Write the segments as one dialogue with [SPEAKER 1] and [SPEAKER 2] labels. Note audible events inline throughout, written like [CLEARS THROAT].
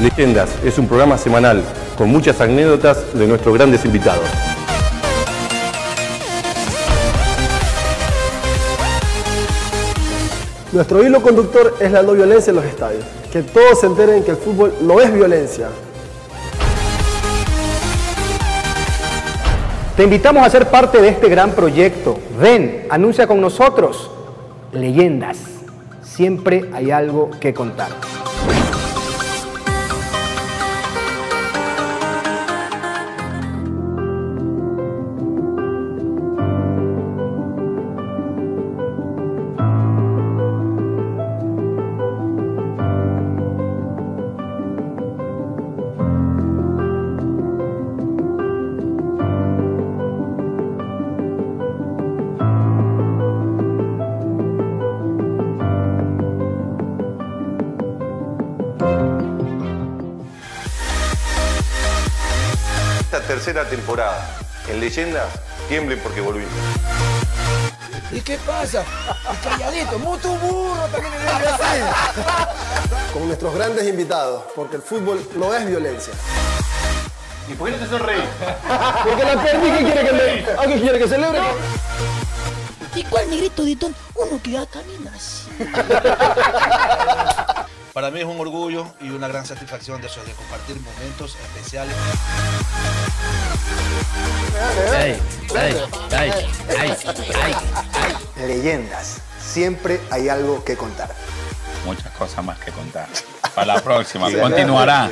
[SPEAKER 1] Leyendas es un programa semanal con muchas anécdotas de nuestros grandes invitados.
[SPEAKER 2] Nuestro hilo conductor es la no violencia en los estadios. Que todos se enteren que el fútbol no es violencia.
[SPEAKER 3] Te invitamos a ser parte de este gran proyecto. Ven, anuncia con nosotros. Leyendas. Siempre hay algo que contar.
[SPEAKER 1] Leyendas, tiemblen porque volvimos.
[SPEAKER 4] ¿Y qué pasa? Calladito, mucho burro también en el así.
[SPEAKER 2] Con nuestros grandes invitados. Porque el fútbol no es violencia.
[SPEAKER 1] ¿Y por qué no te sonreís?
[SPEAKER 2] Porque la perdí, ¿qué quiere que le... ¿A qué quiere que celebre?
[SPEAKER 4] ¿Y cuál negrito de ton? Uno que ya camina así. [LAUGHS]
[SPEAKER 5] Para mí es un orgullo y una gran satisfacción de eso, de compartir momentos especiales.
[SPEAKER 6] Leyendas. Siempre hay algo que contar.
[SPEAKER 7] muchas cosas más que contar. Para la próxima, continuará.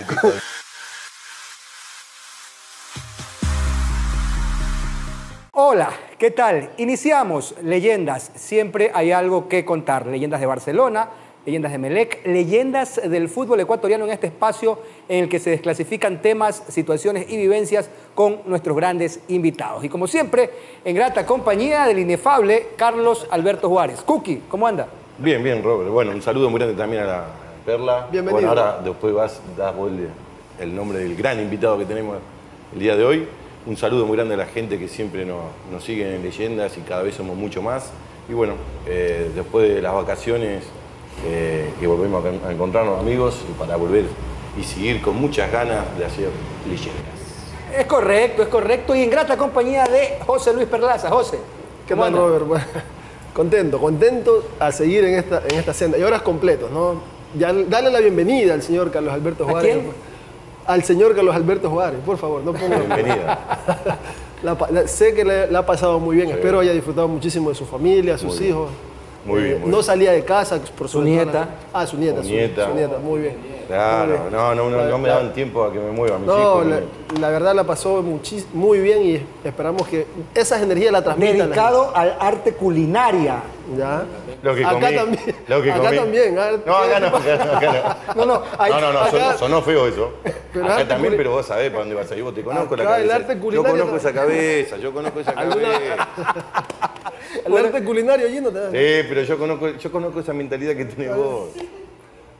[SPEAKER 3] Hola, ¿qué tal? Iniciamos Leyendas. Siempre hay algo que contar. Leyendas de Barcelona, leyendas de Melec, leyendas del fútbol ecuatoriano en este espacio en el que se desclasifican temas, situaciones y vivencias con nuestros grandes invitados. Y como siempre, en grata compañía del inefable Carlos Alberto Juárez. Cookie, ¿cómo anda?
[SPEAKER 1] Bien, bien, Robert. Bueno, un saludo muy grande también a la Perla.
[SPEAKER 2] Bienvenido.
[SPEAKER 1] Bueno, ahora después vas, das vos el, el nombre del gran invitado que tenemos el día de hoy. Un saludo muy grande a la gente que siempre nos, nos sigue en Leyendas y cada vez somos mucho más. Y bueno, eh, después de las vacaciones eh, que volvemos a, a encontrarnos amigos y para volver y seguir con muchas ganas de hacer Leyendas.
[SPEAKER 3] Es correcto, es correcto. Y en grata compañía de José Luis Perlaza. José,
[SPEAKER 2] ¿Qué
[SPEAKER 3] ¿cómo
[SPEAKER 2] tal? Robert? Bueno, [LAUGHS] contento, contento a seguir en esta, en esta senda. Y horas completos, ¿no? Ya, dale la bienvenida al señor Carlos Alberto
[SPEAKER 3] ¿A
[SPEAKER 2] Juárez.
[SPEAKER 3] quién?
[SPEAKER 2] Al señor Carlos Alberto Juárez, por favor, no ponga...
[SPEAKER 1] Bienvenida. [LAUGHS]
[SPEAKER 2] La la- sé que le, le ha pasado muy bien, espero haya disfrutado muchísimo de su familia, sus
[SPEAKER 1] Muy bien.
[SPEAKER 2] Hijos.
[SPEAKER 1] Muy bien,
[SPEAKER 2] Eh,
[SPEAKER 1] muy
[SPEAKER 2] no salía de casa por
[SPEAKER 3] Su nieta.
[SPEAKER 2] Ah, su nieta,
[SPEAKER 1] Su
[SPEAKER 2] su,
[SPEAKER 1] nieta.
[SPEAKER 2] su nieta, muy bien. Muy
[SPEAKER 1] Claro,
[SPEAKER 2] bien.
[SPEAKER 1] no, no, no, no me daban tiempo a que me mueva mis
[SPEAKER 2] No,
[SPEAKER 1] hijos.
[SPEAKER 2] la, la verdad la pasó muchis- muy bien y esperamos que esas energías la transmitan.
[SPEAKER 3] Dedicado al arte culinaria.
[SPEAKER 2] ¿Ya?
[SPEAKER 1] Lo que
[SPEAKER 2] acá
[SPEAKER 1] comí,
[SPEAKER 2] también.
[SPEAKER 1] lo que
[SPEAKER 2] acá
[SPEAKER 1] comí.
[SPEAKER 2] también.
[SPEAKER 1] No, acá no, acá no, [LAUGHS] acá
[SPEAKER 2] No,
[SPEAKER 1] no.
[SPEAKER 2] no,
[SPEAKER 1] no, no, no,
[SPEAKER 2] acá-
[SPEAKER 1] sonó, sonó feo eso. [LAUGHS]
[SPEAKER 2] Pero
[SPEAKER 1] acá también, pero vos sabés para dónde vas a ir, vos te conozco la
[SPEAKER 2] Acá el
[SPEAKER 1] cabeza.
[SPEAKER 2] arte
[SPEAKER 1] yo
[SPEAKER 2] culinario
[SPEAKER 1] conozco
[SPEAKER 2] no-
[SPEAKER 1] esa cabeza, yo conozco esa
[SPEAKER 2] ¿Alguna-
[SPEAKER 1] cabeza. [LAUGHS]
[SPEAKER 2] El arte culinario allí no te da.
[SPEAKER 1] Sí, pero yo conozco, yo conozco esa mentalidad que tenés vos.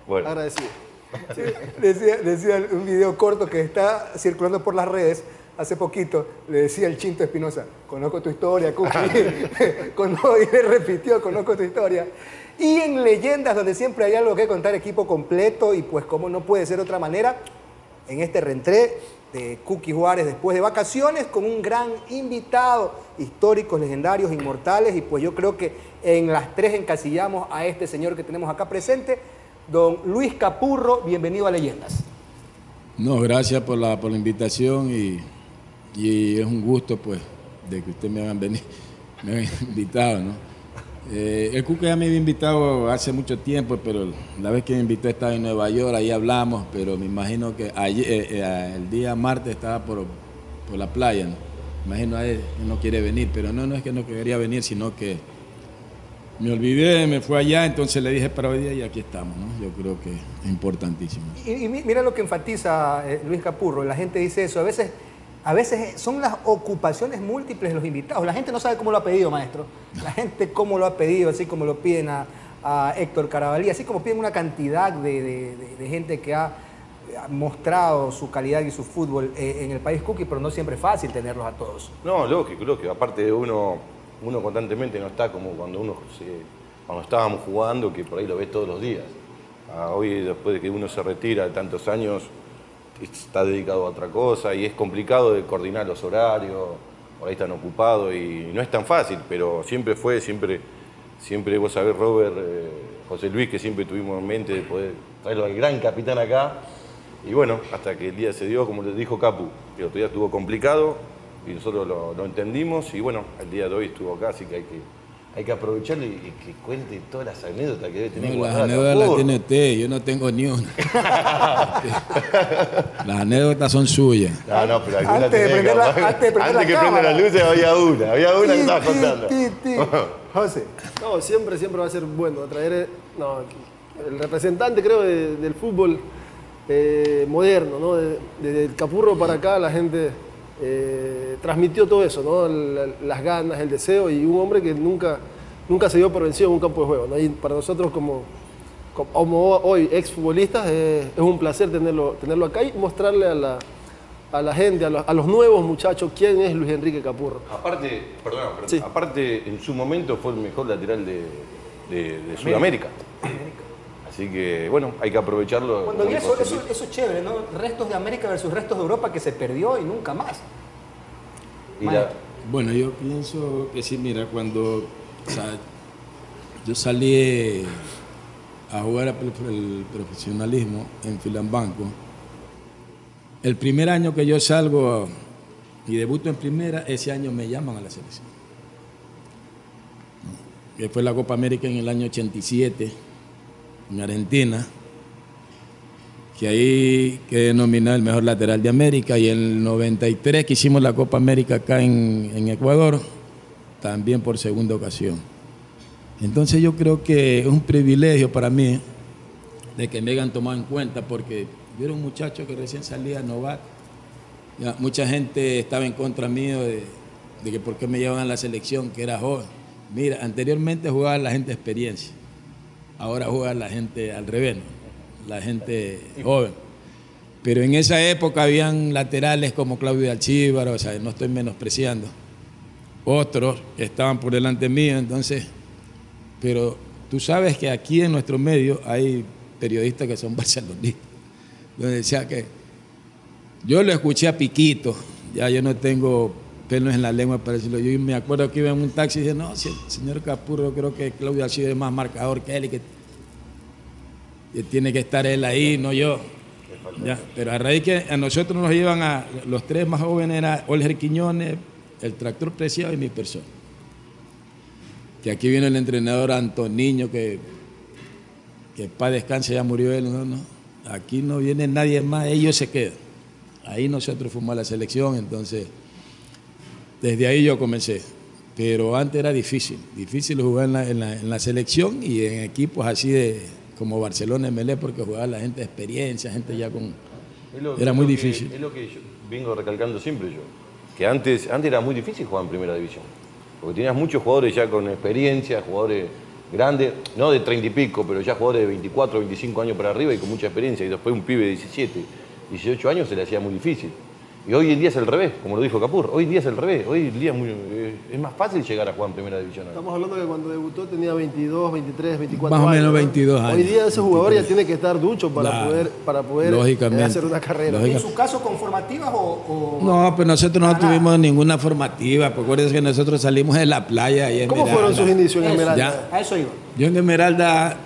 [SPEAKER 1] Bueno,
[SPEAKER 2] Agradecido.
[SPEAKER 3] Decía, decía un video corto que está circulando por las redes hace poquito, le decía el Chinto Espinosa, conozco tu historia. [LAUGHS] [LAUGHS] Cono- y le repitió, conozco tu historia. Y en Leyendas, donde siempre hay algo que contar, equipo completo, y pues como no puede ser de otra manera, en este reentré de Cookie Juárez después de vacaciones con un gran invitado, históricos, legendarios, inmortales, y pues yo creo que en las tres encasillamos a este señor que tenemos acá presente, don Luis Capurro, bienvenido a Leyendas.
[SPEAKER 8] No, gracias por la, por la invitación y, y es un gusto pues de que ustedes me hayan venido, [LAUGHS] me hayan invitado, ¿no? Eh, el Cuca ya me había invitado hace mucho tiempo, pero la vez que me invitó estaba en Nueva York, ahí hablamos, pero me imagino que ayer, eh, eh, el día martes estaba por, por la playa, ¿no? Imagino a él no quiere venir, pero no, no es que no quería venir, sino que me olvidé, me fue allá, entonces le dije para hoy día y aquí estamos, ¿no? Yo creo que es importantísimo.
[SPEAKER 3] Y, y mi- mira lo que enfatiza Luis Capurro, la gente dice eso, a veces, a veces son las ocupaciones múltiples de los invitados, la gente no sabe cómo lo ha pedido, maestro, la gente cómo lo ha pedido, así como lo piden a, Héctor Carabalí, así como piden una cantidad de, gente que ha mostrado su calidad y su fútbol eh, en el país cookie, pero no siempre es fácil tenerlos a todos.
[SPEAKER 1] no, lógico, lógico. Aparte uno, uno constantemente no está como cuando uno cuando estábamos jugando, que por ahí lo ves todos los días. a hoy, después de que uno se retira de tantos años, está dedicado a otra cosa y es complicado de coordinar los horarios, por ahí están ocupados y no es tan fácil, pero siempre fue, siempre, siempre vos sabés, Robert, eh, José Luis, que siempre tuvimos en mente de poder traerlo al gran capitán acá. Y bueno, hasta que el día se dio, como les dijo Capu, el otro día estuvo complicado y nosotros lo entendimos y bueno, el día de hoy estuvo acá, así que hay que, hay que aprovecharlo y, y que cuente todas las anécdotas que debe tener.
[SPEAKER 8] No, las anécdotas las
[SPEAKER 1] Capurro.
[SPEAKER 8] tiene usted, yo no tengo ni una. [LAUGHS] las anécdotas son suyas.
[SPEAKER 1] No, no, pero
[SPEAKER 9] Antes de
[SPEAKER 1] tenés,
[SPEAKER 9] prender la- antes de prender la
[SPEAKER 1] que prenda las luces había una, había una que
[SPEAKER 9] Ti,
[SPEAKER 1] estaba
[SPEAKER 9] ti,
[SPEAKER 1] contando.
[SPEAKER 9] ti, ti. José,
[SPEAKER 2] No, siempre, siempre va a ser bueno traer eh, no, el representante, creo, de- del fútbol eh, moderno, ¿no? De- Desde el Capurro para acá la gente eh, transmitió todo eso, ¿no? La- las ganas, el deseo y un hombre que nunca, nunca se dio por vencido en un campo de juego. ¿no? Y para nosotros como, como hoy exfutbolistas eh, es un placer tenerlo, tenerlo acá y mostrarle a la, a la gente, a los, a los nuevos muchachos, quién es Luis Enrique Capurro.
[SPEAKER 1] Aparte, perdón, perdón,
[SPEAKER 2] Sí.
[SPEAKER 1] aparte en su momento fue el mejor lateral de, de- de Sudamérica. Así que bueno, hay que aprovecharlo.
[SPEAKER 3] Cuando vi eso, eso, es chévere, ¿no? Restos de América versus restos de Europa que se perdió y nunca más.
[SPEAKER 1] Y la-
[SPEAKER 8] Bueno, yo pienso que sí, mira, cuando o sea, yo salí a jugar al el profesionalismo en Filambanco, el primer año que yo salgo y debuto en primera, ese año me llaman a la selección. Que fue la Copa América en el año 87, en Argentina, que ahí quedé nominado el mejor lateral de América y en el 93 que hicimos la Copa América acá en, Ecuador, también por segunda ocasión. Entonces yo creo que es un privilegio para mí de que me hayan tomado en cuenta porque yo era un muchacho que recién salía novato. Ya, mucha gente estaba en contra mío de, de que por qué me llevaban a la selección, que era joven. Mira, anteriormente jugaba la gente de experiencia, ahora juega la gente al revés, la gente joven. Pero en esa época habían laterales como Claudio Alchíbaro, o sea, no estoy menospreciando. Otros estaban por delante mío, entonces, pero tú sabes que aquí en nuestro medio hay periodistas que son [LAUGHS] barcelonistas. Donde decía que yo lo escuché a Piquito, ya yo no tengo pelos en la lengua para decirlo. Yo me acuerdo que iba en un taxi y dije, no, si el señor Capurro creo que Claudio Alchíbaro es más marcador que él y que tiene que estar él ahí, no yo. Ya, pero a raíz que a nosotros nos llevan a los tres más jóvenes era Olger Quiñones, el tractor preciado y mi persona. Que aquí vino el entrenador Antoniño, que, que para descanse ya murió él. No, no. Aquí no viene nadie más, ellos se quedan. Ahí nosotros fuimos a la selección, entonces desde ahí yo comencé. Pero antes era difícil, difícil jugar en la, en la- en la selección y en equipos así de como Barcelona, MLE, porque jugaba la gente de experiencia, gente ya con...
[SPEAKER 1] lo-
[SPEAKER 8] Era muy
[SPEAKER 1] que-
[SPEAKER 8] difícil.
[SPEAKER 1] es lo que yo vengo recalcando siempre yo. Que antes, antes era muy difícil jugar en primera división. Porque tenías muchos jugadores ya con experiencia, jugadores grandes, no de 30 y pico, pero ya jugadores de 24, 25 años para arriba y con mucha experiencia. Y después un pibe de 17, 18 años se le hacía muy difícil. Y hoy en día es el revés, como lo dijo Capur. Hoy en día es el revés. Hoy en día es, muy- eh, es más fácil llegar a jugar en primera división. ahora.
[SPEAKER 2] Estamos hablando que cuando debutó tenía 22, 23, 24
[SPEAKER 8] Más o
[SPEAKER 2] años.
[SPEAKER 8] menos
[SPEAKER 2] ¿no?
[SPEAKER 8] 22 años.
[SPEAKER 2] Hoy día ese jugador ya tiene que estar ducho para
[SPEAKER 8] Claro.
[SPEAKER 2] poder, para poder eh, hacer una carrera.
[SPEAKER 8] Lógica-
[SPEAKER 3] ¿En su caso con formativas o...? o-
[SPEAKER 8] No, pues nosotros no
[SPEAKER 3] nada?
[SPEAKER 8] tuvimos ninguna formativa. Pues acuérdense que nosotros salimos de la playa. ahí en
[SPEAKER 2] ¿Cómo fueron sus inicios en
[SPEAKER 3] Eso,
[SPEAKER 2] Esmeralda?
[SPEAKER 3] A eso iba.
[SPEAKER 8] Yo en Esmeralda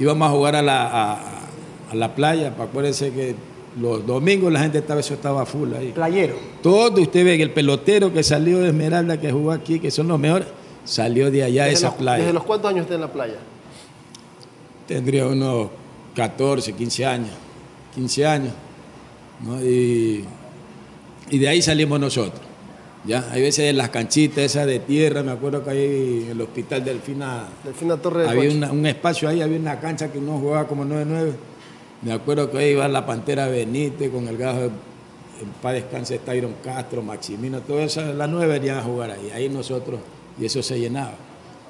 [SPEAKER 8] íbamos a jugar a la, a, a la playa. Pues acuérdense que los domingos la gente estaba, eso estaba full ahí.
[SPEAKER 3] Playero.
[SPEAKER 8] Todo usted ve que el pelotero que salió de Esmeralda, que jugó aquí, que son los mejores, salió de allá de
[SPEAKER 2] ¿Desde
[SPEAKER 8] esa
[SPEAKER 2] los,
[SPEAKER 8] playa.
[SPEAKER 2] ¿Desde los cuántos años está en la playa?
[SPEAKER 8] Tendría unos 14, 15 años. 15 años. ¿no? Y, y de ahí salimos nosotros. ¿ya? Hay veces en las canchitas esas de tierra, me acuerdo que ahí en el hospital Delfina
[SPEAKER 2] Delfina Torre de
[SPEAKER 8] había una- un espacio ahí, había una cancha que uno jugaba como 9-9. Me acuerdo que ahí iba la Pantera Benítez con el gajo, en paz descanse Tyron Castro, Maximino, todo eso, las nueve venían a jugar ahí. Ahí nosotros, y eso se llenaba.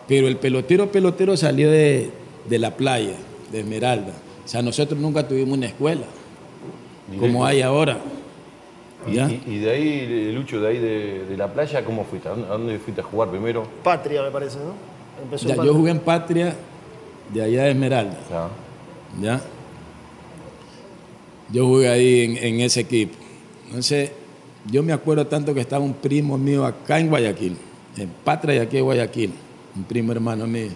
[SPEAKER 8] Pero el pelotero, pelotero salió de, de la playa, de Esmeralda. O sea, nosotros nunca tuvimos una escuela, como hay ahora.
[SPEAKER 1] Y,
[SPEAKER 8] ¿Ya?
[SPEAKER 1] y- y de ahí, Lucho, de ahí de, de la playa, ¿cómo fuiste? ¿A dónde, fuiste a jugar primero?
[SPEAKER 2] Patria, me parece, ¿no? Empezó
[SPEAKER 8] Ya,
[SPEAKER 2] en
[SPEAKER 8] yo jugué en Patria, de allá de Esmeralda.
[SPEAKER 1] Ya.
[SPEAKER 8] ¿Ya? Yo jugué ahí en, ese equipo. Entonces, yo me acuerdo tanto que estaba un primo mío acá en Guayaquil, en Patra y aquí en Guayaquil, un primo hermano mío.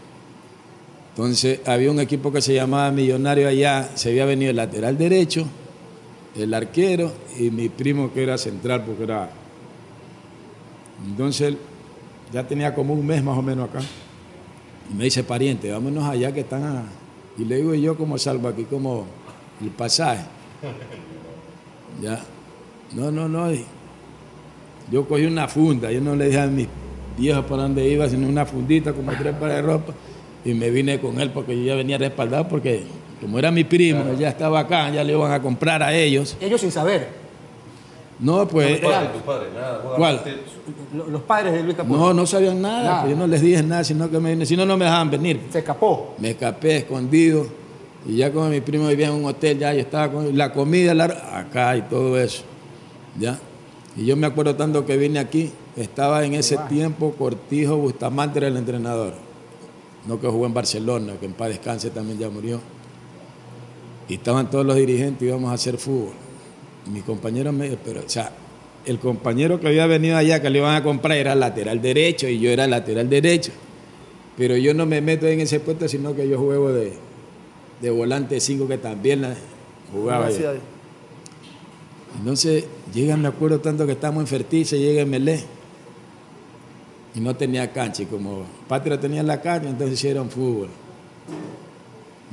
[SPEAKER 8] Entonces, había un equipo que se llamaba Millonario allá, se había venido el lateral derecho, el arquero y mi primo que era central, porque era. Entonces, ya tenía como un mes más o menos acá. Y me dice, pariente, vámonos allá que están. a-". Y le digo, ¿y yo como salgo aquí como el pasaje? [LAUGHS] Ya. No, no, no. Yo cogí una funda, yo no le dije a mis viejos para dónde iba, sino una fundita como tres pares de ropa. Y me vine con él porque yo ya venía respaldado porque como era mi primo, él ya estaba acá, ya le iban a comprar a ellos.
[SPEAKER 3] Ellos sin saber.
[SPEAKER 8] No, pues...
[SPEAKER 1] Tu padre, nada.
[SPEAKER 8] ¿Cuál?
[SPEAKER 3] Los padres de Luis.
[SPEAKER 8] No, no sabían nada,
[SPEAKER 3] Nada.
[SPEAKER 8] pues yo no les dije nada, sino que me vine, si no, no me dejaban venir.
[SPEAKER 3] Se escapó.
[SPEAKER 8] Me escapé escondido y ya como mi primo vivía en un hotel, ya yo estaba con la comida la- acá y todo eso. ¿ya? Y yo me acuerdo tanto que vine aquí, estaba en ese tiempo Cortijo Bustamante era el entrenador. No que jugó en Barcelona, que en paz descanse también ya murió. Y estaban todos los dirigentes y íbamos a hacer fútbol. Y mis compañeros me pero o sea, el compañero que había venido allá que le iban a comprar era lateral derecho y yo era lateral derecho. Pero yo no me meto en ese puesto, sino que yo juego de, de volante 5 que también la- jugaba yo. Entonces llega, me acuerdo tanto que estamos en Fertice, llega Melé. Y no tenía cancha, y como Patria tenía la cancha, entonces hicieron fútbol.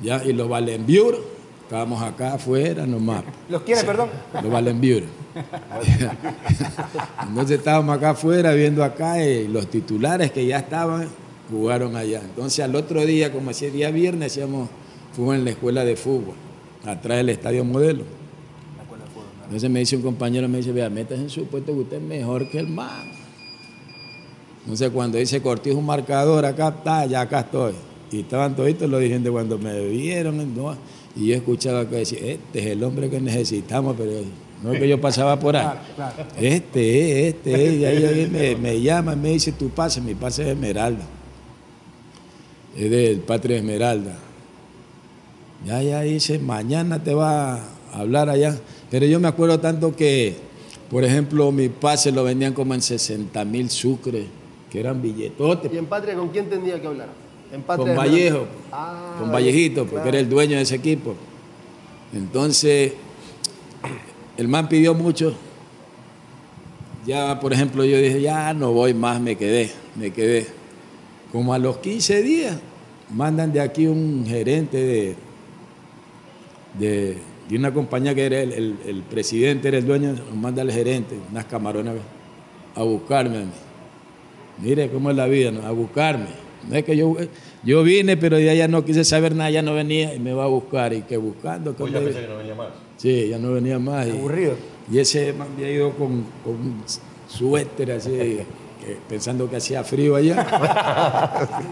[SPEAKER 8] Ya, y los Valenbiur, estábamos acá afuera nomás.
[SPEAKER 3] ¿Los quiere, perdón?
[SPEAKER 8] Los Valenbiur. [LAUGHS] Entonces estábamos acá afuera viendo acá y los titulares que ya estaban jugaron allá. Entonces al otro día, como ese día viernes, hacíamos fútbol en la escuela de fútbol, atrás del estadio modelo. Entonces me dice un compañero, me dice, vea, metas en su puesto que usted es mejor que el man. Entonces cuando dice Cortijo un marcador, acá está, ya acá estoy. Y estaban toditos los dirigentes cuando me vieron, ¿no? y yo escuchaba que decía, este es el hombre que necesitamos, pero no es que yo pasaba por ahí. Este es, este es, y ahí, ahí me, me llama, me dice tu pase, mi pase es Esmeralda. Es del Patria Esmeralda. Ya, ya dice, mañana te va a hablar allá. Pero yo me acuerdo tanto que, por ejemplo, mi pase lo vendían como en 60 mil sucres, que eran billetotes.
[SPEAKER 2] ¿Y en Patria con quién tendría que hablar? En Patria
[SPEAKER 8] Con Vallejo,
[SPEAKER 2] grande. Ah,
[SPEAKER 8] con Vallejito, porque
[SPEAKER 2] claro.
[SPEAKER 8] era el dueño de ese equipo. Entonces, el man pidió mucho. Ya, por ejemplo, yo dije, ya no voy más, me quedé, me quedé. Como a los 15 días, mandan de aquí un gerente de, de, de una compañía que era el, el- el presidente, era el dueño, nos manda el gerente, unas camaronas, a buscarme a mí. Mire cómo es la vida, ¿no? a buscarme. No es que yo, yo vine, pero ya, ya no quise saber nada, ya no venía y me va a buscar. Y que buscando. que
[SPEAKER 1] ya pensé que no venía más.
[SPEAKER 8] Sí, ya no venía más. Y,
[SPEAKER 3] Aburrido.
[SPEAKER 8] y ese man había ido con, con suéter así, pensando que hacía frío allá.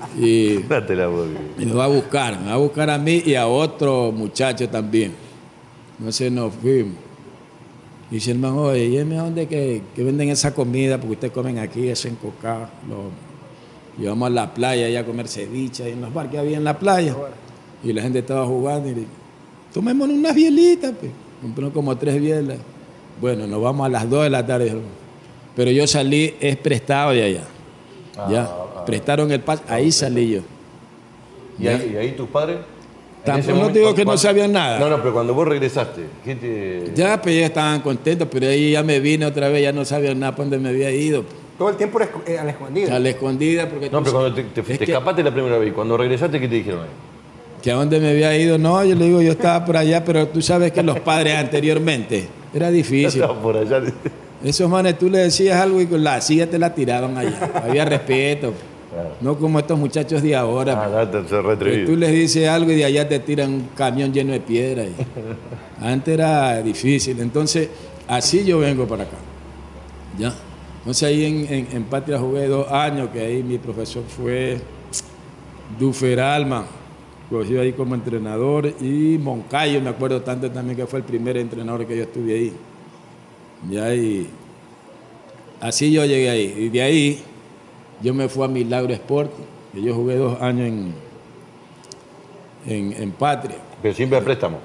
[SPEAKER 8] [LAUGHS] y, y me va a buscar, me va a buscar a mí y a otro muchacho también. Entonces nos fuimos. Y dice el man, oye, ¿y a dónde que, que venden esa comida? Porque ustedes comen aquí, ese encocado. Lo, llevamos a la playa allá a comer ceviche, ahí en los bar que había en la playa. Y la gente estaba jugando y le tomémonos unas bielitas. Pues. Compró como tres bielas. Bueno, nos vamos a las 2 de la tarde. Pero yo salí, es prestado de allá. ya, prestaron el pase, ahí salí yo.
[SPEAKER 1] ¿Y ahí, y ahí tus padres?
[SPEAKER 8] Tampoco
[SPEAKER 1] momento,
[SPEAKER 8] te digo que no sabían nada.
[SPEAKER 1] No, no, pero cuando vos regresaste, ¿qué te...?
[SPEAKER 8] Ya, pues ya estaban contentos, pero ahí ya me vine otra vez, ya no sabían nada para dónde me había ido.
[SPEAKER 3] Todo el tiempo eh, a la escondida.
[SPEAKER 8] A la escondida, porque
[SPEAKER 1] No, pero cuando te, te-
[SPEAKER 8] es
[SPEAKER 1] te
[SPEAKER 8] que,
[SPEAKER 1] escapaste la primera vez, cuando regresaste, ¿qué te dijeron ahí?
[SPEAKER 8] que a dónde me había ido, no, yo le digo, yo estaba por allá, pero tú sabes que los padres anteriormente era difícil. [LAUGHS]
[SPEAKER 1] Estaba por allá.
[SPEAKER 8] Esos manes, tú le decías algo y con la silla te la tiraban allá. [LAUGHS] Había respeto. No como estos muchachos de ahora.
[SPEAKER 1] Ah, se
[SPEAKER 8] tú les dices algo y de allá te tiran un camión lleno de piedra. y- [LAUGHS] Antes era difícil. Entonces, así yo vengo para acá. ¿Ya? Entonces ahí en, en- en Patria jugué dos años, que ahí mi profesor fue Dufer Alma, cogió ahí como entrenador, y Moncayo, me acuerdo tanto también que fue el primer entrenador que yo estuve ahí. Ya y así yo llegué ahí. Y de ahí yo me fui a Milagro Sport, que yo jugué dos años en, en, en Patria.
[SPEAKER 1] Pero siempre a préstamo.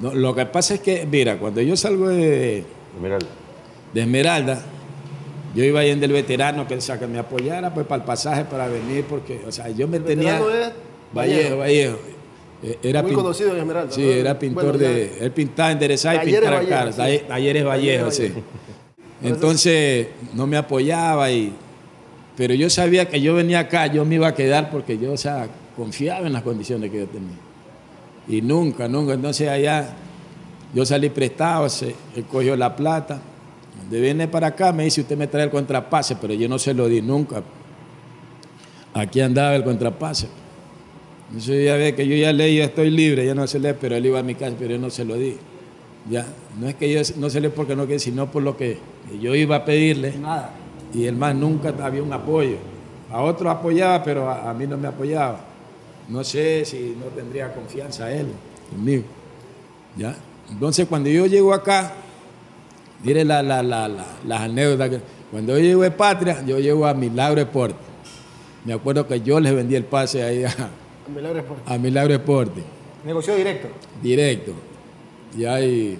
[SPEAKER 8] No, lo que pasa es que, mira, cuando yo salgo de,
[SPEAKER 1] Esmeralda.
[SPEAKER 8] de Esmeralda, yo iba yendo del veterano que, o sea, que me apoyara pues para el pasaje para venir, porque, o sea, yo me tenía...
[SPEAKER 2] es
[SPEAKER 8] Vallejo, Vallejo. Eh, Era
[SPEAKER 2] Muy conocido en Esmeralda,
[SPEAKER 8] Sí,
[SPEAKER 2] ¿no?
[SPEAKER 8] era pintor
[SPEAKER 2] Bueno,
[SPEAKER 8] de... Él pintaba, enderezaba y pintaba caras.
[SPEAKER 2] sí.
[SPEAKER 8] Talle- Talleres Vallejo, sí.
[SPEAKER 2] Vallejo.
[SPEAKER 8] Entonces, no me apoyaba y... Pero yo sabía que yo venía acá, yo me iba a quedar porque yo, o sea, confiaba en las condiciones que yo tenía. Y nunca, nunca. Entonces allá yo salí prestado, se, él cogió la plata. De viene para acá, me dice, usted me trae el contrapase, pero yo no se lo di nunca. Aquí andaba el contrapase. Entonces ya ve que yo ya leí, ya estoy libre, ya no se lee, pero él iba a mi casa, pero yo no se lo di. Ya, no es que yo no se lee porque no quiere, sino por lo que yo iba a pedirle.
[SPEAKER 3] Nada.
[SPEAKER 8] Y el más nunca había un apoyo. A otros apoyaba, pero a, a mí no me apoyaba. No sé si no tendría confianza él conmigo. ¿Ya? Entonces, cuando yo llego acá, mire la, la, la, la- las anécdotas. que- cuando yo llego de Patria, yo llego a Milagro Esporte. Me acuerdo que yo les vendí el pase ahí a,
[SPEAKER 2] Milagro Sport.
[SPEAKER 8] a Milagro Esporte,
[SPEAKER 3] Negoció directo.
[SPEAKER 8] directo. Y ahí,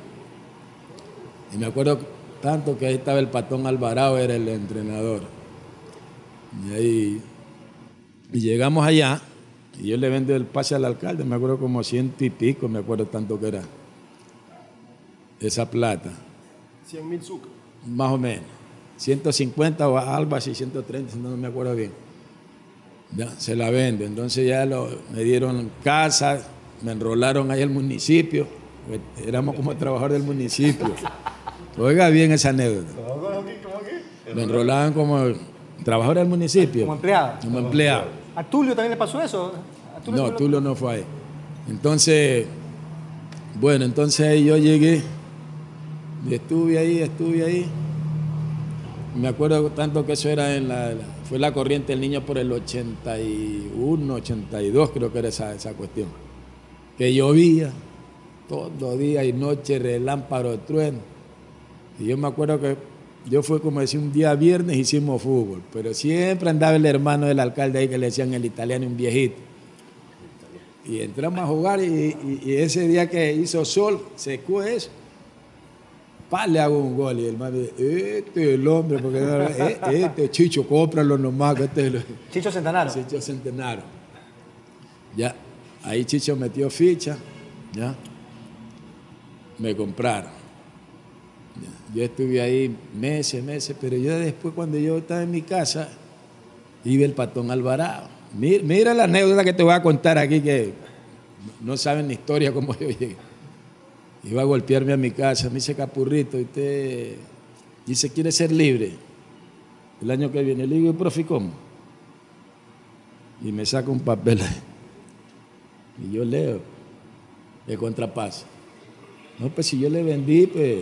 [SPEAKER 8] y me acuerdo tanto que ahí estaba el patón Alvarado, era el entrenador. Y ahí y llegamos allá y yo le vendo el pase al alcalde, me acuerdo como ciento y pico, me acuerdo tanto que era esa plata,
[SPEAKER 2] 100 mil sucres.
[SPEAKER 8] más o menos. 150 o algo así, 130, no me acuerdo bien. Ya, se la vendo. Entonces ya lo, me dieron casa, me enrolaron ahí al municipio. Éramos como trabajadores del municipio. Oiga bien esa anécdota. Me enrolaban como trabajador del municipio.
[SPEAKER 3] Como empleado.
[SPEAKER 8] Como empleado.
[SPEAKER 3] ¿A Tulio también le pasó eso? ¿A Tulio
[SPEAKER 8] No, Tulio no fue ahí. Entonces, bueno, entonces ahí yo llegué y estuve ahí, estuve ahí. Me acuerdo tanto que eso era en la- fue la corriente del niño por el 81, 82, creo que era esa, esa cuestión. Que llovía todo día y noche, relámpago, trueno. Y yo me acuerdo que yo fue como decir un día viernes hicimos fútbol, pero siempre andaba el hermano del alcalde ahí que le decían el italiano, un viejito. Y entramos a jugar y, y- y ese día que hizo sol, secó eso. Pa, le hago un gol y el man dice, este es el hombre, porque no, eh, este Chicho, cómpralo nomás, que este es el...
[SPEAKER 3] Chicho Centenaro.
[SPEAKER 8] Chicho Centenario. Ya, ahí Chicho metió ficha, ya. Me compraron. Ya, Yo estuve ahí meses, meses, pero yo después cuando yo estaba en mi casa, iba el patón Alvarado. Mira, mira la anécdota que te voy a contar aquí que no saben la historia cómo yo llegué. Iba a golpearme a mi casa, me dice Capurrito, usted dice, quiere ser libre. El año que viene, le digo, profe, ¿y ¿cómo? Y me saca un papel. [LAUGHS] Y yo leo, de contrapaso. No, pues si yo le vendí, pues,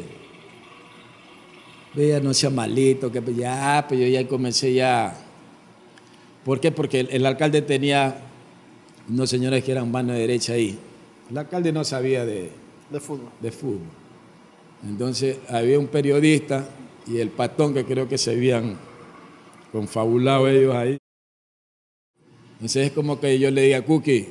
[SPEAKER 8] vea, no sea malito, que pues, ya, pues yo ya comencé ya. ¿Por qué? Porque el alcalde tenía unos señores que eran mano derecha ahí. El alcalde no sabía de,
[SPEAKER 2] De fútbol.
[SPEAKER 8] de fútbol. Entonces había un periodista y el patón que creo que se habían confabulado ellos ahí. Entonces es como que yo le diga, Cookie,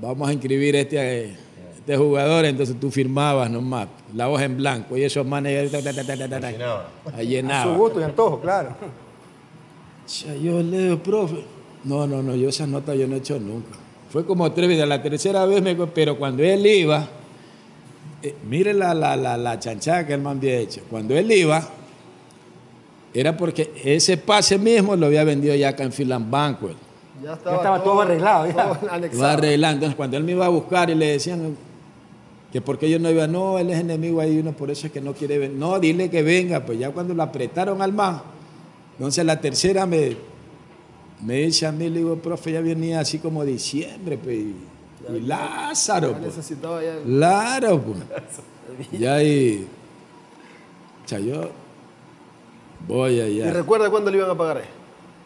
[SPEAKER 8] vamos a inscribir este, este jugador, entonces tú firmabas nomás, la hoja en blanco, y esos manes ta, a
[SPEAKER 3] A su gusto y antojo, claro.
[SPEAKER 8] Yo le digo, profe, no, no, no, yo esa nota yo no he hecho nunca. Fue como tres veces, la tercera vez, me, pero cuando él iba, eh, mire la, la, la, la chanchada que él me había hecho. Cuando él iba, era porque ese pase mismo lo había vendido ya acá en Finland Banquet.
[SPEAKER 2] Ya estaba,
[SPEAKER 3] estaba todo arreglado, ya. [LAUGHS]
[SPEAKER 2] todo
[SPEAKER 8] iba arreglando. Entonces, cuando él me iba a buscar y le decían que porque yo no iba, no, él es enemigo ahí, uno por eso es que no quiere venir. No, dile que venga. Pues ya cuando lo apretaron al más, entonces la tercera me, me dice a mí, le digo, profe, ya venía así como diciembre, pues. Y, y Lázaro, pues.
[SPEAKER 2] necesitaba ya.
[SPEAKER 8] Claro, pues. [LAUGHS] Ya ahí. O sea, yo voy
[SPEAKER 2] ¿Y
[SPEAKER 8] allá.
[SPEAKER 2] recuerda cuándo le iban a pagar?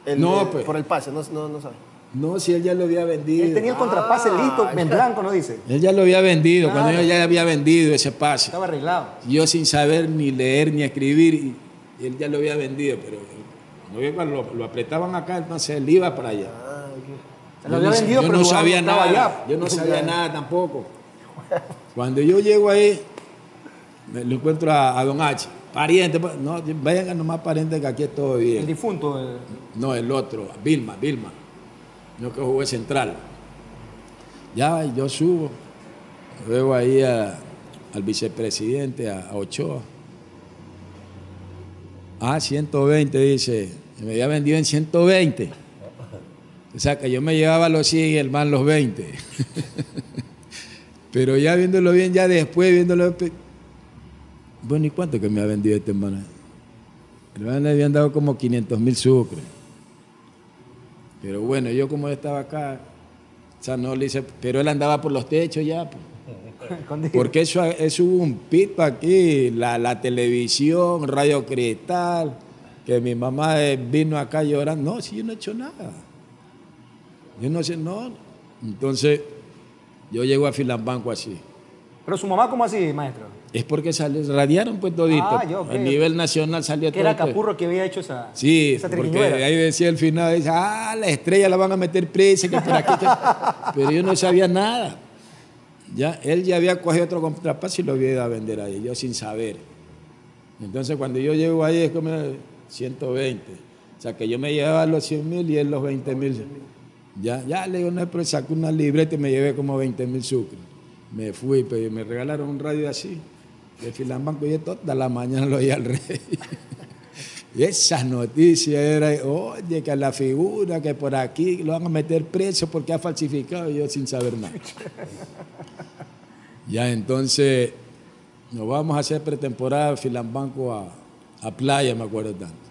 [SPEAKER 2] El,
[SPEAKER 8] No,
[SPEAKER 2] el-
[SPEAKER 8] pues.
[SPEAKER 2] Por el pase, no, no, no sabe.
[SPEAKER 8] No, si él ya lo había vendido.
[SPEAKER 3] Él tenía el contrapase
[SPEAKER 2] Ah,
[SPEAKER 3] listo, en blanco, ¿no dice?
[SPEAKER 8] Él ya lo había vendido, cuando yo ya había vendido ese pase.
[SPEAKER 3] Estaba arreglado.
[SPEAKER 8] Yo sin saber ni leer ni escribir, y y él ya lo había vendido, pero no, cuando lo, lo apretaban acá, entonces él iba para allá.
[SPEAKER 2] Ah,
[SPEAKER 3] Lo había vendido,
[SPEAKER 8] yo
[SPEAKER 3] pero
[SPEAKER 8] no
[SPEAKER 3] el
[SPEAKER 8] sabía nada.
[SPEAKER 3] allá.
[SPEAKER 8] Yo no sabía nada tampoco. [LAUGHS] Cuando yo llego ahí, me lo encuentro a, a Don H. Pariente, pues, no, vayan nomás pariente que aquí es todo
[SPEAKER 3] El
[SPEAKER 8] bien.
[SPEAKER 3] difunto. eh,
[SPEAKER 8] No, el otro, Vilma, Vilma. Yo que jugué central. Ya, yo subo. Veo ahí a- al vicepresidente, a, a Ochoa. Ah, 120, dice. Me había vendido en 120. O sea, que yo me llevaba los 100 y el man los 20. [LAUGHS] Pero ya viéndolo bien, ya después, viéndolo... Bueno, ¿y cuánto que me ha vendido este hermano? El man le habían dado como 500 mil sucres. Pero bueno, yo como estaba acá, o sea, no le hice... Pero él andaba por los techos ya. pues. [LAUGHS] Porque eso, eso hubo un pito aquí, la, la televisión, Radio Cristal, que mi mamá eh, vino acá llorando. No, si yo no he hecho nada. Yo no sé, no. Entonces, yo llego a Filambanco así.
[SPEAKER 3] Pero su mamá, ¿cómo así, maestro?
[SPEAKER 8] Es porque salió, radiaron pues todito.
[SPEAKER 3] Ah, yo, ok.
[SPEAKER 8] A nivel nacional salió
[SPEAKER 3] era
[SPEAKER 8] todo, pues.
[SPEAKER 3] Capurro que había hecho esa,
[SPEAKER 8] Sí,
[SPEAKER 3] esa
[SPEAKER 8] porque ahí decía el final, dice, ah, la estrella la van a meter presa, que por aquí, que-". [LAUGHS] pero yo no sabía nada. Ya, él ya había cogido otro contrapaso y lo había ido a vender ahí, yo sin saber. Entonces cuando yo llego ahí es como 120. O sea que yo me llevaba los 100 mil y él los 20 mil. Ya, ya le digo, no, pero saco una libreta y me llevé como 20 mil sucres. Me fui, pero me regalaron un radio así, de Filambanco, y yo toda la mañana lo oía al rey. [LAUGHS] Y esas noticias eran, oye, que la figura, que por aquí lo van a meter preso porque ha falsificado, y yo sin saber nada. [LAUGHS] ya entonces nos vamos a hacer pretemporada Filambanco a, a playa, me acuerdo tanto.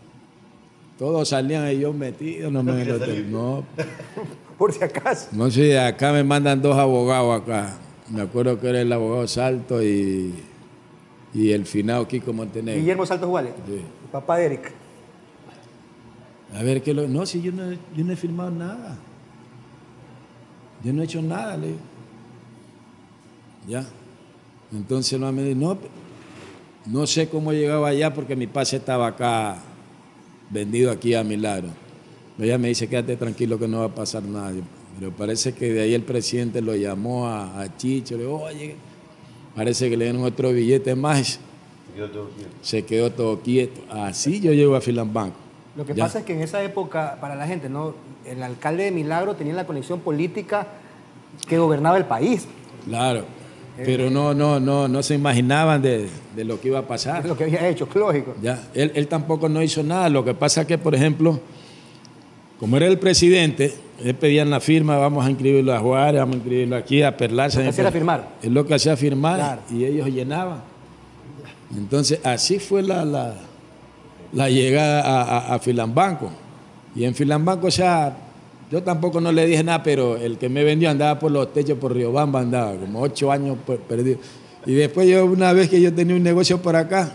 [SPEAKER 8] Todos salían y yo metido, no me no, [LAUGHS]
[SPEAKER 3] Por si acaso.
[SPEAKER 8] no sé, acá me mandan dos abogados acá. Me acuerdo que era el abogado Salto y, y el finado Kiko Montenegro.
[SPEAKER 3] Guillermo Saltos Guales.
[SPEAKER 8] Sí.
[SPEAKER 3] el papá de Eric.
[SPEAKER 8] A ver, ¿qué lo.? No, si yo no, yo no he firmado nada. Yo no he hecho nada, le digo. Ya. Entonces man me dice, no, no sé cómo llegaba allá porque mi pase estaba acá, vendido aquí a Milagro. Ella me dice, quédate tranquilo que no va a pasar nada. Pero parece que de ahí el presidente lo llamó a, a Chicho, le dijo, oye, parece que le dieron otro billete más. Se quedó todo quieto. Así yo llego a Filambanco.
[SPEAKER 3] Lo que
[SPEAKER 8] Ya.
[SPEAKER 3] pasa es que en esa época, para la gente, ¿no? el alcalde de Milagro tenía la conexión política que gobernaba el país.
[SPEAKER 8] Claro, pero no, no, no, no se imaginaban de, de lo que iba a pasar.
[SPEAKER 3] Lo que había hecho, lógico.
[SPEAKER 8] Ya, él, él tampoco no hizo nada. Lo que pasa es que, por ejemplo, como era el presidente, él pedían la firma, vamos a inscribirlo a Juárez, vamos a inscribirlo aquí, a Perlarse.
[SPEAKER 3] Lo que hacía firmar.
[SPEAKER 8] Es lo que hacía firmar
[SPEAKER 3] Claro.
[SPEAKER 8] y ellos llenaban. Entonces, así fue la, la, la llegada a, a- a Filambanco. Y en Filambanco, o sea, yo tampoco no le dije nada, pero el que me vendió andaba por los techos, por Riobamba andaba, como ocho años per- perdido. Y después yo, una vez que yo tenía un negocio por acá,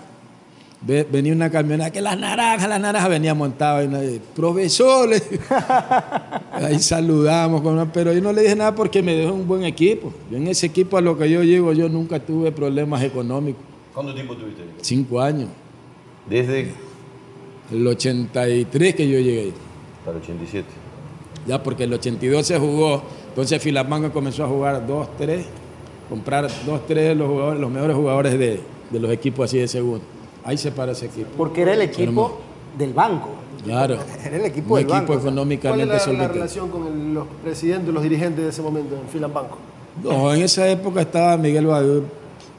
[SPEAKER 8] ve- venía una camioneta, que las naranjas, las naranjas, venía montado y profesor, digo. [LAUGHS] ahí saludamos, con una- pero yo no le dije nada porque me dejó un buen equipo. Yo en ese equipo a lo que yo llego, yo nunca tuve problemas económicos.
[SPEAKER 1] ¿Cuánto tiempo tuviste? ahí?
[SPEAKER 8] Cinco años.
[SPEAKER 1] Desde
[SPEAKER 8] El 83 que yo llegué.
[SPEAKER 1] para el 87.
[SPEAKER 8] Ya porque el 82 se jugó, entonces Filamanga comenzó a jugar 2-3, comprar 2-3 los, jugadores, los mejores jugadores de, de los equipos así de segundo. Ahí se para ese equipo.
[SPEAKER 3] Porque era el equipo del banco.
[SPEAKER 8] Claro. [LAUGHS]
[SPEAKER 3] Era el equipo
[SPEAKER 8] Un
[SPEAKER 3] del
[SPEAKER 8] equipo
[SPEAKER 3] banco.
[SPEAKER 2] ¿Cuál era la relación con el- los presidentes, los dirigentes de ese momento en Filambanco?
[SPEAKER 8] No, en esa época estaba Miguel Badu,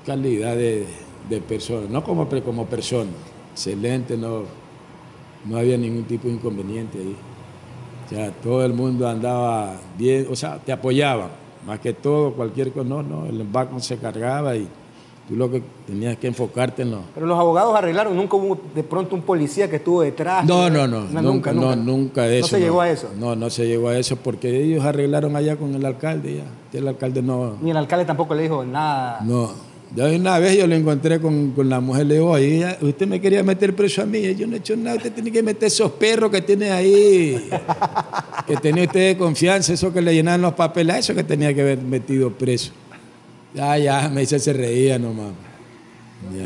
[SPEAKER 8] calidad de, de persona, no como, como persona, excelente, no, no había ningún tipo de inconveniente ahí. O sea, todo el mundo andaba bien, o sea, te apoyaban, más que todo, cualquier cosa, no, no, el banco se cargaba y tú lo que tenías que enfocarte en lo...
[SPEAKER 3] Pero los abogados arreglaron, nunca hubo de pronto un policía que estuvo detrás.
[SPEAKER 8] No, no, no, nunca, no, nunca de
[SPEAKER 3] No
[SPEAKER 8] eso.
[SPEAKER 3] se llegó a eso.
[SPEAKER 8] No, no se llegó a eso porque ellos arreglaron allá con el alcalde, ya el alcalde no...
[SPEAKER 3] Ni el alcalde tampoco le dijo nada.
[SPEAKER 8] No. Ya una vez yo lo encontré con, con la mujer, le digo, "Oye, ella- usted me quería meter preso a mí, yo no he hecho nada, usted tiene que meter esos perros que tiene ahí, que tenía usted de confianza, eso que le llenaban los papeles, a eso que tenía que haber metido preso. Ya, ya, me dice, se reía nomás. Ya.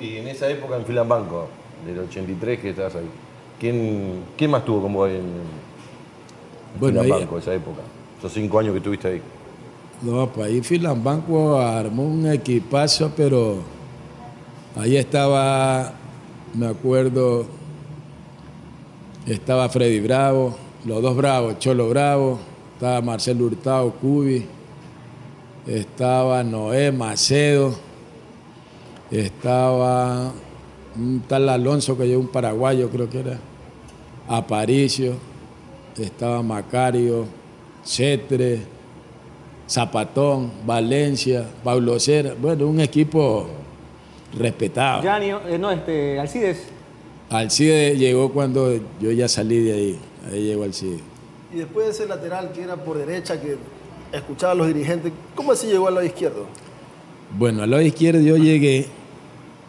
[SPEAKER 1] Y en esa época en Filambanco, del 83 que estabas ahí, ¿quién, quién más tuvo como en, en
[SPEAKER 8] Bueno,
[SPEAKER 1] Filambanco esa época? Esos cinco años que estuviste ahí.
[SPEAKER 8] No, pues ahí Filambanco armó un equipazo, pero ahí estaba, me acuerdo, estaba Freddy Bravo, los dos Bravos, Cholo Bravo, estaba Marcelo Hurtado, Cubi, estaba Noé Macedo, estaba un tal Alonso que llevó un paraguayo, creo que era, Aparicio, estaba Macario, Cetre, Zapatón, Valencia, Pablo Cera, bueno, un equipo respetado.
[SPEAKER 3] Gianni, eh, no, este, Alcides.
[SPEAKER 8] Alcide llegó cuando yo ya salí de ahí, ahí llegó Alcide.
[SPEAKER 2] Y después de ese lateral que era por derecha, que escuchaba a los dirigentes, ¿cómo así llegó al lado izquierdo?
[SPEAKER 8] Bueno, al lado izquierdo yo llegué,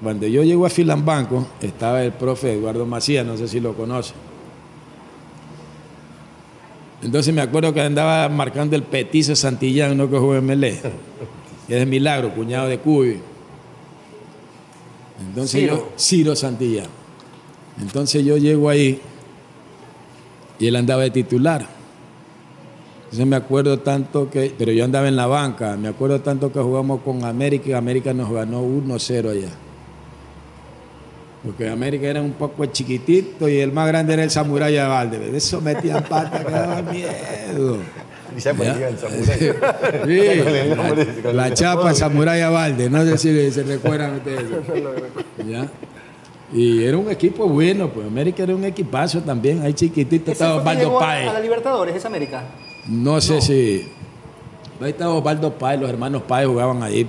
[SPEAKER 8] cuando yo llego a Filambanco, estaba el profe Eduardo Macías, no sé si lo conoce. Entonces me acuerdo que andaba marcando el petizo Santillán, uno que jugó en Melé, que es Milagro, cuñado de Cubi. Entonces
[SPEAKER 3] Ciro.
[SPEAKER 8] yo, Ciro Santillán. Entonces yo llego ahí y él andaba de titular. Entonces me acuerdo tanto que, pero yo andaba en la banca, me acuerdo tanto que jugamos con América y América nos ganó 1-0 allá. Porque América era un poco chiquitito y el más grande era el Samurai Valde. Eso metían pata que daba miedo.
[SPEAKER 1] Y ya ponía el samurái.
[SPEAKER 8] Sí, [LAUGHS] la, chapa Samurai Valde, no sé si se recuerdan ustedes. ¿Ya? Y era un equipo bueno, pues América era un equipazo también, ahí chiquitito
[SPEAKER 3] ¿Ese
[SPEAKER 8] estaba Osvaldo
[SPEAKER 3] llegó a, a la
[SPEAKER 8] Páez.
[SPEAKER 3] Libertadores, es América?
[SPEAKER 8] No sé si. Ahí estaba Osvaldo Páez, los hermanos Páez jugaban ahí.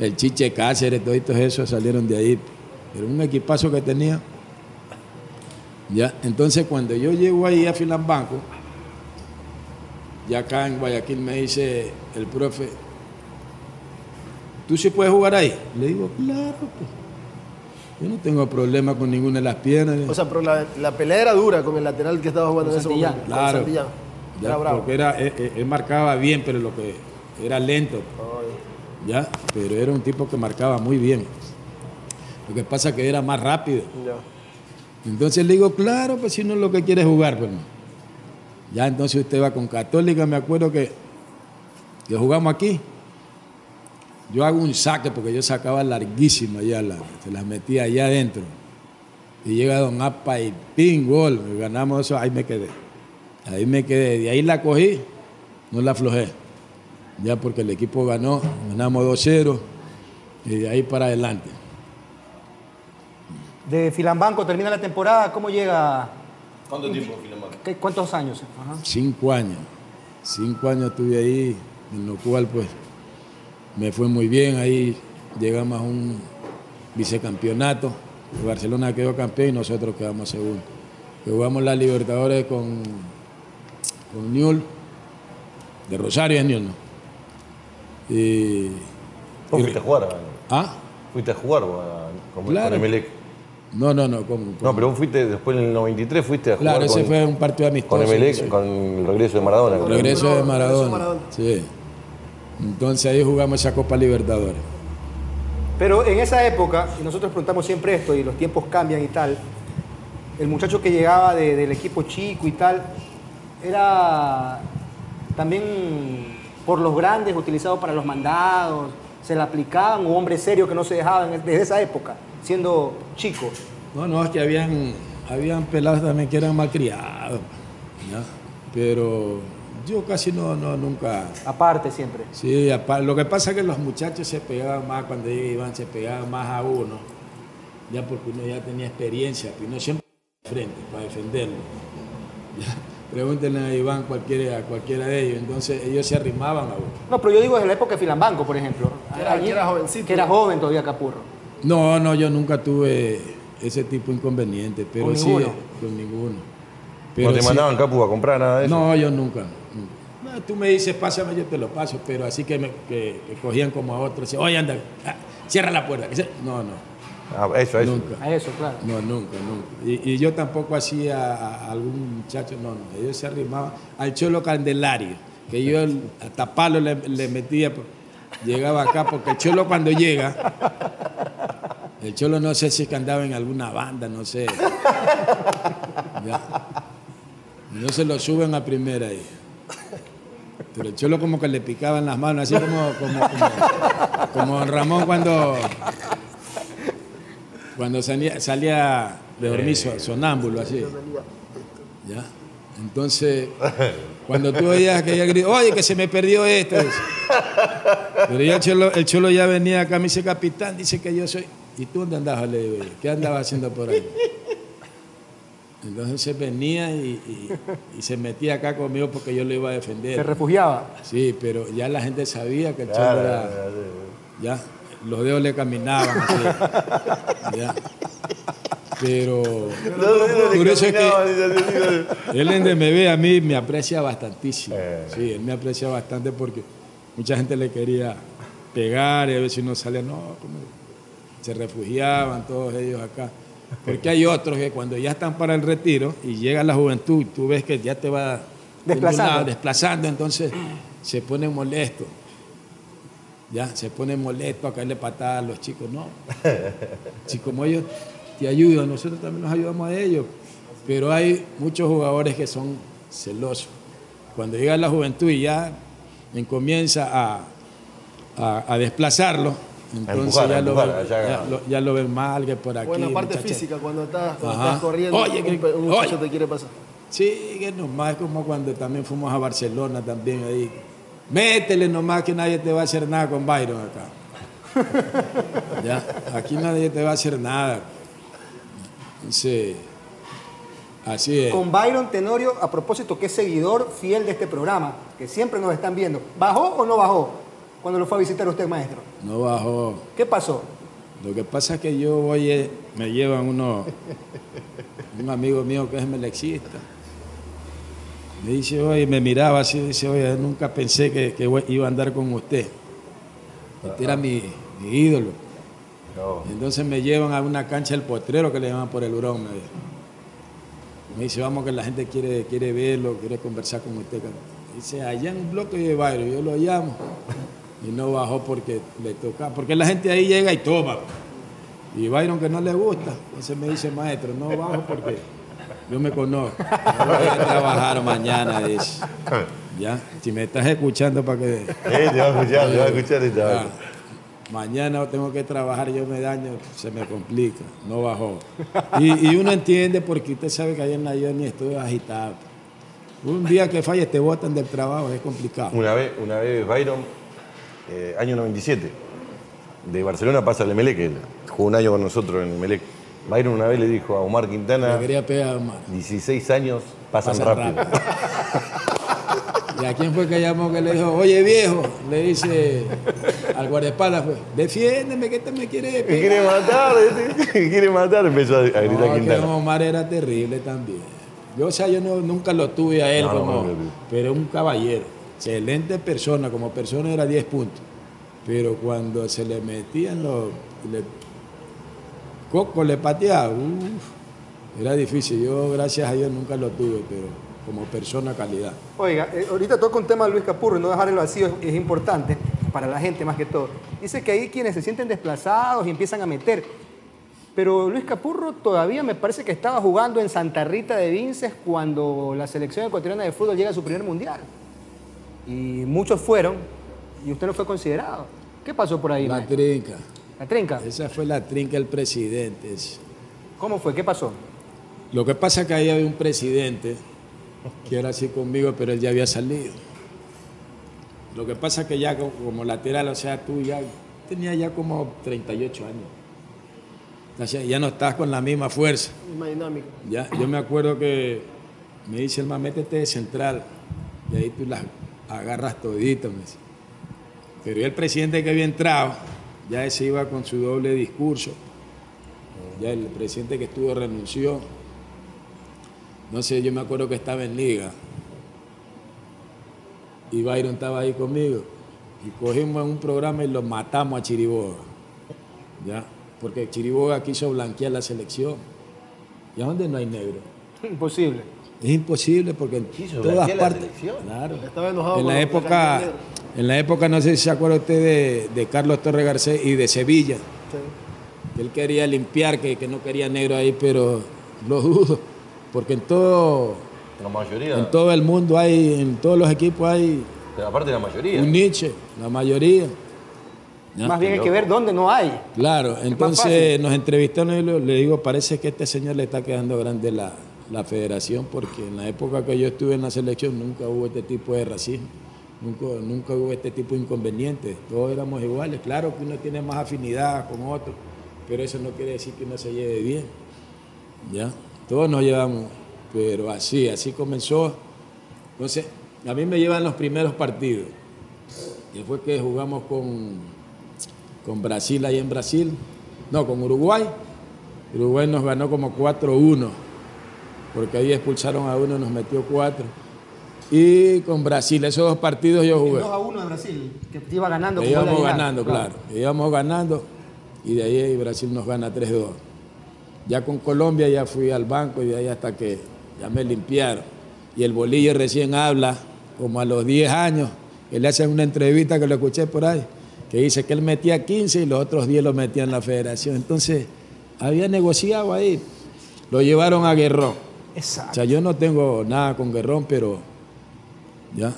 [SPEAKER 8] El Chiche Cáceres, todos esos salieron de ahí. Era un equipazo que tenía. Ya, entonces cuando yo llego ahí a Filambanco, ya acá en Guayaquil me dice el profe, ¿tú sí puedes jugar ahí? Le digo, claro, pues. Yo no tengo problema con ninguna de las piernas.
[SPEAKER 2] O sea, pero la, la pelea era dura con el lateral que estaba jugando
[SPEAKER 3] Con
[SPEAKER 2] en ese
[SPEAKER 3] Santillán.
[SPEAKER 2] momento. con
[SPEAKER 8] Claro.
[SPEAKER 2] Santillán.
[SPEAKER 8] Ya,
[SPEAKER 2] Era bravo.
[SPEAKER 8] porque era, él, él- él marcaba bien, pero lo que era lento. Ya, pero era un tipo que marcaba muy bien. Lo que pasa es que era más rápido.
[SPEAKER 2] Ya.
[SPEAKER 8] Entonces le digo, claro, pues si no es lo que quiere jugar, pues. Ya entonces usted va con Católica, me acuerdo que, que jugamos aquí. Yo hago un saque porque yo sacaba larguísimo allá, la- se las metía allá adentro. Y llega Don Apa y ping, gol. Ganamos eso, ahí me quedé. Ahí me quedé. De ahí la cogí, no la aflojé. Ya porque el equipo ganó, ganamos 2-0 y de ahí para adelante.
[SPEAKER 3] De Filambanco termina la temporada, ¿cómo llega?
[SPEAKER 1] ¿Cuánto tiempo, Filambanco?
[SPEAKER 3] ¿Qué- ¿Cuántos años? Ajá.
[SPEAKER 8] Cinco años. Cinco años estuve ahí, en lo cual pues me fue muy bien. Ahí llegamos a un vicecampeonato. Barcelona quedó campeón y nosotros quedamos segundo. Jugamos la Libertadores con, con Newell, de Rosario es Newell, ¿no? Y,
[SPEAKER 1] Vos fuiste a jugar.
[SPEAKER 8] ¿Ah?
[SPEAKER 1] Fuiste a jugar con,
[SPEAKER 8] Claro.
[SPEAKER 1] con Emelec.
[SPEAKER 8] No, no, no. Con-
[SPEAKER 1] No, pero vos fuiste después en el 93 fuiste a jugar
[SPEAKER 8] claro, ese
[SPEAKER 1] con,
[SPEAKER 8] fue un partido amistoso.
[SPEAKER 1] con Emelec,
[SPEAKER 8] sí.
[SPEAKER 1] con el regreso de Maradona. creo.
[SPEAKER 8] Regreso de Maradona.
[SPEAKER 2] Maradona.
[SPEAKER 8] Sí. Entonces ahí jugamos esa Copa Libertadores.
[SPEAKER 3] Pero en esa época, y nosotros preguntamos siempre esto, y los tiempos cambian y tal, el muchacho que llegaba de- del equipo chico y tal, era también por los grandes utilizado para los mandados, se le aplicaban, o hombres serios que no se dejaban desde esa época, siendo chico.
[SPEAKER 8] No, no, es que habían, habían pelados también que eran malcriados. ¿ya? Pero yo casi no, no, nunca.
[SPEAKER 3] Aparte siempre.
[SPEAKER 8] Sí, apa- lo que pasa es que los muchachos se pegaban más cuando iban, se pegaban más a uno. Ya porque uno ya tenía experiencia, pero uno siempre frente para defenderlo. Ya, Pregúntenle a Iván cualquiera, a cualquiera de ellos. Entonces ellos se arrimaban a uno.
[SPEAKER 3] No, pero yo digo desde la época de Filambanco, por ejemplo.
[SPEAKER 2] Que era- que era jovencito.
[SPEAKER 3] Que era joven todavía Capurro.
[SPEAKER 8] No, no, yo nunca tuve ese tipo de inconveniente, pero
[SPEAKER 3] ¿Con
[SPEAKER 8] sí,
[SPEAKER 3] ninguno?
[SPEAKER 8] con ninguno.
[SPEAKER 1] ¿No
[SPEAKER 8] Pero
[SPEAKER 1] te
[SPEAKER 8] sí-
[SPEAKER 1] mandaban Capu a comprar nada de eso?
[SPEAKER 8] No, yo nunca. nunca. No, tú me dices, pásame, yo te lo paso, pero así que me que, que cogían como a otros, oye, anda, ah, cierra la puerta. que se-". No, no,
[SPEAKER 1] Ah, eso, eso.
[SPEAKER 8] nunca.
[SPEAKER 3] A eso, claro.
[SPEAKER 8] No, nunca, nunca. Y, y yo tampoco hacía a, a algún muchacho, no, no. Ellos se arrimaban al Cholo Candelario, que yo hasta palo le, le metía, por- llegaba acá, porque el Cholo cuando llega, el Cholo no sé si es que andaba en alguna banda, no sé. [LAUGHS] Ya. No se lo suben a primera ahí. Pero el cholo como que le picaba en las manos, así como, como, como, como don Ramón cuando, cuando salía, salía de dormir so- sonámbulo, así. ¿Ya? Entonces, cuando tú veías que ella gritó, oye, que se me perdió esto. Pero ya el cholo, el cholo ya venía acá, me dice, capitán, dice que yo soy... ¿Y tú dónde andabas? Le digo yo, ¿qué andabas haciendo por ahí? Entonces se venía y, y- y se metía acá conmigo porque yo lo iba a defender.
[SPEAKER 3] Se refugiaba.
[SPEAKER 8] Sí, pero ya la gente sabía que el
[SPEAKER 1] Claro,
[SPEAKER 8] cholo era.
[SPEAKER 1] claro,
[SPEAKER 8] Ya, los dedos le caminaban así. ya. Pero. Por eso es que él en me ve a mí me aprecia bastantísimo.
[SPEAKER 1] Eh.
[SPEAKER 8] Sí, él me aprecia bastante porque mucha gente le quería pegar y a veces uno salía, no, como se refugiaban todos ellos acá. Porque hay otros que cuando ya están para el retiro y llega la juventud, tú ves que ya te va
[SPEAKER 3] Desplazando.
[SPEAKER 8] lado, desplazando, entonces se ponen molestos. Ya, se ponen molestos a caerle patadas a los chicos. No. [LAUGHS] Si como ellos te ayudan, nosotros también nos ayudamos a ellos. Pero hay muchos jugadores que son celosos. Cuando llega la juventud y ya comienza a, a, a desplazarlo, entonces
[SPEAKER 1] empujar,
[SPEAKER 8] ya, lo ven, ya, lo, ya lo ven mal, que por aquí.
[SPEAKER 2] Buena parte
[SPEAKER 8] muchacha.
[SPEAKER 2] física, cuando estás, cuando estás corriendo,
[SPEAKER 8] Oye,
[SPEAKER 2] un,
[SPEAKER 8] que-
[SPEAKER 2] pe- un muchacho
[SPEAKER 8] oye.
[SPEAKER 2] te quiere pasar.
[SPEAKER 8] Sí, que nomás como cuando también fuimos a Barcelona también ahí. Métele nomás que nadie te va a hacer nada con Byron acá. [LAUGHS] ya, aquí nadie te va a hacer nada. Entonces, así es.
[SPEAKER 3] Con Byron Tenorio, a propósito, que es seguidor fiel de este programa, que siempre nos están viendo. ¿Bajó o no bajó cuando lo fue a visitar usted, maestro?
[SPEAKER 8] No bajó.
[SPEAKER 3] ¿Qué pasó?
[SPEAKER 8] Lo que pasa es que yo voy, eh, me llevan uno, un amigo mío que es melexista. Me dice, oye, me miraba así, dice, oye, nunca pensé que, que iba a andar con usted. Este era mi, mi ídolo.
[SPEAKER 1] No.
[SPEAKER 8] Entonces me llevan a una cancha del potrero que le llaman por el hurón. Me, me dice, vamos que la gente quiere, quiere verlo, quiere conversar con usted. Dice, allá en un bloque de Bayro, yo lo llamo. Y no bajó porque le toca, porque la gente ahí llega y toma. Y Byron que no le gusta, entonces me dice, maestro, no bajo porque yo me conozco. Yo [LAUGHS] voy a trabajar mañana, dice. Ya, si me estás escuchando para que...
[SPEAKER 1] Eh, te va a escuchar, te va a escuchar y te va a
[SPEAKER 8] mañana tengo que trabajar, yo me daño, se me complica, no bajó. Y, y uno entiende porque usted sabe que allá en la Johnny estoy agitado. Un día que falles te botan del trabajo, es complicado.
[SPEAKER 1] Una vez, una vez Byron, eh, año 97, de Barcelona pasa al Emelec, él jugó un año con nosotros en el Emelec. Byron una vez le dijo a Omar
[SPEAKER 8] Me
[SPEAKER 1] Quintana,
[SPEAKER 8] quería pegar más.
[SPEAKER 1] 16 años pasan,
[SPEAKER 8] Pasan
[SPEAKER 1] rápido. [LAUGHS]
[SPEAKER 8] ¿Y a quién fue que llamó que le dijo, oye viejo? Le dice al guardaespaldas, pues, defiéndeme que este me quiere
[SPEAKER 1] Me
[SPEAKER 8] pegar.
[SPEAKER 1] quiere matar, me [LAUGHS] quiere matar, empezó a, gritar
[SPEAKER 8] No,
[SPEAKER 1] Quintana.
[SPEAKER 8] Omar era terrible también. Yo, o sea, yo no- nunca lo tuve a él
[SPEAKER 1] No,
[SPEAKER 8] como,
[SPEAKER 1] no.
[SPEAKER 8] pero un caballero, excelente persona, como persona era 10 puntos. Pero cuando se le metían los, Coco le pateaba, uf, era difícil. Yo, gracias a Dios, nunca lo tuve, pero como persona calidad.
[SPEAKER 3] Oiga, eh, ahorita toca un tema de Luis Capurro no dejar el vacío es, es importante para la gente más que todo. Dice que hay quienes se sienten desplazados y empiezan a meter. Pero Luis Capurro todavía me parece que estaba jugando en Santa Rita de Vinces cuando la selección ecuatoriana de fútbol llega a su primer mundial. Y muchos fueron y usted no fue considerado. ¿Qué pasó por ahí?
[SPEAKER 8] La
[SPEAKER 3] maestro?
[SPEAKER 8] trinca.
[SPEAKER 3] ¿La trinca?
[SPEAKER 8] Esa fue la trinca del presidente.
[SPEAKER 3] ¿Cómo fue? ¿Qué pasó?
[SPEAKER 8] Lo que pasa es que ahí había un presidente que era así conmigo, pero él ya había salido. Lo que pasa es que ya co- como lateral, o sea, tú ya tenías ya como 38 años. O sea, ya no estás con la misma fuerza.
[SPEAKER 2] Misma dinámica.
[SPEAKER 8] Ya, yo me acuerdo que me dice el métete de central y ahí tú las agarras todito. Me dice. Pero ya el presidente que había entrado, ya ese iba con su doble discurso. Ya el presidente que estuvo renunció. No sé, yo me acuerdo que estaba en liga. Y Byron estaba ahí conmigo. Y cogimos un programa y lo matamos a Chiriboga. ¿Ya? Porque Chiriboga quiso blanquear la selección. ¿Y a dónde no hay negro?
[SPEAKER 3] Imposible.
[SPEAKER 8] Es imposible porque en
[SPEAKER 1] ¿Quiso
[SPEAKER 8] todas
[SPEAKER 1] la
[SPEAKER 8] partes. Claro.
[SPEAKER 2] Estaba enojado
[SPEAKER 8] En la época, en la época, no sé si se acuerda usted de, de Carlos Torres Garcés y de Sevilla.
[SPEAKER 2] Sí.
[SPEAKER 8] que Él quería limpiar, que, que no quería negro ahí, pero lo dudo. Porque en todo,
[SPEAKER 1] La mayoría.
[SPEAKER 8] en todo el mundo hay, en todos los equipos hay
[SPEAKER 1] Pero aparte la mayoría.
[SPEAKER 8] Un Nietzsche, la mayoría. ¿ya?
[SPEAKER 3] Más bien hay que ver dónde no hay.
[SPEAKER 8] Claro, entonces nos entrevistaron y le le digo, parece que a este señor le está quedando grande la, la federación porque en la época que yo estuve en la selección nunca hubo este tipo de racismo, nunca, nunca hubo este tipo de inconvenientes, todos éramos iguales, claro que uno tiene más afinidad con otro, pero eso no quiere decir que uno se lleve bien, ¿ya? Todos nos llevamos, pero así, así comenzó. Entonces, a mí me llevan los primeros partidos, y fue que jugamos con, con Brasil ahí en Brasil, no, con Uruguay. Uruguay nos ganó como 4-1, porque ahí expulsaron a uno, nos metió 4. Y con Brasil, esos dos partidos yo jugué.
[SPEAKER 3] 2 a 1 de Brasil, que te iba ganando. De
[SPEAKER 8] íbamos ganando, claro. que íbamos ganando y de ahí Brasil nos gana 3-2. Ya con Colombia ya fui al banco y de ahí hasta que ya me limpiaron. Y el bolillo recién habla, como a los 10 años, que le hacen una entrevista que lo escuché por ahí, que dice que él metía 15 y los otros 10 lo metían en la federación. Entonces, había negociado ahí. Lo llevaron a Guerrón. O
[SPEAKER 3] Exacto.
[SPEAKER 8] sea, yo no tengo nada con Guerrón, pero ya.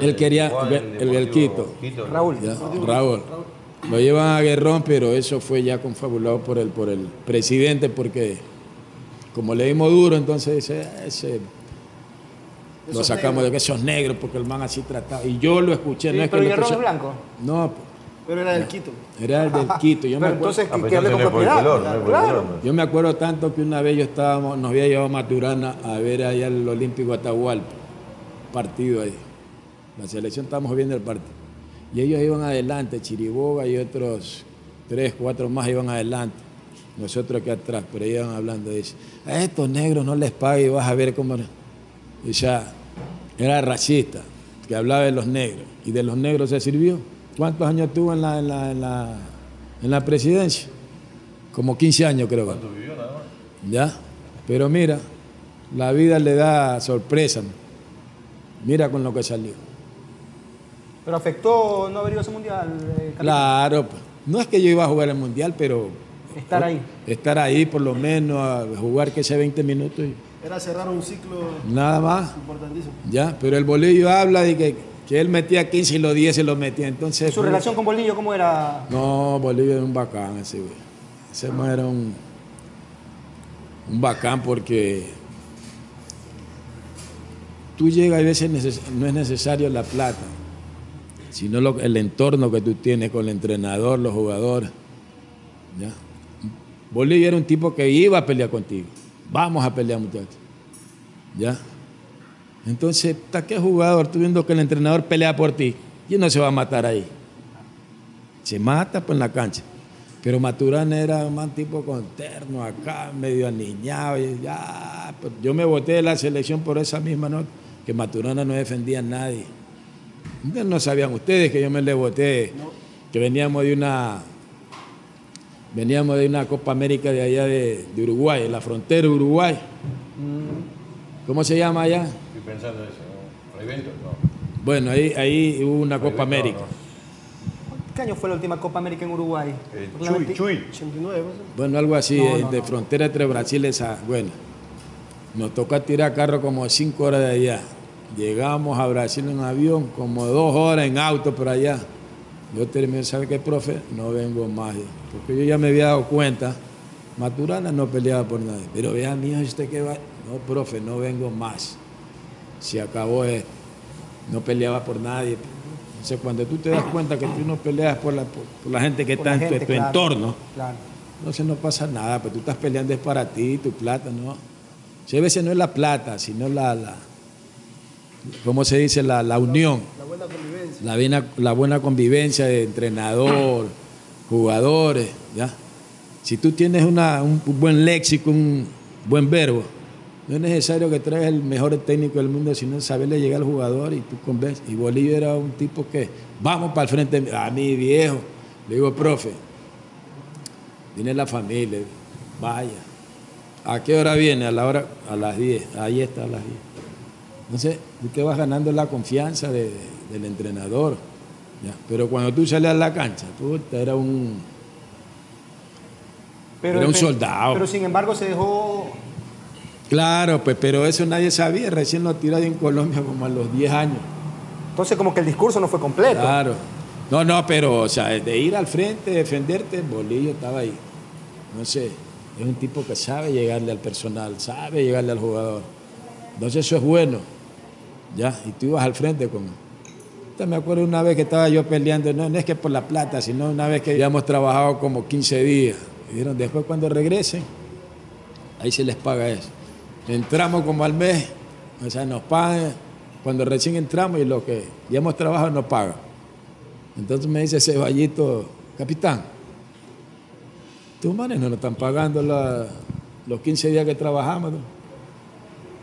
[SPEAKER 8] Él quería- el- el- Quito.
[SPEAKER 3] Raúl.
[SPEAKER 8] Ya, Raúl. Lo llevan a Guerrón, pero eso fue ya confabulado por el, por el presidente, porque como le dimos duro, entonces ese, ese- lo sacamos de que esos negros, porque el man así trataba. Y yo lo escuché,
[SPEAKER 3] Sí,
[SPEAKER 8] no es que
[SPEAKER 3] pero
[SPEAKER 8] lo
[SPEAKER 3] Guerrón
[SPEAKER 8] escuché-
[SPEAKER 3] es blanco.
[SPEAKER 8] No,
[SPEAKER 2] Pero era del Quito.
[SPEAKER 8] era el del Quito. Yo me
[SPEAKER 3] Pero
[SPEAKER 8] acuerdo-
[SPEAKER 3] entonces,
[SPEAKER 1] Ah,
[SPEAKER 3] que,
[SPEAKER 1] pero
[SPEAKER 3] que hable con propiedad.
[SPEAKER 1] color, no es por el
[SPEAKER 3] claro.
[SPEAKER 1] color.
[SPEAKER 8] Yo me acuerdo tanto que una vez yo estábamos, nos había llevado Maturana a ver allá el Olímpico Atahualpa, partido ahí. La selección estábamos viendo el partido. Y ellos iban adelante, Chiriboga y otros tres, cuatro más iban adelante. Nosotros aquí atrás, pero iban hablando. Dice, a estos negros no les pague y vas a ver cómo. Y ya, era racista, que hablaba de los negros. Y de los negros se sirvió. ¿Cuántos años tuvo en la, en la, en la, en la presidencia? Como 15 años creo. que. ¿Ya? Pero mira, la vida le da sorpresa. Mira con lo que salió.
[SPEAKER 3] Pero afectó no haber ido a ese mundial. eh?
[SPEAKER 8] Claro, pues, no es que yo iba a jugar el mundial, pero
[SPEAKER 3] Estar ahí.
[SPEAKER 8] estar ahí por lo menos, a jugar que sea 20 minutos y
[SPEAKER 2] Era cerrar un ciclo
[SPEAKER 8] nada más.
[SPEAKER 2] importantísimo.
[SPEAKER 8] Ya, pero el bolillo habla de que, que él metía 15 y los 10 se los metía. Entonces,
[SPEAKER 3] ¿Su relación con Bolillo cómo era?
[SPEAKER 8] No, Bolivia era un bacán ese güey. Ese man era un, un bacán porque tú llegas y a veces no es necesario la plata, sino lo- el entorno que tú tienes con el entrenador, los jugadores. ¿ya? Bolivia era un tipo que iba a pelear contigo. Vamos a pelear, muchachos. ¿Ya? Entonces, ¿hasta qué jugador? Tú viendo que el entrenador pelea por ti. Y no se va a matar ahí. Se mata pues en la cancha. Pero Maturana era un man tipo con terno acá, medio aniñado. Y ya, pues, yo me boté de la selección por esa misma nota, que Maturana no defendía a nadie. Ustedes no sabían ustedes que yo me le boté, que veníamos de una veníamos de una Copa América de allá de, de Uruguay, en la frontera Uruguay. ¿Cómo se llama allá?
[SPEAKER 1] Pensando eso, ¿no? ¿Hay eventos? No.
[SPEAKER 8] Bueno, ahí, ahí hubo una Copa. América.
[SPEAKER 3] ¿Qué año fue la última Copa América en Uruguay?
[SPEAKER 1] Eh, Chuy, Chuy.
[SPEAKER 2] 89, ¿no?
[SPEAKER 8] Bueno, algo así,
[SPEAKER 3] No,
[SPEAKER 8] eh,
[SPEAKER 3] no,
[SPEAKER 8] de
[SPEAKER 3] no.
[SPEAKER 8] frontera entre Brasil y esa. Bueno, nos tocó tirar carro como cinco horas de allá. Llegamos a Brasil en avión, como dos horas en auto por allá. Yo terminé, ¿sabe qué, profe? No vengo más. Porque yo ya me había dado cuenta, Maturana no peleaba por nadie. Pero vea, mijo, ¿usted qué va? No, profe, no vengo más. Se acabó esto. No peleaba por nadie. Entonces, cuando tú te das [CLEARS THROAT] cuenta que tú no peleas por la, por, por la gente que
[SPEAKER 3] por
[SPEAKER 8] está en tu-
[SPEAKER 3] gente,
[SPEAKER 8] tu
[SPEAKER 3] claro.
[SPEAKER 8] entorno,
[SPEAKER 3] Claro.
[SPEAKER 8] entonces no pasa nada, pero tú estás peleando es para ti, tu plata, ¿no? Si a veces no es la plata, sino la, la ¿cómo se dice? La, la unión,
[SPEAKER 2] La buena convivencia.
[SPEAKER 8] la buena, la buena convivencia de entrenador, [CLEARS THROAT] jugadores, ¿ya? Si tú tienes una, un buen léxico, un buen verbo, no es necesario que traigas el mejor técnico del mundo, sino saberle llegar al jugador y tú convences. Y Bolillo era un tipo que, vamos para el frente, a mi viejo, le digo, profe, viene la familia, vaya. ¿A qué hora viene? A la hora, a las 10, ahí está a las 10. Entonces, tú te vas ganando la confianza de- del entrenador. ¿ya? Pero cuando tú sales a la cancha, puta, era un, Era un soldado.
[SPEAKER 3] Pero sin embargo se dejó.
[SPEAKER 8] Claro, pues, pero eso nadie sabía. Recién lo tirado en Colombia como a los 10 años.
[SPEAKER 3] Entonces como que el discurso no fue completo.
[SPEAKER 8] Claro. No, no, pero, o sea, de ir al frente, defenderte, Bolillo estaba ahí. No sé, es un tipo que sabe llegarle al personal, sabe llegarle al jugador. Entonces eso es bueno. Ya, y tú ibas al frente con Me acuerdo una vez que estaba yo peleando, no, no es que por la plata, sino una vez que habíamos trabajado como 15 días. Y dijeron, después cuando regresen, ahí se les paga eso. Entramos como al mes, o sea, nos pagan cuando recién entramos y lo que ya hemos trabajado nos pagan. Entonces me dice Ceballito, capitán, tus manes no nos están pagando la- los 15 días que trabajamos.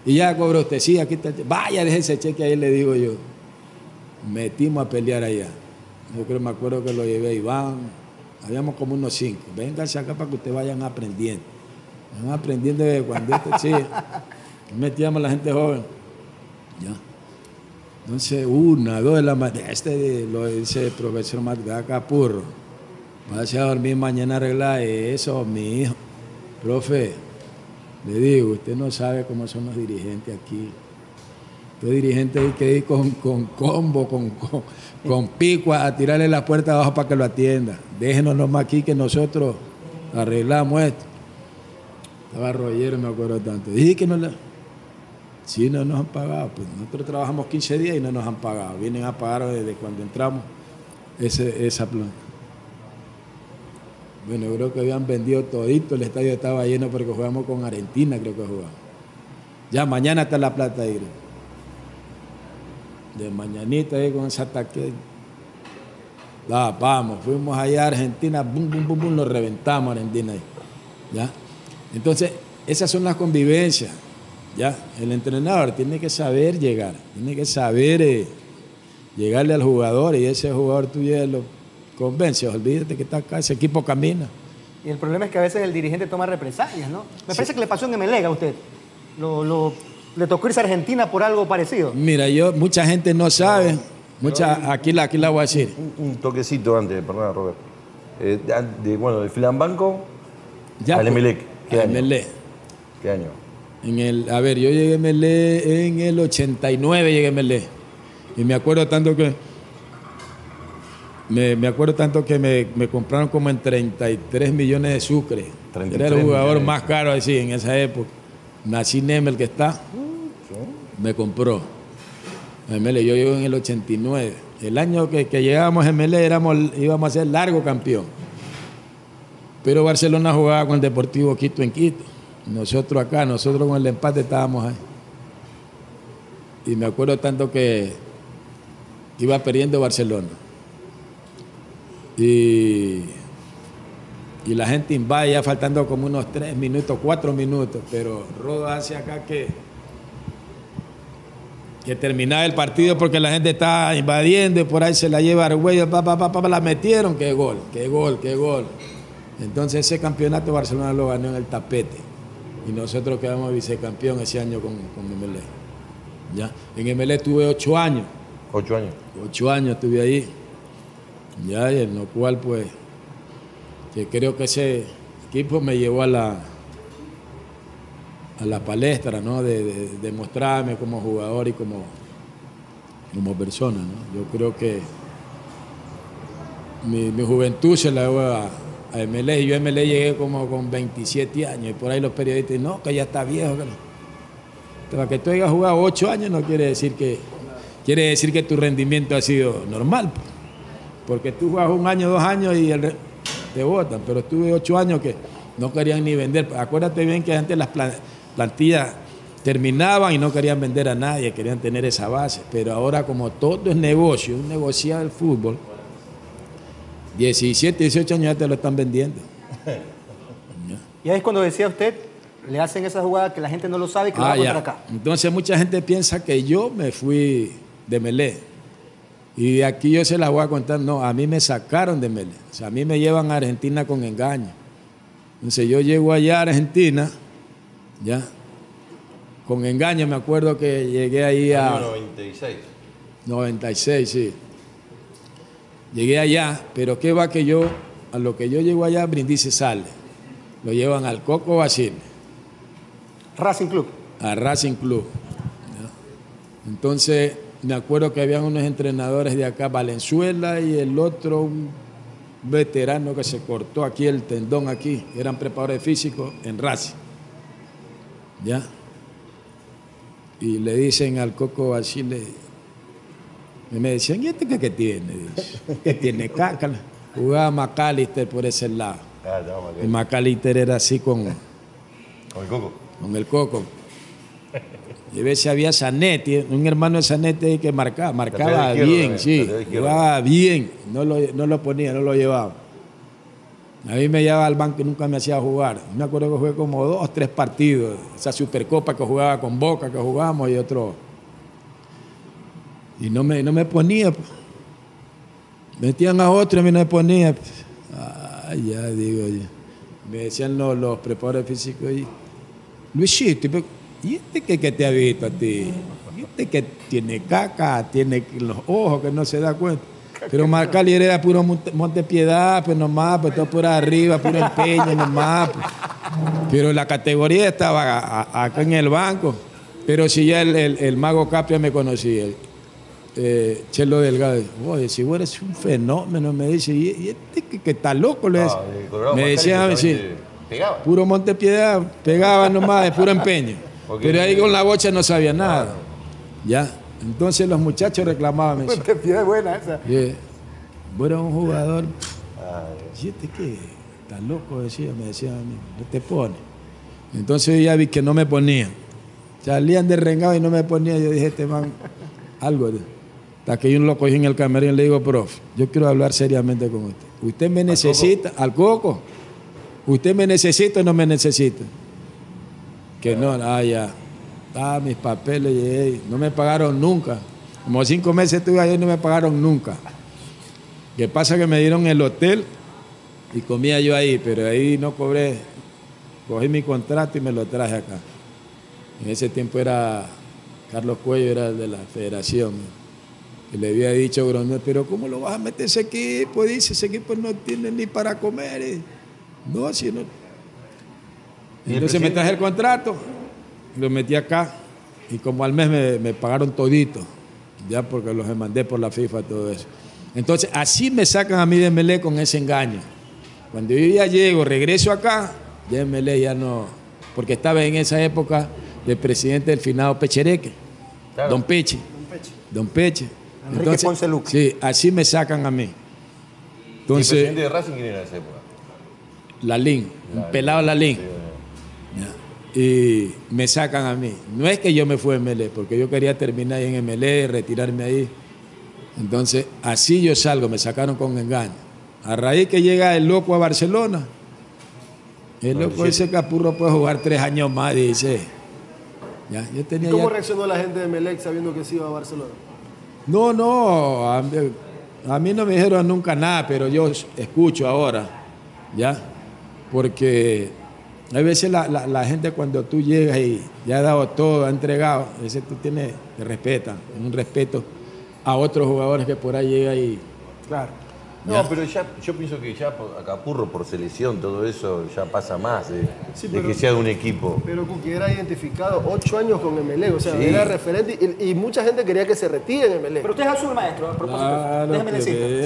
[SPEAKER 8] Y ya cobró usted, sí, aquí está. Vaya, deje ese cheque ahí, le digo yo. Metimos a pelear allá. Yo creo, me acuerdo que lo llevé a Iván. Habíamos como unos cinco. Vénganse acá para que ustedes vayan aprendiendo. Van aprendiendo de cuando este, sí. Metíamos a la gente joven. Ya. Entonces, una, dos de la mañana, este lo dice el profesor Matgaca Purro. Vaya a dormir mañana arreglar eso, mi hijo. Profe, le digo, usted no sabe cómo son los dirigentes aquí. Los dirigentes hay que ir con, con combo, con, con, con pico a tirarle la puerta abajo para que lo atienda. Déjenos nomás aquí que nosotros arreglamos esto. Estaba Rollero, me acuerdo tanto. Dije que no le... Sí, no nos han pagado. Pues nosotros trabajamos 15 días y no nos han pagado. Vienen a pagar desde cuando entramos ese, esa planta. Bueno, creo que habían vendido todito, el estadio estaba lleno porque jugamos con Argentina, creo que jugamos. Ya mañana está la plata ahí. De mañanita ahí con ese ataque. Ah, vamos, fuimos allá a Argentina, bum, bum, bum, bum, lo reventamos a Argentina ahí. ¿Ya? Entonces, esas son las convivencias. ¿Ya? El entrenador tiene que saber llegar, tiene que saber eh, llegarle al jugador y ese jugador tú ya lo convences, olvídate que está acá, ese equipo camina.
[SPEAKER 3] Y el problema es que a veces el dirigente toma represalias, ¿no? Me parece que le pasó en Emelega a usted. Lo, lo- le tocó irse a Argentina por algo parecido.
[SPEAKER 8] Mira, yo, mucha gente no sabe, mucha, aquí, la, aquí la voy a decir.
[SPEAKER 1] Un, un toquecito antes, perdón, Robert. Eh, de, de- bueno, de Filambanco
[SPEAKER 8] Ya,
[SPEAKER 1] al
[SPEAKER 8] pues,
[SPEAKER 1] Emelec. ¿Qué año? ¿Qué año?
[SPEAKER 8] En el, a ver, yo llegué a Melé en el 89, llegué a Melé. Y me acuerdo tanto que. Me, me acuerdo tanto que me, me compraron como en 33 millones de sucre.
[SPEAKER 1] 33
[SPEAKER 8] Era el jugador más caro así en esa época. Nací Nemel que está, me compró. Yo llego en el 89. El año que, que llegábamos a Melé éramos, íbamos a ser largo campeón. Pero Barcelona jugaba con el Deportivo Quito en Quito. Nosotros acá, nosotros con el empate estábamos ahí. Y me acuerdo tanto que iba perdiendo Barcelona. Y, la gente invade ya faltando como unos tres minutos, cuatro minutos. Pero Rodo hace acá que, que terminaba el partido porque la gente estaba invadiendo y por ahí se la lleva Argüello, pa, pa, pa, pa, la metieron, qué gol, qué gol, qué gol. Entonces ese campeonato Barcelona lo ganó en el tapete y nosotros quedamos vicecampeón ese año con, con MLE. ¿Ya? En MLE tuve ocho años,
[SPEAKER 1] Ocho años.
[SPEAKER 8] ocho años estuve ahí, ya, y en lo cual pues, que creo que ese equipo me llevó a la, a la palestra, ¿no? De, de- de mostrarme como jugador y como, como persona, ¿no? Yo creo que mi, mi juventud se la debo a, a MLE. Yo a MLE llegué como con 27 años y por ahí los periodistas dicen, no, que ya está viejo. Que no". Para que tú hayas jugado 8 años no quiere decir que quiere decir que tu rendimiento ha sido normal. Porque tú juegas un año, dos años y te votan. Pero estuve 8 años que no querían ni vender. Acuérdate bien que antes las plan- plantillas terminaban y no querían vender a nadie, querían tener esa base. Pero ahora como todo es negocio, un negociado del fútbol, 17, 18 años ya te lo están vendiendo. [LAUGHS]
[SPEAKER 3] Y ahí es cuando decía usted, le hacen esa jugada que la gente no lo sabe y que lo va
[SPEAKER 8] Ah,
[SPEAKER 3] a contar
[SPEAKER 8] ya.
[SPEAKER 3] acá.
[SPEAKER 8] Entonces mucha gente piensa que yo me fui de Melé. Y de aquí yo se la voy a contar. No, a mí me sacaron de Melé. O sea, a mí me llevan a Argentina con engaño. Entonces yo llego allá a Argentina, ya, con engaño. Me acuerdo que llegué ahí a...
[SPEAKER 1] Año 96.
[SPEAKER 8] 96, sí. Llegué allá, pero qué va que yo, a lo que yo llego allá, Brindisi sale. Lo llevan al Coco Basile
[SPEAKER 3] Racing Club.
[SPEAKER 8] a Racing Club. Entonces, me acuerdo que habían unos entrenadores de acá, Valenzuela y el otro, un veterano que se cortó aquí el tendón aquí, eran preparadores físicos en Racing. ¿Ya? Y le dicen al Coco Basile, y me decían, ¿y este qué, qué tiene? ¿Qué tiene caca? Jugaba McAllister por ese lado.
[SPEAKER 1] Ah,
[SPEAKER 8] Y. McAllister era así con,
[SPEAKER 1] Con el coco.
[SPEAKER 8] con el coco. Y a veces había Zanetti, un hermano de Zanetti que marcaba, marcaba bien,
[SPEAKER 1] también,
[SPEAKER 8] sí, jugaba bien, no lo, no lo ponía, no lo llevaba. A mí me llevaba al banco y nunca me hacía jugar. Me acuerdo que jugué como dos, tres partidos. Esa Supercopa que jugaba con Boca, que jugábamos, y otro. Y no me, no me ponía. pues. Metían a otro y a mí no me ponía. Ay, ya digo yo. Me decían los, los preparadores físicos y Luisito, ¿y este que, que te ha visto a ti? ¿Y este que tiene caca, tiene los ojos que no se da cuenta? Pero Marcali era puro monte, Montepiedad, pues nomás, pues todo por arriba, puro empeño nomás. pues. Pero la categoría estaba a- a- acá en el banco. Pero si ya el, el- el mago Capia me conocía, eh, Chelo Delgado, oye, si vos eres un fenómeno, me dice, ¿y, y este que, que está loco? Le
[SPEAKER 1] Ah,
[SPEAKER 8] me decía, sí,
[SPEAKER 1] Pegaba.
[SPEAKER 8] puro Montepiedad, pegaba nomás, de puro empeño. Pero ahí con la bocha no sabía nada. Ya. Entonces los muchachos reclamaban, me decían,
[SPEAKER 9] Te pide buena esa.
[SPEAKER 8] "Oye, vos eres un jugador,
[SPEAKER 1] Ay,
[SPEAKER 8] ¿y este qué? Está loco, decía, me decía a mí, no te pone. Entonces yo ya vi que no me ponían. Salían de rengado y no me ponían. Yo dije, este man, algo. de-". Hasta que yo lo cogí en el camerino y le digo, profe, yo quiero hablar seriamente con usted. Usted me necesita, al coco. Usted me necesita o no me necesita. Que no, ah, ya. Ah, mis papeles, llegué. no me pagaron nunca. Como cinco meses estuve ahí y no me pagaron nunca. Que pasa que me dieron el hotel y comía yo ahí, pero ahí no cobré. Cogí mi contrato y me lo traje acá. En ese tiempo era Carlos Cuello, era de la federación. Que le había dicho a Grondel, pero ¿cómo lo vas a meter ese equipo? Dice, ese equipo no tiene ni para comer. Y, no, si no.
[SPEAKER 1] ¿Y
[SPEAKER 8] Entonces me traje el contrato, lo metí acá y como al mes me, me pagaron todito, ya porque los mandé por la FIFA, todo eso. Entonces así me sacan a mí de Melé con ese engaño. Cuando yo ya llego, regreso acá, ya Melé ya no, porque estaba en esa época de presidente del finado Pechereque,
[SPEAKER 1] Claro.
[SPEAKER 8] Don Peche. Don Peche.
[SPEAKER 9] Enrique Ponce Luque.
[SPEAKER 8] Sí, así me sacan a mí.
[SPEAKER 1] ¿Y el
[SPEAKER 8] Entonces,
[SPEAKER 1] presidente de Racing quién era en esa época?
[SPEAKER 8] Lalín, un pelado Lalín. Ya. Y me sacan a mí. No es que yo me fui a MLE, porque yo quería terminar ahí en MLE, retirarme ahí. Entonces, así yo salgo, me sacaron con engaño. A raíz que llega el loco a Barcelona, el loco dice Capurro puede jugar tres años más, dice. Ya, yo tenía
[SPEAKER 2] ¿Cómo
[SPEAKER 8] ya-
[SPEAKER 2] reaccionó la gente de Melec sabiendo que se iba a Barcelona?
[SPEAKER 8] No, no, a, mí- a no me dijeron nunca nada, pero yo escucho ahora, ¿ya? Porque hay veces la, la- la gente cuando tú llegas y ya ha dado todo, ha entregado, a veces tú tienes, te respetan, un respeto a otros jugadores que por ahí llegan y...
[SPEAKER 9] Claro.
[SPEAKER 1] No, pero ya, yo pienso que ya por- a Capurro por selección, todo eso ya pasa más de,
[SPEAKER 2] Sí,
[SPEAKER 1] de
[SPEAKER 2] pero-
[SPEAKER 1] que sea de un equipo.
[SPEAKER 2] Pero Kuki era identificado ocho años con Emelec, o sea,
[SPEAKER 1] Sí.
[SPEAKER 2] era referente y, y mucha gente quería que se retire en Emelec.
[SPEAKER 3] Pero usted es azul, maestro, a propósito.
[SPEAKER 8] Claro,
[SPEAKER 3] Déjeme
[SPEAKER 8] vea,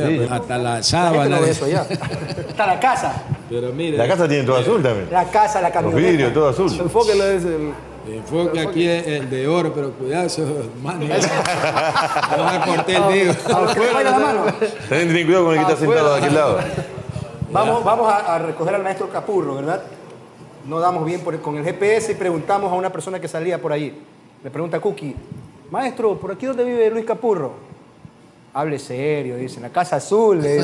[SPEAKER 1] Sí.
[SPEAKER 8] hasta la sábana.
[SPEAKER 9] no ve eso ya.
[SPEAKER 3] Está la casa.
[SPEAKER 8] Pero mire,
[SPEAKER 1] La casa tiene todo azul también.
[SPEAKER 3] La casa, la
[SPEAKER 1] Los
[SPEAKER 3] camioneta.
[SPEAKER 1] vidrios, todo azul.
[SPEAKER 2] Enfóquenlo es el.
[SPEAKER 8] El enfoque aquí es el de oro, pero cuidado, eso, mano, [LAUGHS] me van a cortar el dedo.
[SPEAKER 3] La mano.
[SPEAKER 1] También cuidado con el que está sentado de aquel lado.
[SPEAKER 9] Vamos, vamos a, a recoger al maestro Capurro, ¿verdad? No damos bien por- con el GPS y preguntamos a una persona que salía por ahí. Le pregunta a Cookie, maestro, ¿por aquí dónde vive Luis Capurro? Hable serio, dice, en la Casa Azul. le.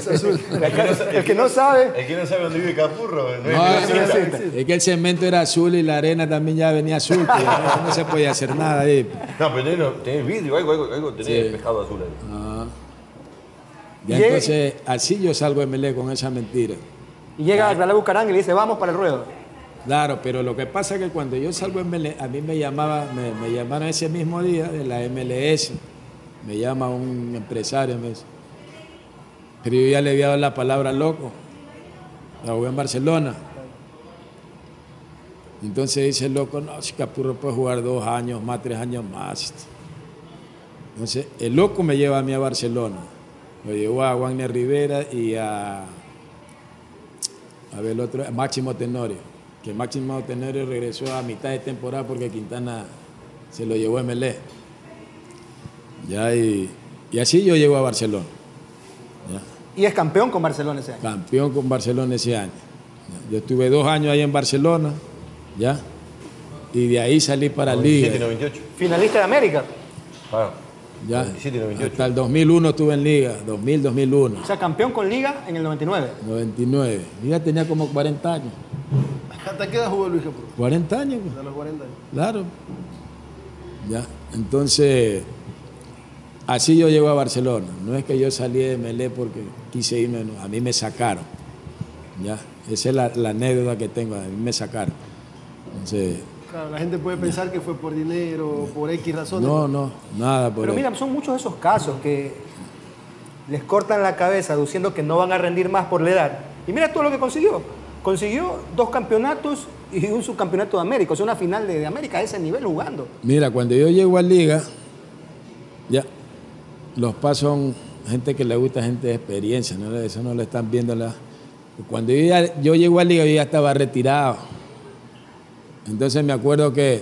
[SPEAKER 9] La casa- el que no sabe,
[SPEAKER 1] El que no sabe dónde vive Capurro, no
[SPEAKER 8] No,
[SPEAKER 1] es
[SPEAKER 8] no, no, es que el cemento era azul y la arena también ya venía azul, pues, ya no, no se podía hacer nada ahí.
[SPEAKER 1] No, pero tenés, tenés vidrio, algo, algo, algo tenés
[SPEAKER 8] Sí.
[SPEAKER 1] pescado azul ahí.
[SPEAKER 8] Ya
[SPEAKER 9] Y-
[SPEAKER 8] entonces, así yo salgo de Melé con esa mentira.
[SPEAKER 9] y llega a la Bucarán y le dice, vamos para el ruedo.
[SPEAKER 8] Claro, pero lo que pasa es que cuando yo salgo en Melé, a mí me llamaba, me, me llamaron ese mismo día de la MLS, me llama un empresario, me dice, pero yo ya le había dado la palabra loco, la jugué en Barcelona. Entonces dice el loco, no, si Capurro puede jugar dos años más, tres años más. Entonces, el loco me lleva a mí a Barcelona. Lo llevó a Wagner Rivera y a. A ver, el otro, a Máximo Tenorio. Que Máximo Tenorio regresó a mitad de temporada porque Quintana se lo llevó a MLE. Ya, y, y así yo llego a Barcelona. Ya
[SPEAKER 3] Y es campeón con Barcelona ese año.
[SPEAKER 8] campeón con Barcelona ese año. Yo estuve dos años ahí en Barcelona, ¿ya? Y de ahí salí para
[SPEAKER 1] 97 y
[SPEAKER 8] Liga.
[SPEAKER 1] 98.
[SPEAKER 3] Finalista de América.
[SPEAKER 8] ¿ya?
[SPEAKER 1] 97 y 98.
[SPEAKER 8] Hasta el 2001 estuve en Liga, 2000, 2001,
[SPEAKER 3] O sea, campeón con Liga en el 99.
[SPEAKER 8] 99. Liga tenía como 40 años.
[SPEAKER 2] ¿Hasta qué edad jugó Luis Capurro?
[SPEAKER 8] 40 años, pues,
[SPEAKER 2] Hasta los 40 años.
[SPEAKER 8] claro. ¿Ya? Entonces, así yo llego a Barcelona. No es que yo salí de Melé porque quise irme, no, a mí me sacaron. ¿Ya? Esa es la, la anécdota que tengo, a mí me sacaron. Entonces,
[SPEAKER 2] Claro, la gente puede pensar que fue por dinero, por X razones.
[SPEAKER 8] No, no, nada por
[SPEAKER 3] Pero mira, son muchos de esos casos que les cortan la cabeza diciendo que no van a rendir más por la edad. Y mira todo lo que consiguió. Consiguió dos campeonatos y un subcampeonato de América, o sea, una final de, de América a ese nivel jugando.
[SPEAKER 8] Mira, cuando yo llego a Liga, ya, los pasos son gente que le gusta, gente de experiencia, ¿no? eso no lo están viendo. La... Cuando yo, ya- yo llego a Liga, yo ya estaba retirado. Entonces me acuerdo que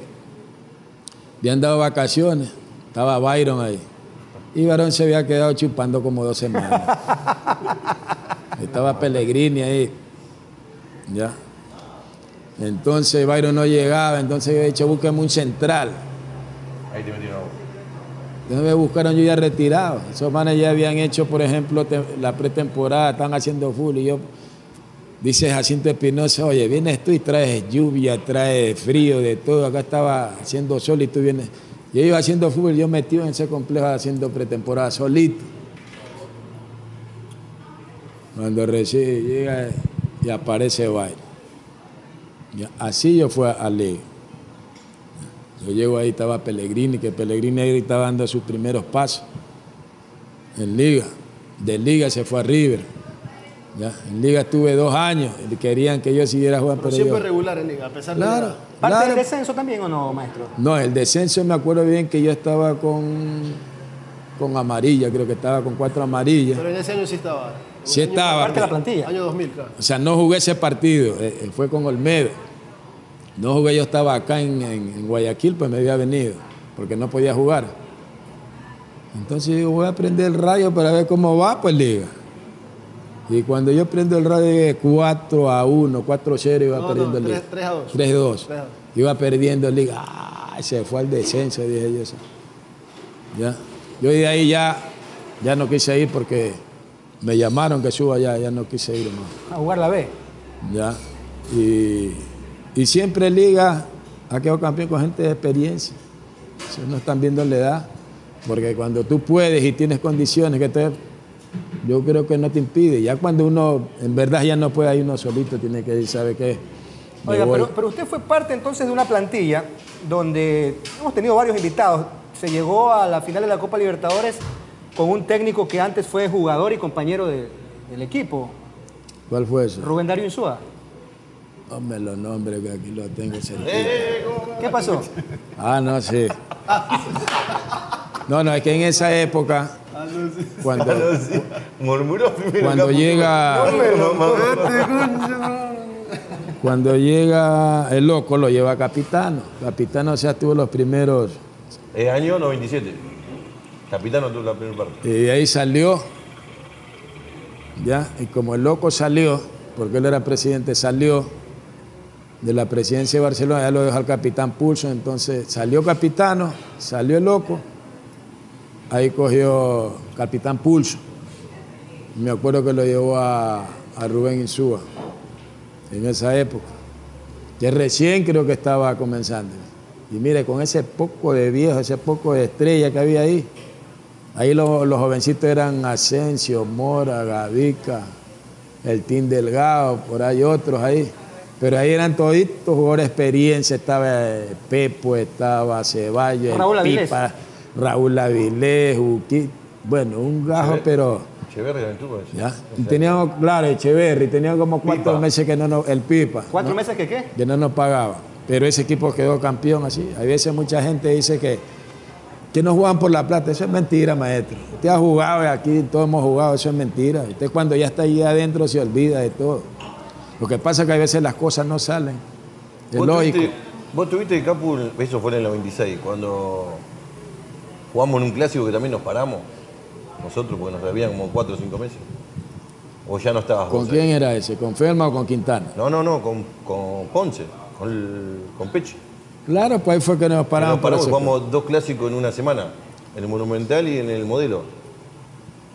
[SPEAKER 8] habían dado vacaciones, estaba Byron ahí. Y Byron se había quedado chupando como dos semanas. [LAUGHS] estaba Pellegrini ahí. Ya. Entonces Byron no llegaba, entonces yo he dicho, búsqueme un central.
[SPEAKER 1] Ahí te metieron.
[SPEAKER 8] Entonces me buscaron yo ya retirado. Esos manes ya habían hecho, por ejemplo, la pretemporada, están haciendo full. Y yo, dice Jacinto Espinosa, oye, vienes tú y traes lluvia, traes frío, de todo. Acá estaba haciendo sol y tú vienes. Yo iba haciendo fútbol, yo metido en ese complejo haciendo pretemporada solito. Cuando recibe, llega y aparece. Ya, Así yo fui a Liga. Yo llego ahí, estaba Pellegrini, que Pellegrini ahí estaba dando sus primeros pasos en Liga. De Liga se fue a River. Ya, En Liga estuve dos años, y querían que yo siguiera jugando,
[SPEAKER 2] Pero
[SPEAKER 8] pero
[SPEAKER 2] siempre
[SPEAKER 8] yo...
[SPEAKER 2] regular en Liga, a pesar
[SPEAKER 8] Claro,
[SPEAKER 2] de la...
[SPEAKER 3] ¿Parte
[SPEAKER 8] claro.
[SPEAKER 3] del descenso también o no, maestro?
[SPEAKER 8] No, el descenso me acuerdo bien que yo estaba con, con amarilla, creo que estaba con cuatro amarillas.
[SPEAKER 2] Pero en ese año sí estaba.
[SPEAKER 8] Sí estaba.
[SPEAKER 3] Parte de la plantilla.
[SPEAKER 2] Año 2000, claro.
[SPEAKER 8] O sea, no jugué ese partido, eh, fue con Olmedo. No jugué, yo estaba acá en, en- en Guayaquil, pues me había venido, porque no podía jugar. Entonces digo, voy a prender el radio para ver cómo va, pues liga. Y cuando yo prendo el radio, dije 4 a 1, 4 a 0, iba
[SPEAKER 2] No,
[SPEAKER 8] perdiendo
[SPEAKER 2] no,
[SPEAKER 8] el liga.
[SPEAKER 2] 3 a 2.
[SPEAKER 8] 3 a 2.
[SPEAKER 2] 3 a 2.
[SPEAKER 8] Iba perdiendo el liga. ¡Ay! Se fue al descenso, dije yo. eso. Ya. Yo de ahí ya, ya no quise ir porque me llamaron que suba ya, ya no quise ir más.
[SPEAKER 3] A jugar la B.
[SPEAKER 8] ¿ya? Y, y siempre Liga ha quedado campeón con gente de experiencia. Si no están viendo la edad, porque cuando tú puedes y tienes condiciones que te, yo creo que no te impide. Ya cuando uno en verdad ya no puede, ahí uno solito tiene que decir, ¿sabe qué? Me
[SPEAKER 3] Oiga, pero, pero usted fue parte entonces de una plantilla donde hemos tenido varios invitados. Se llegó a la final de la Copa Libertadores con un técnico que antes fue jugador y compañero de- del equipo,
[SPEAKER 8] ¿Cuál fue eso?
[SPEAKER 3] Rubén Darío Insúa.
[SPEAKER 8] Hombre, los nombres que aquí los tengo cerquita.
[SPEAKER 3] ¿Qué pasó?
[SPEAKER 8] Ah, no, sí. No, no, es que en esa época, cuando,
[SPEAKER 1] Murmuró primero.
[SPEAKER 8] cuando llega... Cuando llega el loco, lo lleva a Capitano. Capitano, o sea, tuvo los primeros.
[SPEAKER 1] Eh, año 97. Capitano tuvo la primera parte.
[SPEAKER 8] Y ahí salió. ¿Ya? Y como el loco salió, porque él era presidente, salió de la presidencia de Barcelona, ya lo dejó al capitán Pulso. Entonces salió Capitano, salió el loco. Ahí cogió Capitán Pulso. Me acuerdo que lo llevó a, a Rubén Insúa en esa época, que recién creo que estaba comenzando. Y mire, con ese poco de viejo, ese poco de estrella que había ahí, ahí lo- los jovencitos eran Asensio, Mora, Gavica, el Team Delgado, por ahí otros ahí. Pero ahí eran toditos jugadores de experiencia, estaba eh, Pepo, estaba Ceballos,
[SPEAKER 3] Raúl Avilés.
[SPEAKER 8] Pipa, Raúl Avilés, Uqui- bueno, un gajo, pero...
[SPEAKER 1] Echeverri también tuvo eso.
[SPEAKER 8] ¿Ya? Y teníamos, claro, Echeverry, teníamos como cuatro
[SPEAKER 1] Pipa.
[SPEAKER 8] meses que no nos, el Pipa,
[SPEAKER 3] ¿Cuatro
[SPEAKER 8] ¿no?
[SPEAKER 3] meses que qué?
[SPEAKER 8] que no nos pagaba. Pero ese equipo quedó campeón así. Hay veces mucha gente dice que que no juegan por la plata. Eso es mentira, maestro. Usted ha jugado y aquí todos hemos jugado, eso es mentira. Usted cuando ya está ahí adentro se olvida de todo. Lo que pasa es que a veces las cosas no salen. Es
[SPEAKER 1] Vos
[SPEAKER 8] lógico.
[SPEAKER 1] tuviste- vos tuviste Capu, eso fue en el 96, cuando jugamos en un clásico que también nos paramos, nosotros, porque nos habían como 4 o 5 meses. ¿O ya no estabas
[SPEAKER 8] ¿Con quién
[SPEAKER 1] ahí?
[SPEAKER 8] era ese? ¿Con Ferma o con Quintana?
[SPEAKER 1] No, no, no, con, con Ponce, con, el- con Peche.
[SPEAKER 8] Claro, pues ahí fue que nos paramos.
[SPEAKER 1] Nos paramos, jugamos dos clásicos en una semana, en el Monumental y en el Modelo.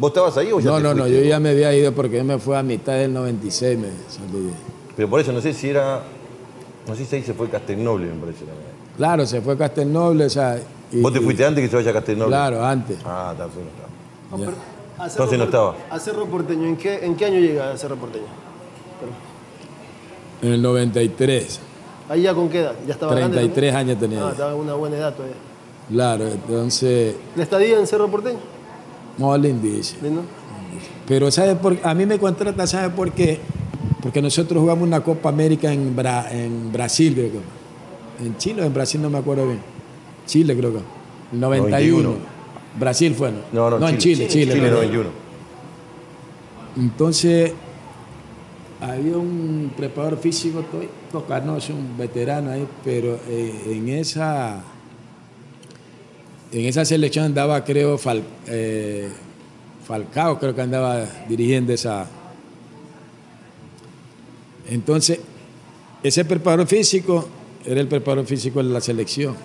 [SPEAKER 1] ¿Vos estabas ahí o ya
[SPEAKER 8] No,
[SPEAKER 1] te
[SPEAKER 8] no, no, yo ya me había ido porque yo me fui a mitad del 96, me salí.
[SPEAKER 1] Pero por eso no sé si era, no sé si ahí se fue Castelnoble, me parece.
[SPEAKER 8] Claro, se fue a Castelnoble, o sea... y-
[SPEAKER 1] ¿Vos te
[SPEAKER 8] y-
[SPEAKER 1] fuiste antes que se vaya a Castelnoble?
[SPEAKER 8] Claro, antes.
[SPEAKER 1] Ah, está, entonces no estaba.
[SPEAKER 2] A Cerro
[SPEAKER 1] Entonces no estaba.
[SPEAKER 2] A Cerro Porteño, ¿en qué, ¿en qué año llega a Cerro Porteño?
[SPEAKER 8] En el 93.
[SPEAKER 2] Ahí ya con qué edad? ¿Ya estaba grande
[SPEAKER 8] 33
[SPEAKER 2] también?
[SPEAKER 8] años tenía.
[SPEAKER 2] Ah, estaba en una buena edad todavía.
[SPEAKER 8] Claro, entonces...
[SPEAKER 2] ¿La estadía en Cerro Porteño?
[SPEAKER 8] No, lindísimo.
[SPEAKER 2] Lindo.
[SPEAKER 8] Pero ¿sabe por A mí me contrata, ¿sabe por qué? Porque nosotros jugamos una Copa América en, Bra- en Brasil, creo que. En Chile o en Brasil, no me acuerdo bien. Chile, creo que. El 91.
[SPEAKER 1] 91.
[SPEAKER 8] Brasil fue, ¿no?
[SPEAKER 1] No, no,
[SPEAKER 8] en Chile, Chile.
[SPEAKER 1] Chile
[SPEAKER 8] no.
[SPEAKER 1] 91.
[SPEAKER 8] Entonces, había un preparador físico, estoy tocanoso, un veterano ahí, pero eh, en esa en esa selección andaba, creo, eh, Falcao, creo que andaba dirigiendo esa. Entonces, ese preparador físico era el preparador físico de la selección.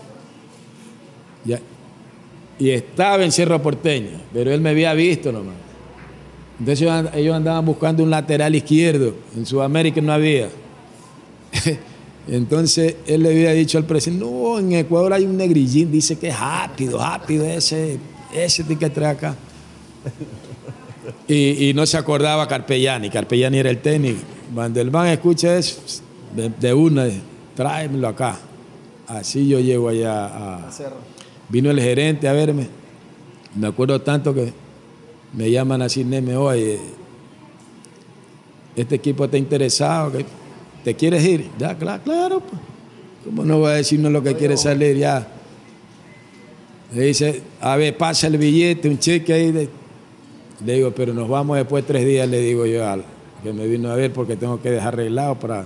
[SPEAKER 8] Y estaba en Cerro Porteño, pero él me había visto nomás. Entonces ellos andaban buscando un lateral izquierdo. En Sudamérica no había. [LAUGHS] Entonces él le había dicho al presidente, no, en Ecuador hay un negrillín, dice que es rápido, rápido ese, ese tiene que traer acá. Y, y no se acordaba Carpellani, Carpellani era el técnico. Cuando el man escucha eso, de, de una, tráemelo acá. Así yo llego allá a. Vino el gerente a verme. Me acuerdo tanto que me llaman así, Neme, oye, este equipo está interesado, ¿te quieres ir? Ya, claro, claro. pues. ¿Cómo no va a decirnos lo que quiere salir ya? Le dice, a ver, pasa el billete, un cheque ahí. de- Le digo, pero nos vamos después de tres días, le digo yo al que me vino a ver porque tengo que dejar arreglado para...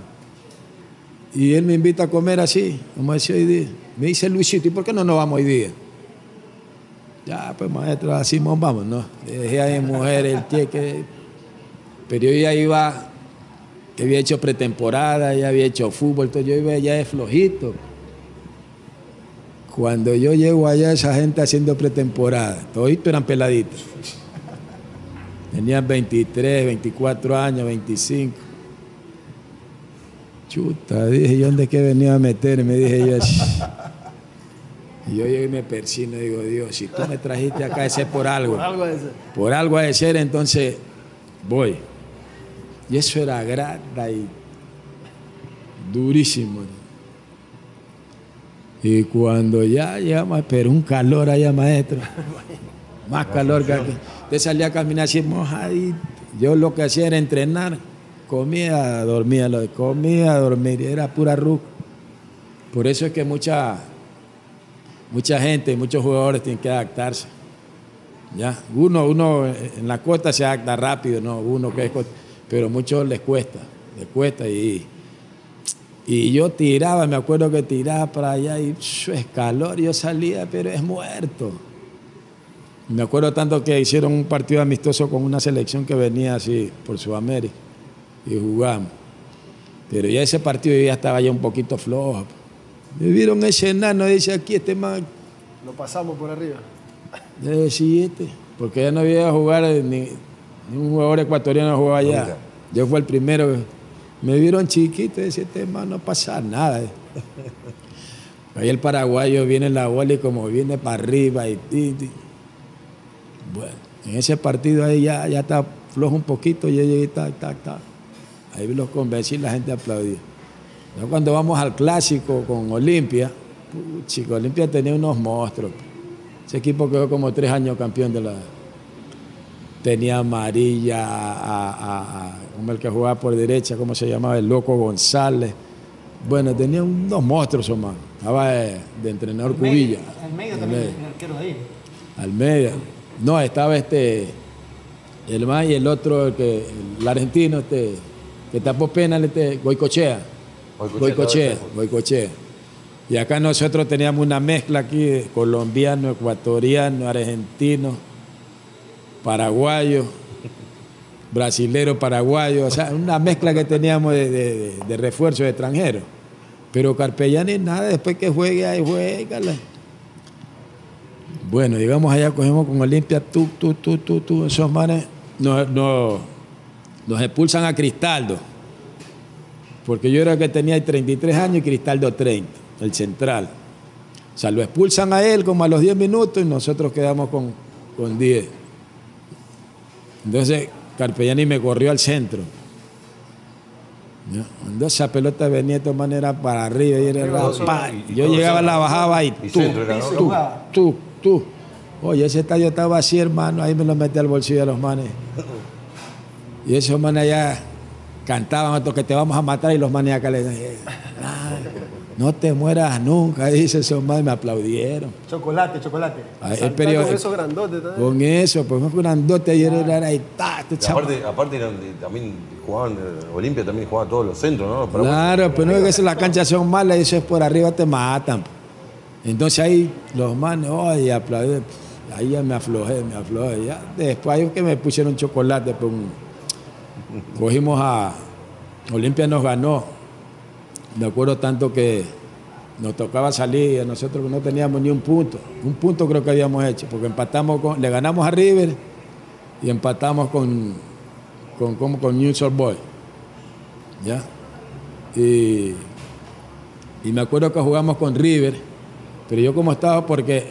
[SPEAKER 8] Y él me invita a comer así, como decía hoy día. Me dice Luisito, ¿y por qué no nos vamos hoy día? Ya, pues maestro, así nos vamos, ¿no? Le Dejé a mi mujer el cheque. Pero yo ya iba, que había hecho pretemporada, ya había hecho fútbol, entonces yo iba ya de flojito. Cuando yo llego allá, esa gente haciendo pretemporada, todos eran peladitos. Tenían 23, 24 años, 25. Chuta, dije yo, ¿dónde que venía a meterme? Dije yo. Y yo llego y me persino y digo, Dios, si tú me trajiste acá, ese es por algo.
[SPEAKER 2] Por algo de eso.
[SPEAKER 8] Por algo de ser, entonces voy. Y eso era grata y durísimo. Y cuando ya llegamos, pero un calor allá, maestro. [LAUGHS] Más calor que aquí. Usted salía a caminar así mojadito. Yo lo que hacía era entrenar. Comía, dormía, lo de comía, dormir. Era pura ruca. Por eso es que mucha, mucha gente, muchos jugadores tienen que adaptarse. ¿ya? Uno, uno en la costa se adapta rápido, ¿no? Uno que es costa, pero a muchos les cuesta, les cuesta y, y yo tiraba, me acuerdo que tiraba para allá y es calor, yo salía, pero es muerto. Me acuerdo tanto que hicieron un partido amistoso con una selección que venía así por Sudamérica y jugamos. Pero ya ese partido yo ya estaba ya un poquito flojo. Me vieron ese enano, dice aquí este man,
[SPEAKER 2] Lo pasamos por arriba.
[SPEAKER 8] de siete, porque ya no había jugar ni, un jugador ecuatoriano jugaba allá.
[SPEAKER 1] Nunca.
[SPEAKER 8] Yo fui el primero. Me vieron chiquito y decía, este man no pasa nada. Ahí el paraguayo viene en la bola y como viene para arriba y ti, ti. Bueno, en ese partido ahí ya, ya está flojo un poquito, yo llegué, tac, tac, tac. Ahí los convencí y la gente aplaudía. Ya cuando vamos al clásico con Olimpia, chico, Olimpia tenía unos monstruos. Ese equipo quedó como tres años campeón de la. Tenía amarilla, a, a- a- como el que jugaba por derecha, ¿cómo se llamaba? El Loco González. Bueno, tenía unos monstruos, hermano. Estaba de, de entrenador Cubilla.
[SPEAKER 3] En medio
[SPEAKER 8] En
[SPEAKER 3] también, el arqueros ahí.
[SPEAKER 8] Almeida. No, estaba este, el más y el otro, el, que, el argentino, este, que tapó penal, este, Goicochea. Goicochea,
[SPEAKER 1] ese.
[SPEAKER 8] Goicochea. Y acá nosotros teníamos una mezcla aquí de colombiano, ecuatoriano, argentino, paraguayo, brasilero, paraguayo, o sea, una mezcla que teníamos de, de, de- refuerzos extranjeros. Pero Carpellani nada, después que juegue ahí, juégale. Bueno, llegamos allá, cogemos con Olimpia, tú, tú, tú, tú, tú, esos manes nos, nos, nos expulsan a Cristaldo. Porque yo era que tenía 33 años y Cristaldo 30, el central. O sea, lo expulsan a él como a los 10 minutos y nosotros quedamos con, con 10. Entonces, Carpellani me corrió al centro. Cuando esa pelota venía de todas maneras para arriba y era pa,
[SPEAKER 1] y- y
[SPEAKER 8] yo llegaba, la bajaba y
[SPEAKER 1] Y
[SPEAKER 8] tú, tú, tú, tú. Oye, ese estadio estaba así, hermano, ahí me lo metí al bolsillo de los manes. Y esos manes allá cantaban otros que te vamos a matar y los manes acá le decían, "Ah, no te mueras nunca, dice esos manes, me aplaudieron.
[SPEAKER 3] Chocolate, chocolate.
[SPEAKER 8] Ahí, el
[SPEAKER 2] Saltar
[SPEAKER 8] periodo-
[SPEAKER 2] con esos grandotes también.
[SPEAKER 8] con eso, pues fue grandote ayer era ahí, ta, te chapa.
[SPEAKER 1] aparte, aparte también jugaban, eh, Olimpia también jugaba todos los centros, ¿no? Para-
[SPEAKER 8] Claro, pero no es que si las canchas son malas y eso es por arriba te matan. Entonces ahí los manes, oye, aplauden. Ahí ya me aflojé, me aflojé. Ya. Después ahí que me pusieron chocolate, pues, cogimos a Olimpia nos ganó. Me acuerdo tanto que nos tocaba salir, nosotros no teníamos ni un punto. Un punto creo que habíamos hecho, porque empatamos con, le ganamos a River y empatamos con, con, con, con News Old Boy. ¿Ya? Y, y me acuerdo que jugamos con River, pero yo como estaba, porque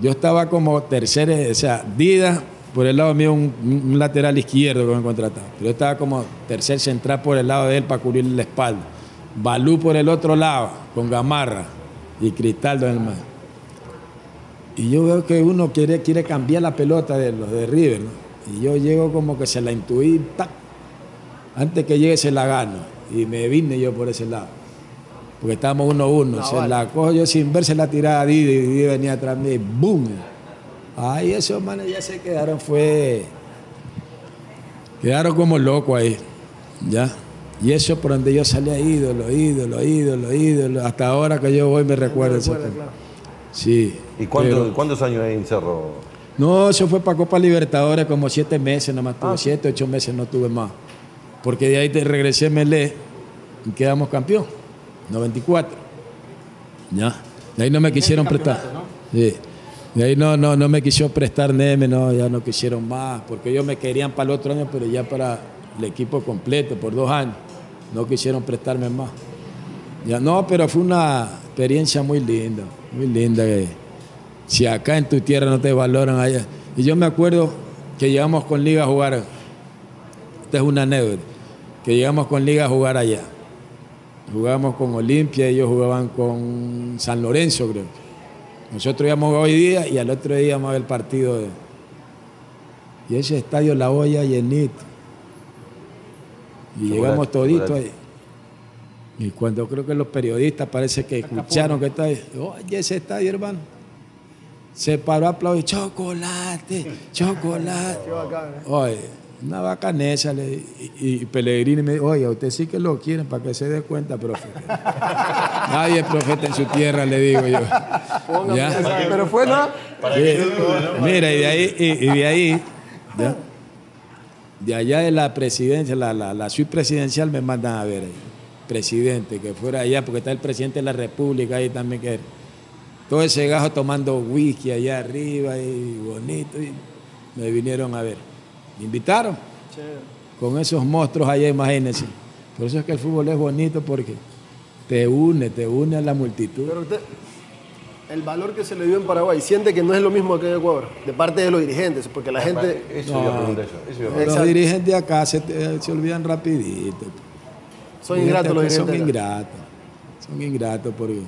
[SPEAKER 8] yo estaba como tercer, o sea, Dida por el lado mío, un, un lateral izquierdo que me contrataba, pero yo estaba como tercer central por el lado de él para cubrirle la espalda. Balú por el otro lado, con Gamarra y Cristaldo en el medio. Y yo veo que uno quiere, quiere cambiar la pelota de los de River, ¿no? Y yo llego como que se la intuí, ¡tac! Antes que llegue se la gano. Y me vine yo por ese lado. Porque estábamos uno a uno.
[SPEAKER 2] No,
[SPEAKER 8] se
[SPEAKER 2] vale.
[SPEAKER 8] la cojo yo sin ver, se la tiraba a Didi y Didi venía atrás de mí. ¡Bum! Ahí esos manes ya se quedaron, fue. Quedaron como locos ahí. ¿Ya? Y eso por donde yo salía ídolo, ídolo, ídolo, ídolo. Hasta ahora que yo voy me recuerdo. tema.
[SPEAKER 2] claro.
[SPEAKER 8] Sí.
[SPEAKER 1] ¿Y cuánto-
[SPEAKER 8] pero-
[SPEAKER 1] cuántos años en Cerro?
[SPEAKER 8] no, eso fue para Copa Libertadores, como siete meses nomás
[SPEAKER 1] Ah,
[SPEAKER 8] tuve, siete, ocho meses no tuve más. Porque de ahí te regresé a Melé y quedamos campeón, 94. Ya. De ahí no me quisieron prestar. Sí. De ahí no, no, no me quisieron prestar Neme, no, ya no quisieron más, porque ellos me querían para el otro año, pero ya para el equipo completo, por dos años. No quisieron prestarme más. Ya no, pero fue una experiencia muy linda, muy linda. que si acá en tu tierra no te valoran allá. Y yo me acuerdo que llegamos con Liga a jugar, esta es una anécdota, que llegamos con Liga a jugar allá. Jugábamos con Olimpia, ellos jugaban con San Lorenzo, creo. Nosotros íbamos hoy día y al otro día íbamos a ver el partido. Y ese estadio La Olla llenito. Y
[SPEAKER 1] Chocolate,
[SPEAKER 8] llegamos toditos ahí. Y cuando creo que los periodistas parece que escucharon que está ahí, oye, ese estadio, hermano. Se paró a aplaudir, chocolate, chocolate.
[SPEAKER 2] ¿eh?
[SPEAKER 8] Oye, una bacanesa. le- y, y Pellegrini me dijo, oye, usted sí que lo quieren para que se dé cuenta, profe. [LAUGHS] Nadie es profeta en su tierra, le digo yo. ¿Ya?
[SPEAKER 9] Pero fue, ¿no?
[SPEAKER 8] Sí. Mira, y de ahí, y, y de ahí, ¿ya? De allá de la presidencia, la, la, la suite presidencial me mandan a ver ahí. Presidente, que fuera allá, porque está el presidente de la República ahí también, que todo ese gajo tomando whisky allá arriba y bonito, y me vinieron a ver. Me invitaron
[SPEAKER 2] Chévere.
[SPEAKER 8] con esos monstruos allá, imagínense. Por eso es que el fútbol es bonito porque te une, te une a la multitud.
[SPEAKER 2] Pero usted, el valor que se le dio en Paraguay, siente que no es lo mismo que en Ecuador, de parte de los dirigentes, porque la gente...
[SPEAKER 1] Eso yo. Eso iba a preguntar.
[SPEAKER 8] Los dirigentes de acá se, te- se olvidan rapidito.
[SPEAKER 2] Son ingratos los
[SPEAKER 8] Son
[SPEAKER 2] dirigentes.
[SPEAKER 8] ingratos. Son ingratos porque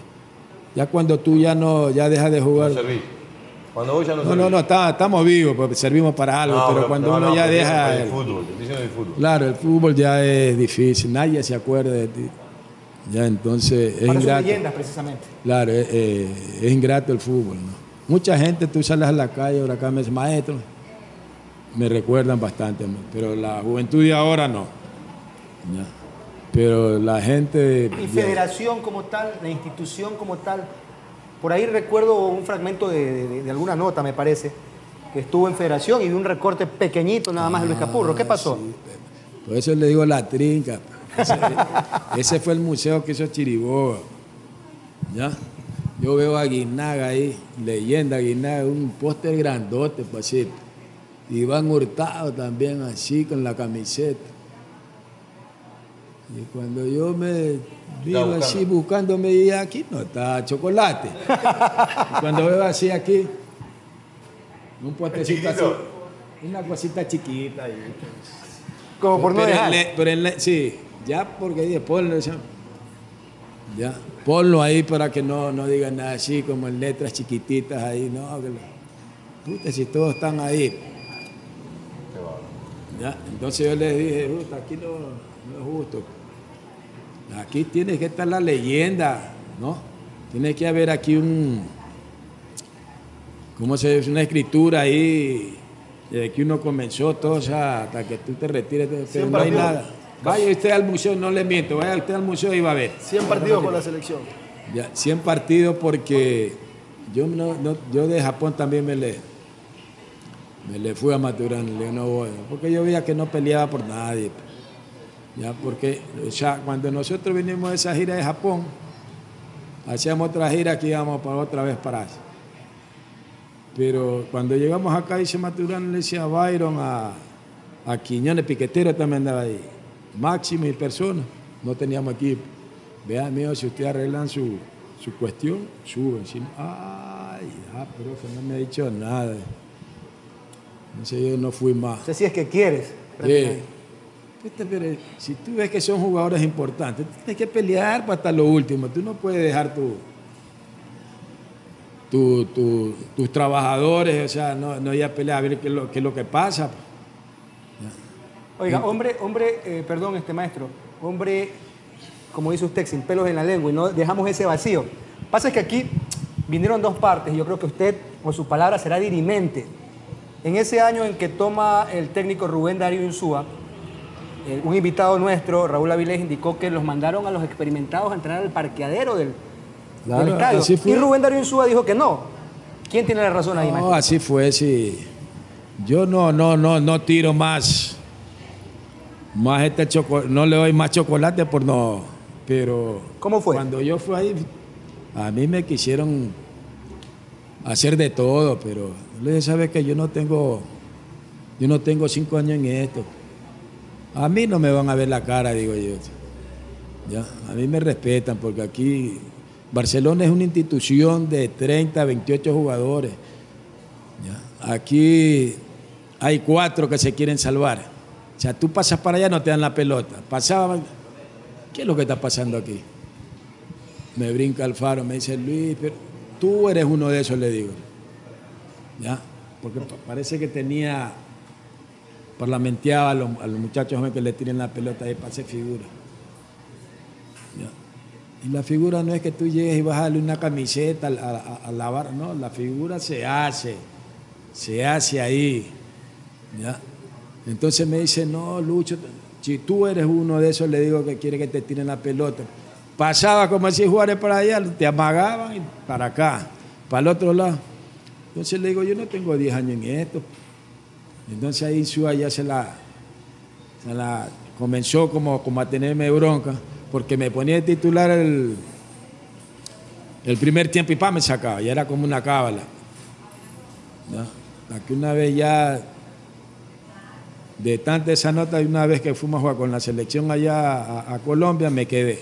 [SPEAKER 8] ya cuando tú ya no ya dejas de jugar.
[SPEAKER 1] No. Cuando vos ya no
[SPEAKER 8] No,
[SPEAKER 1] servís.
[SPEAKER 8] no, no, está- estamos vivos, porque servimos para algo,
[SPEAKER 1] No,
[SPEAKER 8] pero cuando
[SPEAKER 1] no,
[SPEAKER 8] uno
[SPEAKER 1] no,
[SPEAKER 8] ya deja.
[SPEAKER 1] El fútbol, fútbol.
[SPEAKER 8] Claro, el fútbol ya es difícil, nadie se acuerda de ti. Ya entonces es
[SPEAKER 3] Para
[SPEAKER 8] ingrato.
[SPEAKER 3] leyendas, precisamente.
[SPEAKER 8] Claro, es, eh, es ingrato el fútbol, ¿no? mucha gente, tú sales a la calle, ahora acá me dice, maestro, me recuerdan bastante pero la juventud de ahora no. Ya. Pero la gente...
[SPEAKER 3] Y federación como tal, la institución como tal. Por ahí recuerdo un fragmento de, de- de alguna nota, me parece, que estuvo en federación y vi un recorte pequeñito nada más de Luis Capurro. ¿Qué pasó?
[SPEAKER 8] Por eso le digo la trinca. Ese, ese fue el museo que hizo Chiriboga. ¿Ya? Yo veo a Guinaga ahí, leyenda Guinaga, un póster grandote, pues así. Iván Hurtado también así, con la camiseta. Y cuando yo me
[SPEAKER 1] buscando.
[SPEAKER 8] así buscándome, y aquí no está chocolate. Y cuando veo así aquí, un postecito así, una cosita chiquita. y-
[SPEAKER 3] Como por no
[SPEAKER 8] pero
[SPEAKER 3] dejar.
[SPEAKER 8] en le- pero en le- sí, ya porque dije, ponlo, decía, ya, ponlo ahí para que no, no digan nada así, como en letras chiquititas ahí, no, que lo- puta, si todos están ahí. Ya, entonces yo les dije, puta, aquí no, no es justo. Aquí tiene que estar la leyenda, ¿no? Tiene que haber aquí un, ¿cómo se dice? Una escritura ahí, desde que uno comenzó, todo, o sea, hasta que tú te retires, pero no hay nada. Vaya usted al museo, no le miento, vaya usted al museo y va a ver.
[SPEAKER 2] 100 partidos con la selección.
[SPEAKER 8] Ya, 100 partidos porque yo, no, no- yo de Japón también me le, me le fui a Maturana, le no voy, porque yo veía que no peleaba por nadie. Ya, porque o sea, cuando nosotros vinimos de esa gira de Japón, hacíamos otra gira que íbamos para otra vez para Asia. Pero cuando llegamos acá, dice Maturana, le decía a Byron, a, a Quiñones, Piquetero también andaba ahí, Máximo y personas, no teníamos equipo. Vean, mío, si ustedes arreglan su, su cuestión, suben. Si no, ay, ya, profe, no me ha dicho nada. Entonces yo no fui más.
[SPEAKER 3] No sé si es que quieres.
[SPEAKER 8] Viste, pero si tú ves que son jugadores importantes, tienes que pelear hasta lo último. Tú no puedes dejar tu, tu- tu- tus trabajadores, o sea, no, no ir a pelear a ver qué es lo, qué es lo que pasa.
[SPEAKER 3] Oiga, hombre, hombre, eh, perdón, este maestro, hombre, como dice usted, sin pelos en la lengua y no dejamos ese vacío. Pasa que aquí vinieron dos partes y yo creo que usted, con su palabra, será dirimente. En ese año en que toma el técnico Rubén Darío Insúa, eh, un invitado nuestro, Raúl Avilés, indicó que los mandaron a los experimentados a entrenar al parqueadero del,
[SPEAKER 8] Claro,
[SPEAKER 3] del estadio. Y Rubén Darío Insúa dijo que no. ¿Quién tiene la razón ahí,
[SPEAKER 8] No,
[SPEAKER 3] maestro?
[SPEAKER 8] así fue, sí. Yo no, no, no, no tiro más. Más este chocolate, no le doy más chocolate por no. Pero.
[SPEAKER 3] ¿Cómo fue?
[SPEAKER 8] Cuando yo fui ahí, a mí me quisieron hacer de todo, pero le dije, sabes que yo no tengo, yo no tengo cinco años en esto. A mí no me van a ver la cara, digo yo. Ya, a mí me respetan porque aquí Barcelona es una institución de 30, 28 jugadores. Ya, Aquí hay cuatro que se quieren salvar. O sea, tú pasas para allá no te dan la pelota. Pasaba, ¿qué es lo que está pasando aquí? Me brinca el faro, me dice Luis, pero tú eres uno de esos, le digo. ¿Ya? Porque pa- parece que tenía, parlamenteaba a los, a los muchachos que le tiren la pelota y pase figura. ¿Ya? Y la figura no es que tú llegues y vas a darle una camiseta a, a- a la barra, no, la figura se hace, se hace ahí. ¿ya? Entonces me dice, no, Lucho, si tú eres uno de esos, le digo que quiere que te tiren la pelota. Pasaba como si Juárez para allá, te amagaban y para acá, para el otro lado. Entonces le digo, yo no tengo 10 años en esto. Entonces ahí Insúa ya se la, se la comenzó como, como a tenerme bronca, porque me ponía de titular el, el primer tiempo y pa, me sacaba, ya era como una cábala. ¿ya? Hasta que una vez ya, de tanta esa nota, y una vez que fuimos a jugar con la selección allá a, a Colombia, me quedé.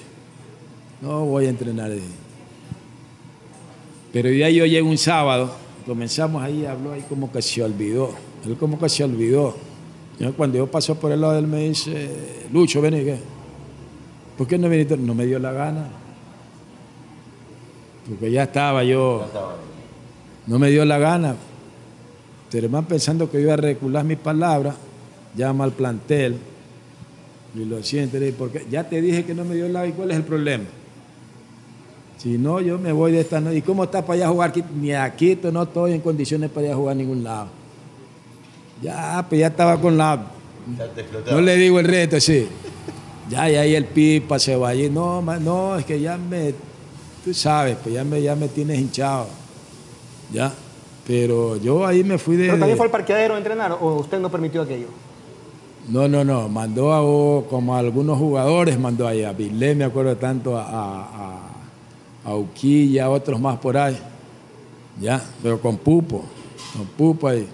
[SPEAKER 8] No voy a entrenar. Pero ya yo llego un sábado, comenzamos ahí, habló ahí como que se olvidó. Él como que se olvidó. Yo, cuando yo paso por el lado, él me dice, Lucho, ven y qué. ¿Por qué no viniste? No me dio la gana. Porque ya estaba yo. No me dio la gana. Pero más pensando que iba a recular mis palabras, llama al plantel y lo siente. le dice, "¿Por qué? Ya te dije que no me dio la gana. ¿Y cuál es el problema? Si no, yo me voy de esta noche. ¿Y cómo estás para allá a jugar? Ni a Quito no estoy en condiciones para ir a jugar a ningún lado. Ya, pues ya estaba con la...
[SPEAKER 1] Ya.
[SPEAKER 8] No le digo el reto, sí. Ya, y ahí el pipa se va allí. No, no, es que ya me... Tú sabes, pues ya me, ya me tienes hinchado. Ya. Pero yo ahí me fui de...
[SPEAKER 3] Pero también fue al parqueadero a entrenar o usted no permitió aquello.
[SPEAKER 8] No, no, no. Mandó a como a algunos jugadores, mandó ahí a Vilé, me acuerdo tanto, a, a, Uquilla, a otros más por ahí. Ya, pero con Pupo. Con Pupo ahí.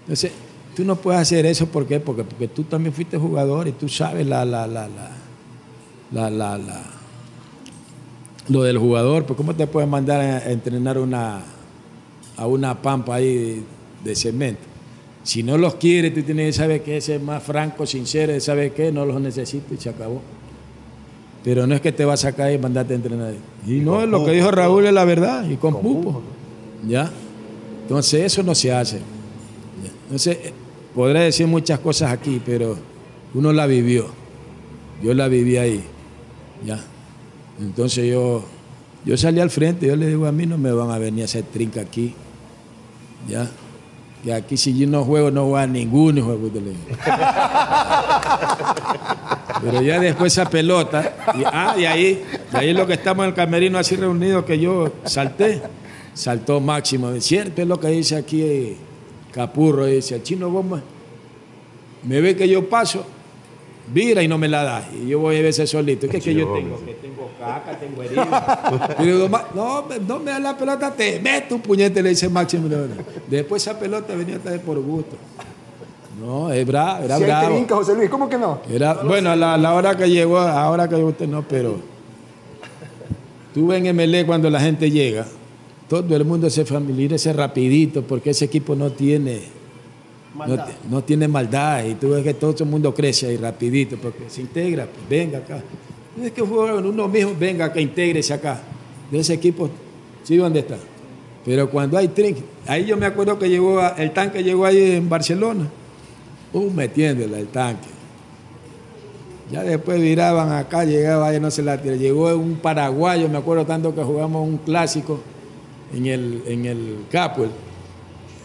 [SPEAKER 8] Entonces, tú no puedes hacer eso, ¿por qué? Porque, porque tú también fuiste jugador y tú sabes la, la, la, la, la, la, la- lo del jugador. Pues, ¿cómo te puedes mandar a, a entrenar una, a una pampa ahí de cemento? Si no los quiere, tú tienes que saber que ese es más franco, sincero, de saber que no los necesito y se acabó. Pero no es que te vas a sacar y mandarte a entrenar. Y, no,
[SPEAKER 1] con
[SPEAKER 8] lo que dijo. Raúl es la verdad, y con, Pupo. ¿Ya? Entonces eso no se hace. Entonces, eh, podré decir muchas cosas aquí, pero uno la vivió. Yo la viví ahí. ¿Ya? Entonces yo, yo salí al frente, yo le digo, a mí no me van a venir a hacer trinca aquí. ¿Ya? Que aquí si yo no juego, no juega ninguno, hijo de puta, le digo. Pero ya después esa pelota, y, ah, y ahí, y ahí lo que estamos en el camerino así reunidos, que yo salté, saltó Máximo. Es lo que dice aquí eh, Capurro, dice, chino Goma, me ve que yo paso, vira y no me la da. Y yo voy a veces solito. ¿Qué es que yo tengo? Que tengo caca, tengo herida. Y digo, "Ma- no, no me da la pelota, te meto un puñete, le dice Máximo. Después esa pelota venía hasta de por gusto. No, es bravo, era
[SPEAKER 9] Si
[SPEAKER 8] bravo.
[SPEAKER 9] trinca, José Luis, ¿cómo que no?
[SPEAKER 8] Era, bueno, a la, la hora que llegó, ahora que llegó usted no, pero tú ves en MLE cuando la gente llega, todo el mundo se familiariza rapidito porque ese equipo no tiene no, no tiene maldad y tú ves que todo el mundo crece ahí rapidito porque se integra, pues, venga acá. Es que uno mismo, venga acá, intégrese acá. De ese equipo, sí, ¿dónde está? Pero cuando hay trin, ahí yo me acuerdo que llegó, a- el tanque llegó ahí en Barcelona, uh, metiéndola el tanque. Ya después viraban acá, llegaba ahí, no se la tiró. Llegó un paraguayo, me acuerdo tanto que jugamos un clásico en el, en el Capuel.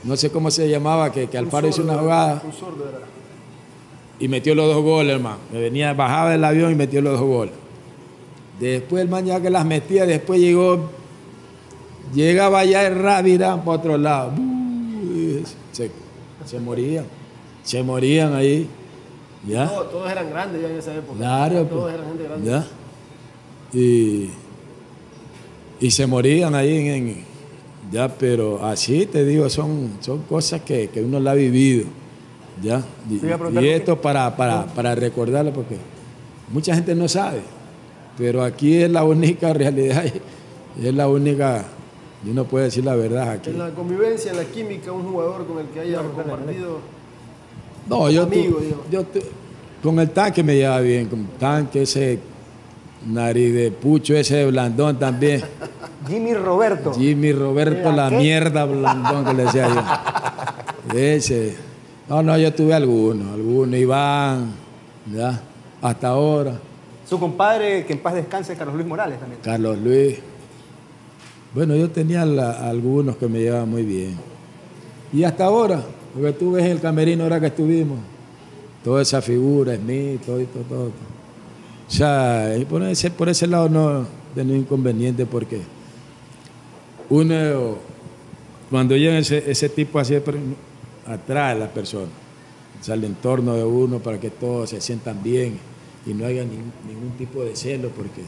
[SPEAKER 8] No sé cómo se llamaba, que, que Alfaro hizo una jugada y metió los dos goles, hermano. Me venía, bajaba del avión y metió los dos goles. Después el man ya que las metía, después llegó, llegaba ya el Ravirán para otro lado. Se, se morían, se morían ahí. ¿Ya?
[SPEAKER 2] Todos, todos eran grandes ya en esa época.
[SPEAKER 8] Claro,
[SPEAKER 2] Todos
[SPEAKER 8] pues.
[SPEAKER 2] eran gente grande.
[SPEAKER 8] ¿Ya? Y, y se morían ahí en, en- ya, pero así te digo, son, son cosas que, que uno la ha vivido. ¿Ya? Y, esto para, para, para recordarlo, porque mucha gente no sabe, pero aquí es la única [LAUGHS] realidad, y es la única, y uno puede decir la verdad aquí.
[SPEAKER 2] En la convivencia, en la química, un jugador con el que haya compartido.
[SPEAKER 8] No, yo,
[SPEAKER 2] Amigo,
[SPEAKER 8] yo tu- con el tanque me llevaba bien, con el tanque ese nariz de pucho, ese de blandón también. [LAUGHS]
[SPEAKER 3] Jimmy Roberto.
[SPEAKER 8] Jimmy Roberto, la mierda blandón que le decía yo. Ese. No, no, yo tuve algunos, algunos, Iván, ¿ya? Hasta ahora,
[SPEAKER 3] Su compadre, que en paz descanse, Carlos Luis Morales también.
[SPEAKER 8] Carlos Luis. Bueno, yo tenía la- algunos que me llevaban muy bien. Y hasta ahora, porque tú ves el camerino ahora que estuvimos, toda esa figura, Smith, todo, todo, todo. O sea, y por ese, por ese lado no tenía inconveniente porque uno, cuando llega ese, tipo así, atrae a las personas, o sea, el entorno de uno para que todos se sientan bien y no haya ningún, tipo de celo, porque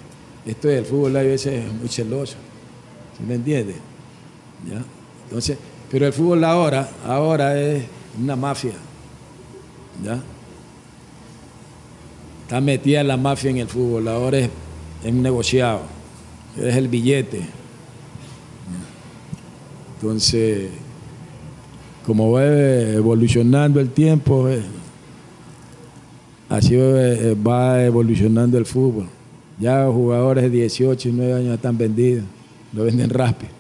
[SPEAKER 8] esto del fútbol a veces es muy celoso, ¿sí me entiendes? ¿Ya? Entonces, pero el fútbol ahora, ahora es una mafia, ¿ya? Está metida la mafia en el fútbol, ahora es, es negociado, es el billete. Entonces, como va evolucionando el tiempo, eh, así eh, va evolucionando el fútbol. Ya jugadores de 18 y 9 años están vendidos, lo venden rápido.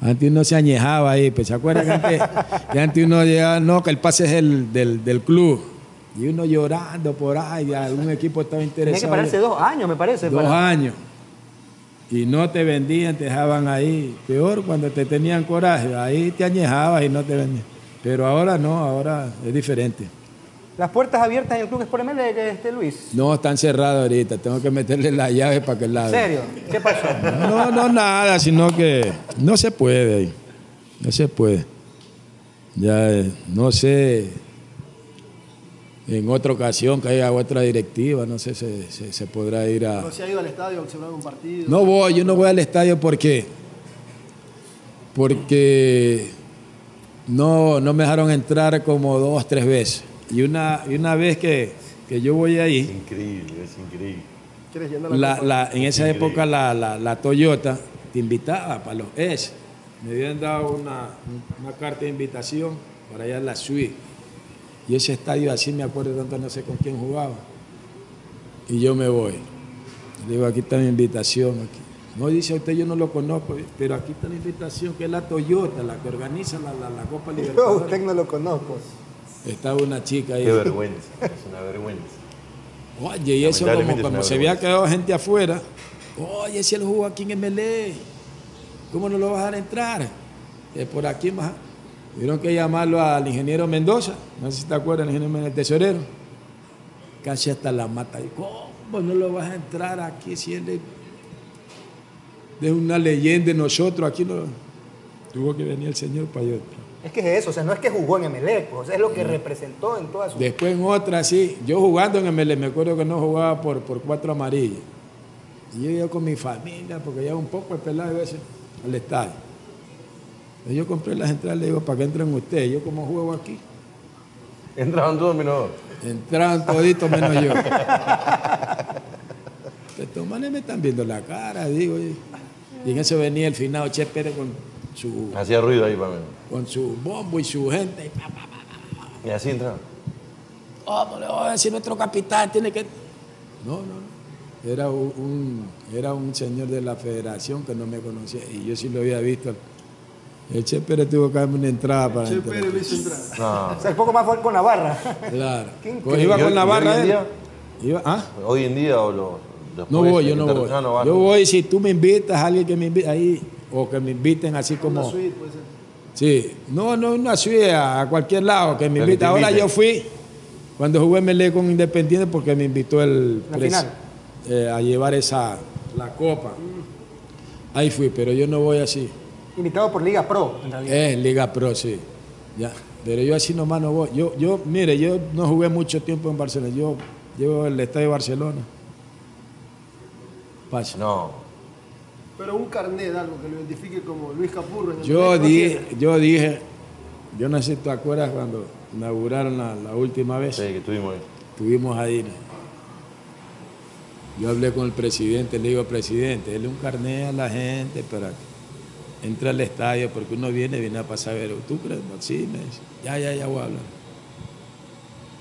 [SPEAKER 8] Antes uno se añejaba ahí, pues se acuerdan que antes, [LAUGHS] que antes uno llegaba, no, que el pase es el del, del club. Y uno llorando por ahí, algún equipo estaba
[SPEAKER 3] Tenía que
[SPEAKER 8] interesado.
[SPEAKER 3] pararse dos años, me parece.
[SPEAKER 8] Dos
[SPEAKER 3] para-
[SPEAKER 8] años. Y no te vendían, te dejaban ahí. Peor cuando te tenían coraje, ahí te añejabas y no te vendían. Pero ahora no, ahora es diferente.
[SPEAKER 3] Las puertas abiertas en el Club Sport Emelec, este Luis.
[SPEAKER 8] No, están cerradas ahorita, tengo que meterle la llave para que la
[SPEAKER 3] ¿En serio? ¿Qué pasó?
[SPEAKER 8] No, no nada, sino que no se puede ahí. No se puede. Ya eh, no sé, en otra ocasión que haya otra directiva, no sé, se, se- se podrá ir a...
[SPEAKER 2] No se ha ido al estadio a observar un partido.
[SPEAKER 8] No voy, yo no voy al estadio porque porque no, no me dejaron entrar como dos, tres veces. Y una, y una vez que, que yo voy ahí,
[SPEAKER 1] Increíble, es increíble.
[SPEAKER 2] ¿Quieres llenar la,
[SPEAKER 8] la- en esa época la, la- la Toyota te invitaba para los S. Me habían dado una, una carta de invitación para allá en la suite. Y ese estadio así me acuerdo tanto, no sé con quién jugaba. Y yo me voy. Le digo, aquí está mi invitación. Aquí. No dice usted, yo no lo conozco, pero aquí está la invitación, que es la Toyota, la que organiza la, la, la Copa
[SPEAKER 9] Yo
[SPEAKER 8] Libertadores.
[SPEAKER 9] usted no lo conozco.
[SPEAKER 8] Estaba una chica ahí.
[SPEAKER 1] Qué vergüenza, es una vergüenza.
[SPEAKER 8] Oye, y eso como, como
[SPEAKER 1] una
[SPEAKER 8] se había quedado gente afuera. Oye, si él jugó aquí en MLE, ¿cómo no lo vas a dejar entrar? Eh, por aquí más. Tuvieron que llamarlo al ingeniero Mendoza, no sé si te acuerdas, el ingeniero Mendoza, el tesorero. Casi hasta la mata. Y, ¿Cómo no lo vas a entrar aquí si él es, una leyenda de nosotros? Aquí no. Tuvo que venir el señor para allá.
[SPEAKER 3] Es que es eso, o sea, no es que jugó en Emelec, pues, es lo que representó en toda su...
[SPEAKER 8] Después en otra, sí. Yo jugando en ML, me acuerdo que no jugaba por, por cuatro amarillas. Y yo iba con mi familia, porque ya un poco el pelado veces al estadio. Yo compré las entradas, le digo, para que entren ustedes. Yo como juego aquí.
[SPEAKER 1] Entraban todos menos.
[SPEAKER 8] Entraban toditos menos yo. [LAUGHS] Estos manes me están viendo la cara, digo. Y, y en eso venía el finado Che Pérez con su,
[SPEAKER 1] Hacía ruido ahí para mí.
[SPEAKER 8] con su bombo y su gente. y pa, pa, pa.
[SPEAKER 1] Y así entraban.
[SPEAKER 8] Oh, a decir nuestro capitán, tiene que. No, no, no. Era un- era un señor de la federación que no me conocía y yo sí lo había visto. El Che Pérez tuvo que darme una entrada para
[SPEAKER 2] Che
[SPEAKER 8] entrar.
[SPEAKER 2] Pérez lo hizo entrar.
[SPEAKER 1] No.
[SPEAKER 3] O sea, un poco más fue con la barra.
[SPEAKER 8] Claro.
[SPEAKER 3] Qué
[SPEAKER 8] Pues iba
[SPEAKER 1] ¿Y
[SPEAKER 8] con
[SPEAKER 1] hoy-
[SPEAKER 8] la
[SPEAKER 1] hoy
[SPEAKER 8] barra.
[SPEAKER 1] día?
[SPEAKER 8] Iba- ¿ah?
[SPEAKER 1] Hoy en día o lo. después,
[SPEAKER 8] No voy, yo no voy.
[SPEAKER 1] Ah, no.
[SPEAKER 8] Yo voy si tú me invitas, alguien que me invite ahí, o que me inviten así
[SPEAKER 2] Una
[SPEAKER 8] como.
[SPEAKER 2] suite puede ser.
[SPEAKER 8] Sí, no, no, una suite a, cualquier lado que me
[SPEAKER 1] te
[SPEAKER 8] Ahora yo fui cuando jugué MLE con Independiente porque me invitó el
[SPEAKER 3] La
[SPEAKER 8] pres-
[SPEAKER 3] final.
[SPEAKER 8] eh, a llevar esa la copa. Ahí fui, pero yo no voy así.
[SPEAKER 3] Invitado por Liga Pro, en realidad.
[SPEAKER 8] Es Liga Pro, sí. Ya. Pero yo así nomás no voy. Yo, yo, mire, yo no jugué mucho tiempo en Barcelona. Yo llevo el estadio de Barcelona. Pasa.
[SPEAKER 1] No.
[SPEAKER 2] Pero un carnet de algo que lo identifique como Luis Capurro. en el
[SPEAKER 8] Yo
[SPEAKER 2] no
[SPEAKER 8] dije, yo dije, yo no sé si te acuerdas cuando inauguraron la, la última vez.
[SPEAKER 1] Sí, que estuvimos ahí.
[SPEAKER 8] Estuvimos ahí. ¿no? Yo hablé con el presidente, le digo, presidente, él un carnet a la gente para que entre al estadio, porque uno viene, viene a pasar a ver. ¿Tú crees? No, Sí, me dice. Ya, ya, ya voy a hablar.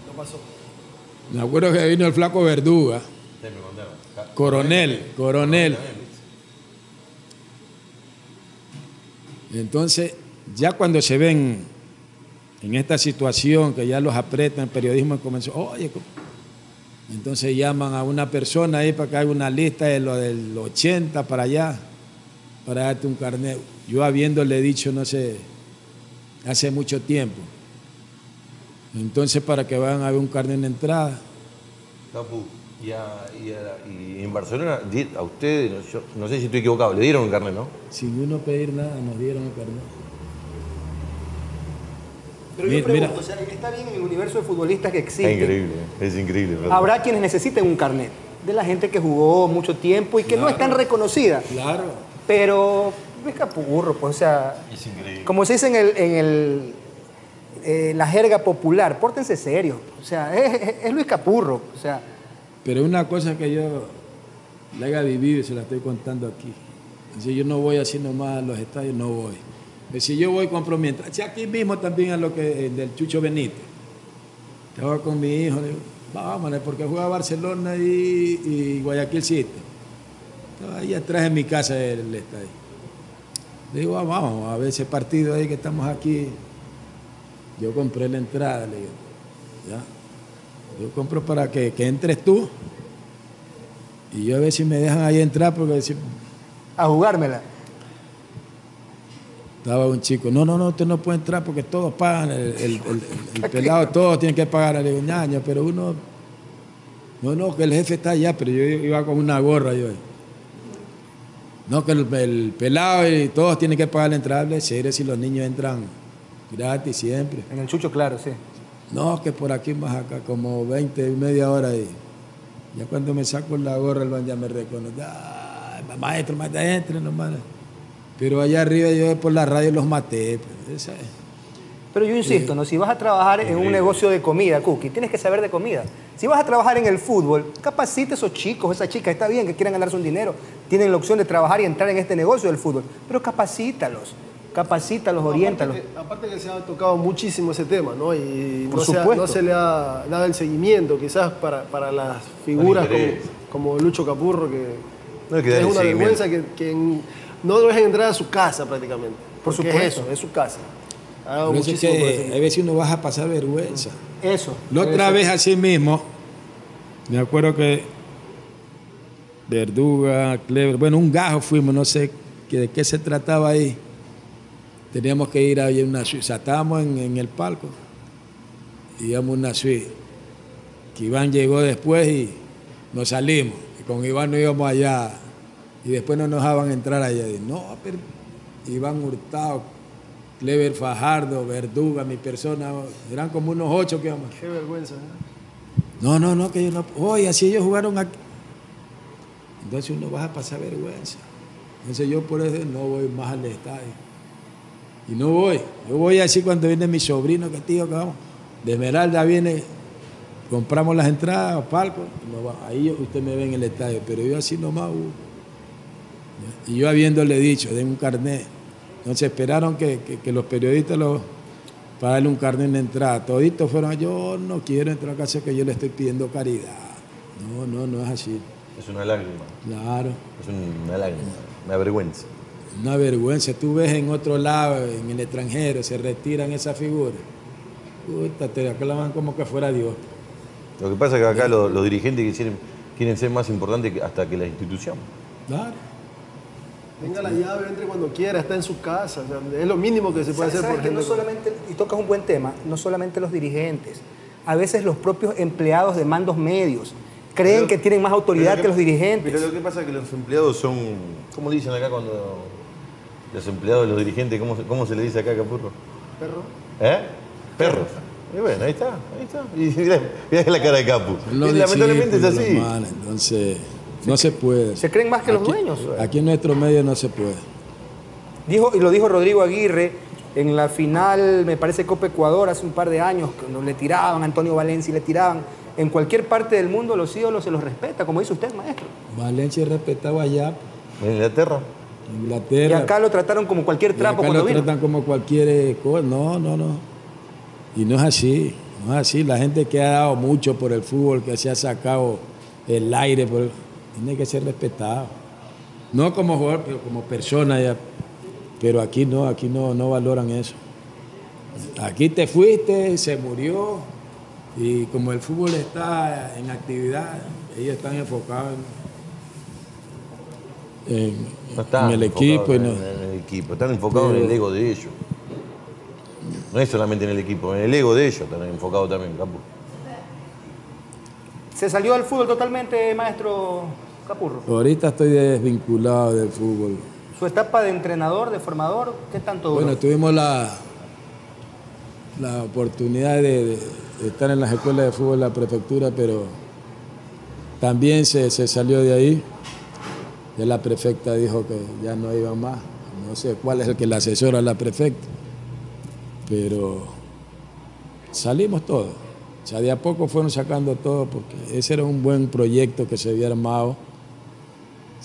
[SPEAKER 2] No pasó.
[SPEAKER 8] Me acuerdo que vino el flaco Verduga, coronel, coronel. Entonces, ya cuando se ven en esta situación que ya los apretan, el periodismo comenzó, oye, entonces llaman a una persona ahí para que haga una lista de lo del 80 para allá, para darte un carnet. Yo habiéndole dicho, no sé, hace mucho tiempo. Entonces, para que vayan a ver un carnet en entrada.
[SPEAKER 1] Capu, y, a- y a- y en Barcelona, a ustedes, no, yo no sé si estoy equivocado, le dieron un carnet, ¿no?
[SPEAKER 8] Sin uno pedir nada, nos dieron el carnet.
[SPEAKER 3] Pero
[SPEAKER 8] Mira,
[SPEAKER 3] yo pregunto,
[SPEAKER 8] mira.
[SPEAKER 3] o sea, está bien en el universo de futbolistas que
[SPEAKER 1] Es
[SPEAKER 3] existe.
[SPEAKER 1] increíble, es increíble. ¿verdad?
[SPEAKER 3] Habrá quienes necesiten un carnet de la gente que jugó mucho tiempo y que no es tan reconocida.
[SPEAKER 8] Claro.
[SPEAKER 3] Pero Luis Capurro, pues, o sea,
[SPEAKER 1] Es increíble.
[SPEAKER 3] como se dice en, el, en el, eh, la jerga popular, pórtense serios. O sea, es, es- es Luis Capurro. O sea,
[SPEAKER 8] Pero una cosa que yo la haya vivido y se la estoy contando aquí. Si yo no voy así nomás a los estadios, no voy. Si yo voy, compro mi entrada. Si aquí mismo también a lo que del Chucho Benítez. Estaba con mi hijo, le digo, vámonos, porque juega Barcelona y, y Guayaquil City. Ahí atrás en mi casa el estadio. Le digo, "Ah, vamos a ver ese partido ahí que estamos aquí. Yo compré la entrada, le digo. ¿ya? Yo compro para que, que entres tú. Y yo a ver si me dejan ahí entrar porque si-
[SPEAKER 3] A jugármela.
[SPEAKER 8] Estaba un chico, no, no, no, usted no puede entrar porque todos pagan, el, el- el- el [LAUGHS] pelado, todos tienen que pagar. Le digo, ñaño, pero uno, no, no, que el jefe está allá, pero yo iba con una gorra yo. No, que el, el pelado y todos tienen que pagar la entrada, le serio si los niños entran gratis siempre.
[SPEAKER 3] En el chucho, claro, sí.
[SPEAKER 8] No, que por aquí más acá, como 20, media hora ahí. Ya cuando me saco la gorra, el man ya me reconoce. Ay, maestro, maestro, entre nomás. Pero allá arriba yo por la radio los maté. pues.
[SPEAKER 3] Pero yo insisto, ¿no? si vas a trabajar en un negocio de comida, Cookie, tienes que saber de comida. Si vas a trabajar en el fútbol, capacita a esos chicos, esas chicas, está bien que quieran ganarse un dinero, tienen la opción de trabajar y entrar en este negocio del fútbol, pero capacítalos, capacítalos, oriéntalos.
[SPEAKER 2] Aparte que, aparte que se ha tocado muchísimo ese tema, ¿no? Y
[SPEAKER 3] Por
[SPEAKER 2] no se, no le ha dado el seguimiento, quizás para, para las figuras como, como Lucho Capurro, que,
[SPEAKER 1] No
[SPEAKER 2] es una vergüenza que, que en- no lo dejen entrar a su casa prácticamente.
[SPEAKER 3] Por supuesto.
[SPEAKER 2] es eso, es su casa.
[SPEAKER 8] Por eso es que hay veces uno vas a pasar vergüenza.
[SPEAKER 3] Eso.
[SPEAKER 8] La otra vez así mismo, me acuerdo que Verduga, Clever, bueno, un gajo fuimos, no sé que- de qué se trataba ahí. Teníamos que ir a una suite, o sea, estábamos en, en el palco, íbamos a una suite. Que Iván llegó después y nos salimos. Y con Iván no íbamos allá y después no nos dejaban entrar allá. Y, no, pero Iván Hurtado, Clever Fajardo, Verduga, mi persona, eran como unos ocho que íbamos.
[SPEAKER 2] Qué vergüenza. ¿eh?
[SPEAKER 8] No, no, no, que yo no. Oye, así ellos jugaron aquí. Entonces uno va a pasar vergüenza. Entonces yo por eso no voy más al estadio. Y no voy. Yo voy así cuando viene mi sobrino, que tío, que vamos. De Esmeralda viene, compramos las entradas, palco, vamos. ahí usted me ve en el estadio. Pero yo así nomás. uh. Y yo habiéndole dicho, den un carnet. Entonces esperaron que, que- que los periodistas lo, para darle un carnet de entrada. Toditos fueron, yo no quiero entrar a casa que yo le estoy pidiendo caridad. No, no, no es así.
[SPEAKER 1] Es una lágrima.
[SPEAKER 8] Claro,
[SPEAKER 1] Es una lágrima. Una vergüenza.
[SPEAKER 8] una vergüenza. Tú ves en otro lado, en el extranjero, se retiran esas figuras. Puta, te aclaman como que fuera Dios.
[SPEAKER 1] Lo que pasa es que acá los, los dirigentes quieren, quieren ser más importantes hasta que la institución.
[SPEAKER 8] Claro.
[SPEAKER 2] Tenga la llave, entre cuando quiera, está en su casa. o sea, es lo mínimo que se puede hacer
[SPEAKER 3] ¿Sabes
[SPEAKER 2] por
[SPEAKER 3] que
[SPEAKER 2] gente.
[SPEAKER 3] no solamente, y tocas un buen tema, no solamente los dirigentes, a veces los propios empleados de mandos medios creen
[SPEAKER 1] Pero-
[SPEAKER 3] que tienen más autoridad que los dirigentes.
[SPEAKER 1] Pero lo que pasa es que los empleados son. ¿Cómo dicen acá cuando.? Los empleados, los dirigentes, ¿cómo, se- cómo se le dice acá, Capurro?
[SPEAKER 2] Perro.
[SPEAKER 1] ¿Eh? Perros. Y bueno, ahí está, ahí está. Y [LAUGHS] mirá, mirá la cara de Capu. Lamentablemente es así.
[SPEAKER 8] manes, Entonces, no se puede.
[SPEAKER 3] Se creen más que los dueños.
[SPEAKER 8] Aquí en nuestro medio no se puede.
[SPEAKER 3] Dijo, y lo dijo Rodrigo Aguirre en la final, me parece Copa Ecuador hace un par de años, cuando le tiraban a Antonio Valencia y le tiraban. En cualquier parte del mundo los ídolos se los respeta, como dice usted, maestro.
[SPEAKER 8] Valencia es respetado allá,
[SPEAKER 1] En Inglaterra.
[SPEAKER 8] en
[SPEAKER 3] Y
[SPEAKER 8] Inglaterra.
[SPEAKER 3] acá lo trataron como cualquier
[SPEAKER 8] Y
[SPEAKER 3] trapo
[SPEAKER 8] acá
[SPEAKER 3] cuando
[SPEAKER 8] lo
[SPEAKER 3] vino.
[SPEAKER 8] tratan como cualquier cosa. No, no, no. Y no es así. No es así. La gente que ha dado mucho por el fútbol, que se ha sacado el aire, por- tiene que ser respetado. No como jugador, pero como persona ya. Pero aquí no, aquí no, no valoran eso. Aquí te fuiste, se murió. Y como el fútbol está en actividad, ellos están enfocados en, en-
[SPEAKER 1] No están
[SPEAKER 8] en el
[SPEAKER 1] enfocados
[SPEAKER 8] equipo. y
[SPEAKER 1] en,
[SPEAKER 8] no-
[SPEAKER 1] en el equipo. Están enfocados en el ego de ellos. No es solamente en el equipo, en el ego de ellos están enfocados también, Capu.
[SPEAKER 3] ¿Se salió del fútbol totalmente, maestro Capurro?
[SPEAKER 8] Ahorita estoy desvinculado del fútbol.
[SPEAKER 3] Su etapa de entrenador, de formador, ¿qué tanto duró?
[SPEAKER 8] Bueno, tuvimos la, la oportunidad de, de- de estar en las escuelas de fútbol de la prefectura, pero también se, se salió de ahí. Ya la prefecta dijo que ya no iba más. No sé cuál es el que la asesora a la prefecta, pero salimos todos. O sea, de a poco fueron sacando todo porque ese era un buen proyecto que se había armado.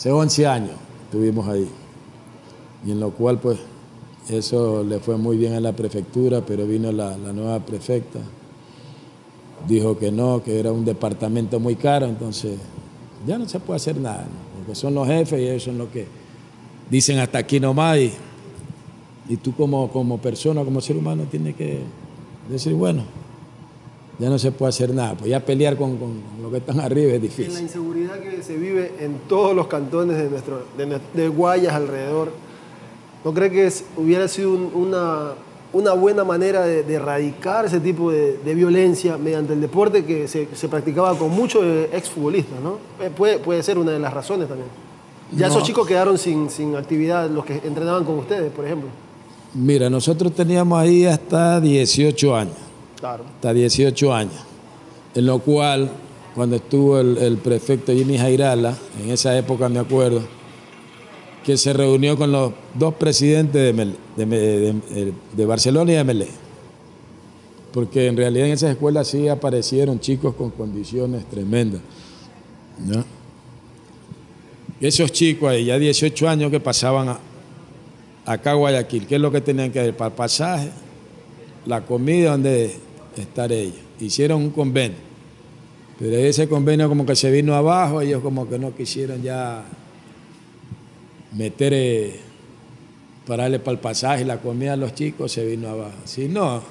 [SPEAKER 8] Hace 11 años estuvimos ahí. Y en lo cual pues eso le fue muy bien a la prefectura, pero vino la, nueva prefecta, dijo que no, que era un departamento muy caro, entonces ya no se puede hacer nada, porque son los jefes y ellos son los que dicen hasta aquí nomás y, y tú como, como persona, como ser humano tienes que decir, bueno, ya no se puede hacer nada. Pues ya pelear con, con los que están arriba es
[SPEAKER 2] En la
[SPEAKER 8] difícil.
[SPEAKER 2] inseguridad que se vive en todos los cantones de, nuestro, de, Guayas alrededor, ¿no cree que es- hubiera sido un- una, una buena manera de, de erradicar ese tipo de, de violencia mediante el deporte que se, se practicaba con muchos eh, exfutbolistas? ¿no? Eh, Puede, puede ser una de las razones también. Ya
[SPEAKER 8] No.
[SPEAKER 2] esos chicos quedaron sin, sin actividad, los que entrenaban con ustedes, por ejemplo.
[SPEAKER 8] Mira, nosotros teníamos ahí hasta 18 años. Hasta 18 años, en lo cual, cuando estuvo el, prefecto Jimmy Jairala, en esa época me acuerdo, que se reunió con los dos presidentes de, Barcelona y de Melé. Porque en realidad en esas escuelas sí aparecieron chicos con condiciones tremendas. esos chicos ahí, ya 18 años que pasaban acá a Guayaquil, ¿qué es lo que tenían que hacer? Para el pasaje, la comida donde estar ellos. Hicieron un convenio. Pero ese convenio como que se vino abajo, ellos como que no quisieron ya meter eh, para darle para el pasaje la comida a los chicos, se vino abajo. Si no,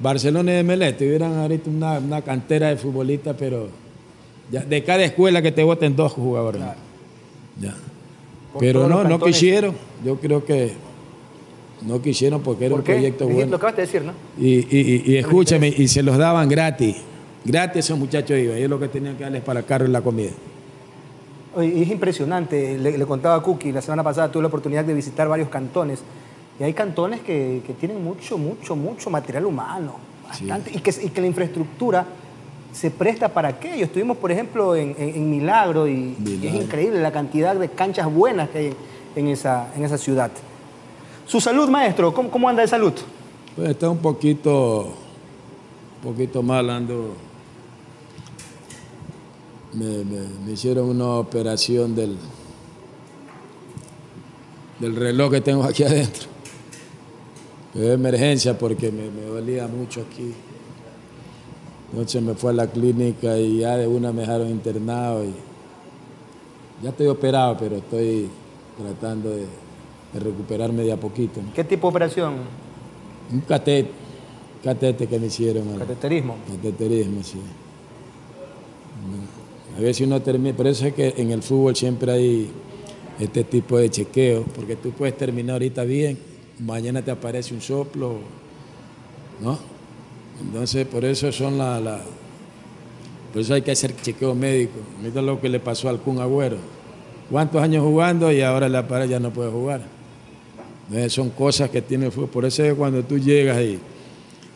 [SPEAKER 8] Barcelona y Melé tuvieran ahorita una, una cantera de futbolistas, pero ya, de cada escuela que te voten dos jugadores. Ya. Pero no, no quisieron. Yo creo que no quisieron porque era
[SPEAKER 3] ¿Por
[SPEAKER 8] un
[SPEAKER 3] qué?
[SPEAKER 8] proyecto
[SPEAKER 3] Dijiste-
[SPEAKER 8] bueno.
[SPEAKER 3] Lo acabas de decir, ¿no?
[SPEAKER 8] Y, y- y- y escúchame, y se los daban gratis. Gratis esos muchachos iban. Ellos lo que tenían que darles para el carro y la comida.
[SPEAKER 3] Oye, y es impresionante, le, le contaba a Cookie, la semana pasada tuve la oportunidad de visitar varios cantones y hay cantones que, que tienen mucho, mucho, mucho material humano, bastante, y, que, y que la infraestructura se presta para aquello. Estuvimos, por ejemplo, en, en- en Milagro y, es increíble la cantidad de canchas buenas que hay en esa, en esa ciudad. Su salud, maestro, ¿cómo, cómo anda de salud?
[SPEAKER 8] Pues está un poquito, un poquito mal, ando. Me, me- hicieron una operación del, del reloj que tengo aquí [LAUGHS] adentro. De emergencia porque me, me dolía mucho aquí. Entonces me fue a la clínica y ya de una me dejaron internado y ya estoy operado, pero estoy tratando de, de recuperarme de a poquito.
[SPEAKER 3] ¿Qué tipo de operación?
[SPEAKER 8] Un catete, catete que me hicieron.
[SPEAKER 3] Cateterismo.
[SPEAKER 8] Cateterismo, sí. A si uno termina, por eso es que en el fútbol siempre hay este tipo de chequeo, porque tú puedes terminar ahorita bien, mañana te aparece un soplo, ¿no? Entonces, por eso son la, la- por eso hay que hacer chequeo médico. Mira lo que le pasó al Kun Agüero. ¿Cuántos años jugando y ahora la para ya no puede jugar? Entonces, son cosas que tiene el fútbol. Por eso es cuando tú llegas y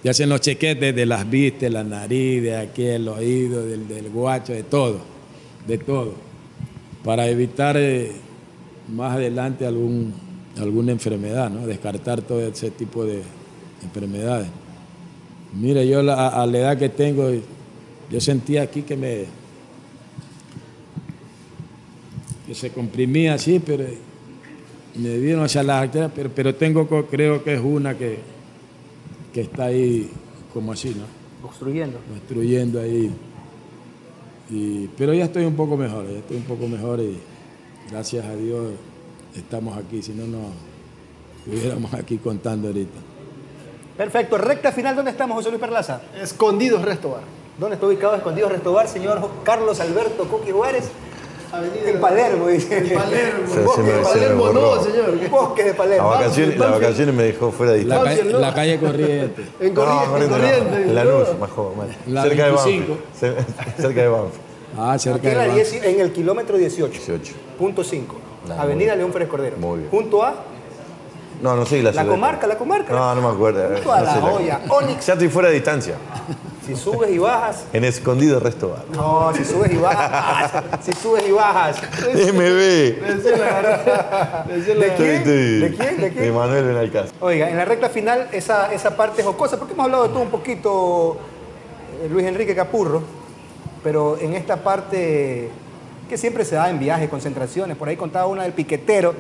[SPEAKER 8] te hacen los chequetes de las vistas, la nariz, de aquí el oído, del, del guacho, de todo, de todo, para evitar eh, más adelante algún, alguna enfermedad, ¿no? descartar todo ese tipo de enfermedades. Mire, yo la- a la edad que tengo, yo sentía aquí que me que se comprimía así, pero me dieron hacia las arterias, pero, pero tengo, creo que es una que, que está ahí como así, ¿no?
[SPEAKER 3] Obstruyendo.
[SPEAKER 8] Construyendo ahí. Y- pero ya estoy un poco mejor, ya estoy un poco mejor y gracias a Dios estamos aquí, si no, no estuviéramos aquí contando ahorita.
[SPEAKER 3] Perfecto. Recta final, ¿dónde estamos, José Luis Perlaza?
[SPEAKER 2] Escondidos Resto Bar.
[SPEAKER 3] ¿Dónde está ubicado Escondido Restobar, señor Carlos Alberto Cookie Juárez? En Palermo, dice.
[SPEAKER 2] En Palermo.
[SPEAKER 1] Se- se
[SPEAKER 2] Bosque
[SPEAKER 1] me-
[SPEAKER 2] de
[SPEAKER 1] se me
[SPEAKER 2] Palermo no, señor.
[SPEAKER 3] Bosque de
[SPEAKER 1] Las
[SPEAKER 3] Palermo.
[SPEAKER 1] vacaciones, las vacaciones me dejó fuera de
[SPEAKER 8] La,
[SPEAKER 1] distancia.
[SPEAKER 8] la calle Corriente.
[SPEAKER 2] En
[SPEAKER 1] No,
[SPEAKER 2] corriente, en
[SPEAKER 1] Corrientes no,
[SPEAKER 2] corriente.
[SPEAKER 1] en la luz, más joven, más.
[SPEAKER 8] La
[SPEAKER 1] cerca
[SPEAKER 8] 25.
[SPEAKER 1] de. Cer- [LAUGHS] Cerca de.
[SPEAKER 8] Ah, cerca
[SPEAKER 3] en, la
[SPEAKER 8] de
[SPEAKER 3] 10 en el kilómetro 18.
[SPEAKER 1] 18.
[SPEAKER 3] Punto 5.
[SPEAKER 1] Nah,
[SPEAKER 3] Avenida León Pérez Cordero.
[SPEAKER 1] Muy bien.
[SPEAKER 3] Junto a
[SPEAKER 1] No, no sé la
[SPEAKER 3] la
[SPEAKER 1] ciudad.
[SPEAKER 3] comarca, la comarca.
[SPEAKER 1] No, no me acuerdo.
[SPEAKER 3] Junto a
[SPEAKER 1] no
[SPEAKER 3] la
[SPEAKER 1] sé
[SPEAKER 3] olla. Onix.
[SPEAKER 1] Ya estoy fuera de distancia.
[SPEAKER 3] Si subes y bajas.
[SPEAKER 1] En escondido resto bar.
[SPEAKER 3] No, si subes y bajas. [LAUGHS] si subes y bajas.
[SPEAKER 1] MB.
[SPEAKER 3] ¿De quién? ¿De quién? ¿De
[SPEAKER 1] De
[SPEAKER 3] quién?
[SPEAKER 1] Manuel Benalcázar.
[SPEAKER 3] Oiga, en la recta final esa, esa parte jocosa, porque hemos hablado de todo un poquito, eh, Luis Enrique Capurro, pero en esta parte que siempre se da en viajes, concentraciones, por ahí contaba una del piquetero,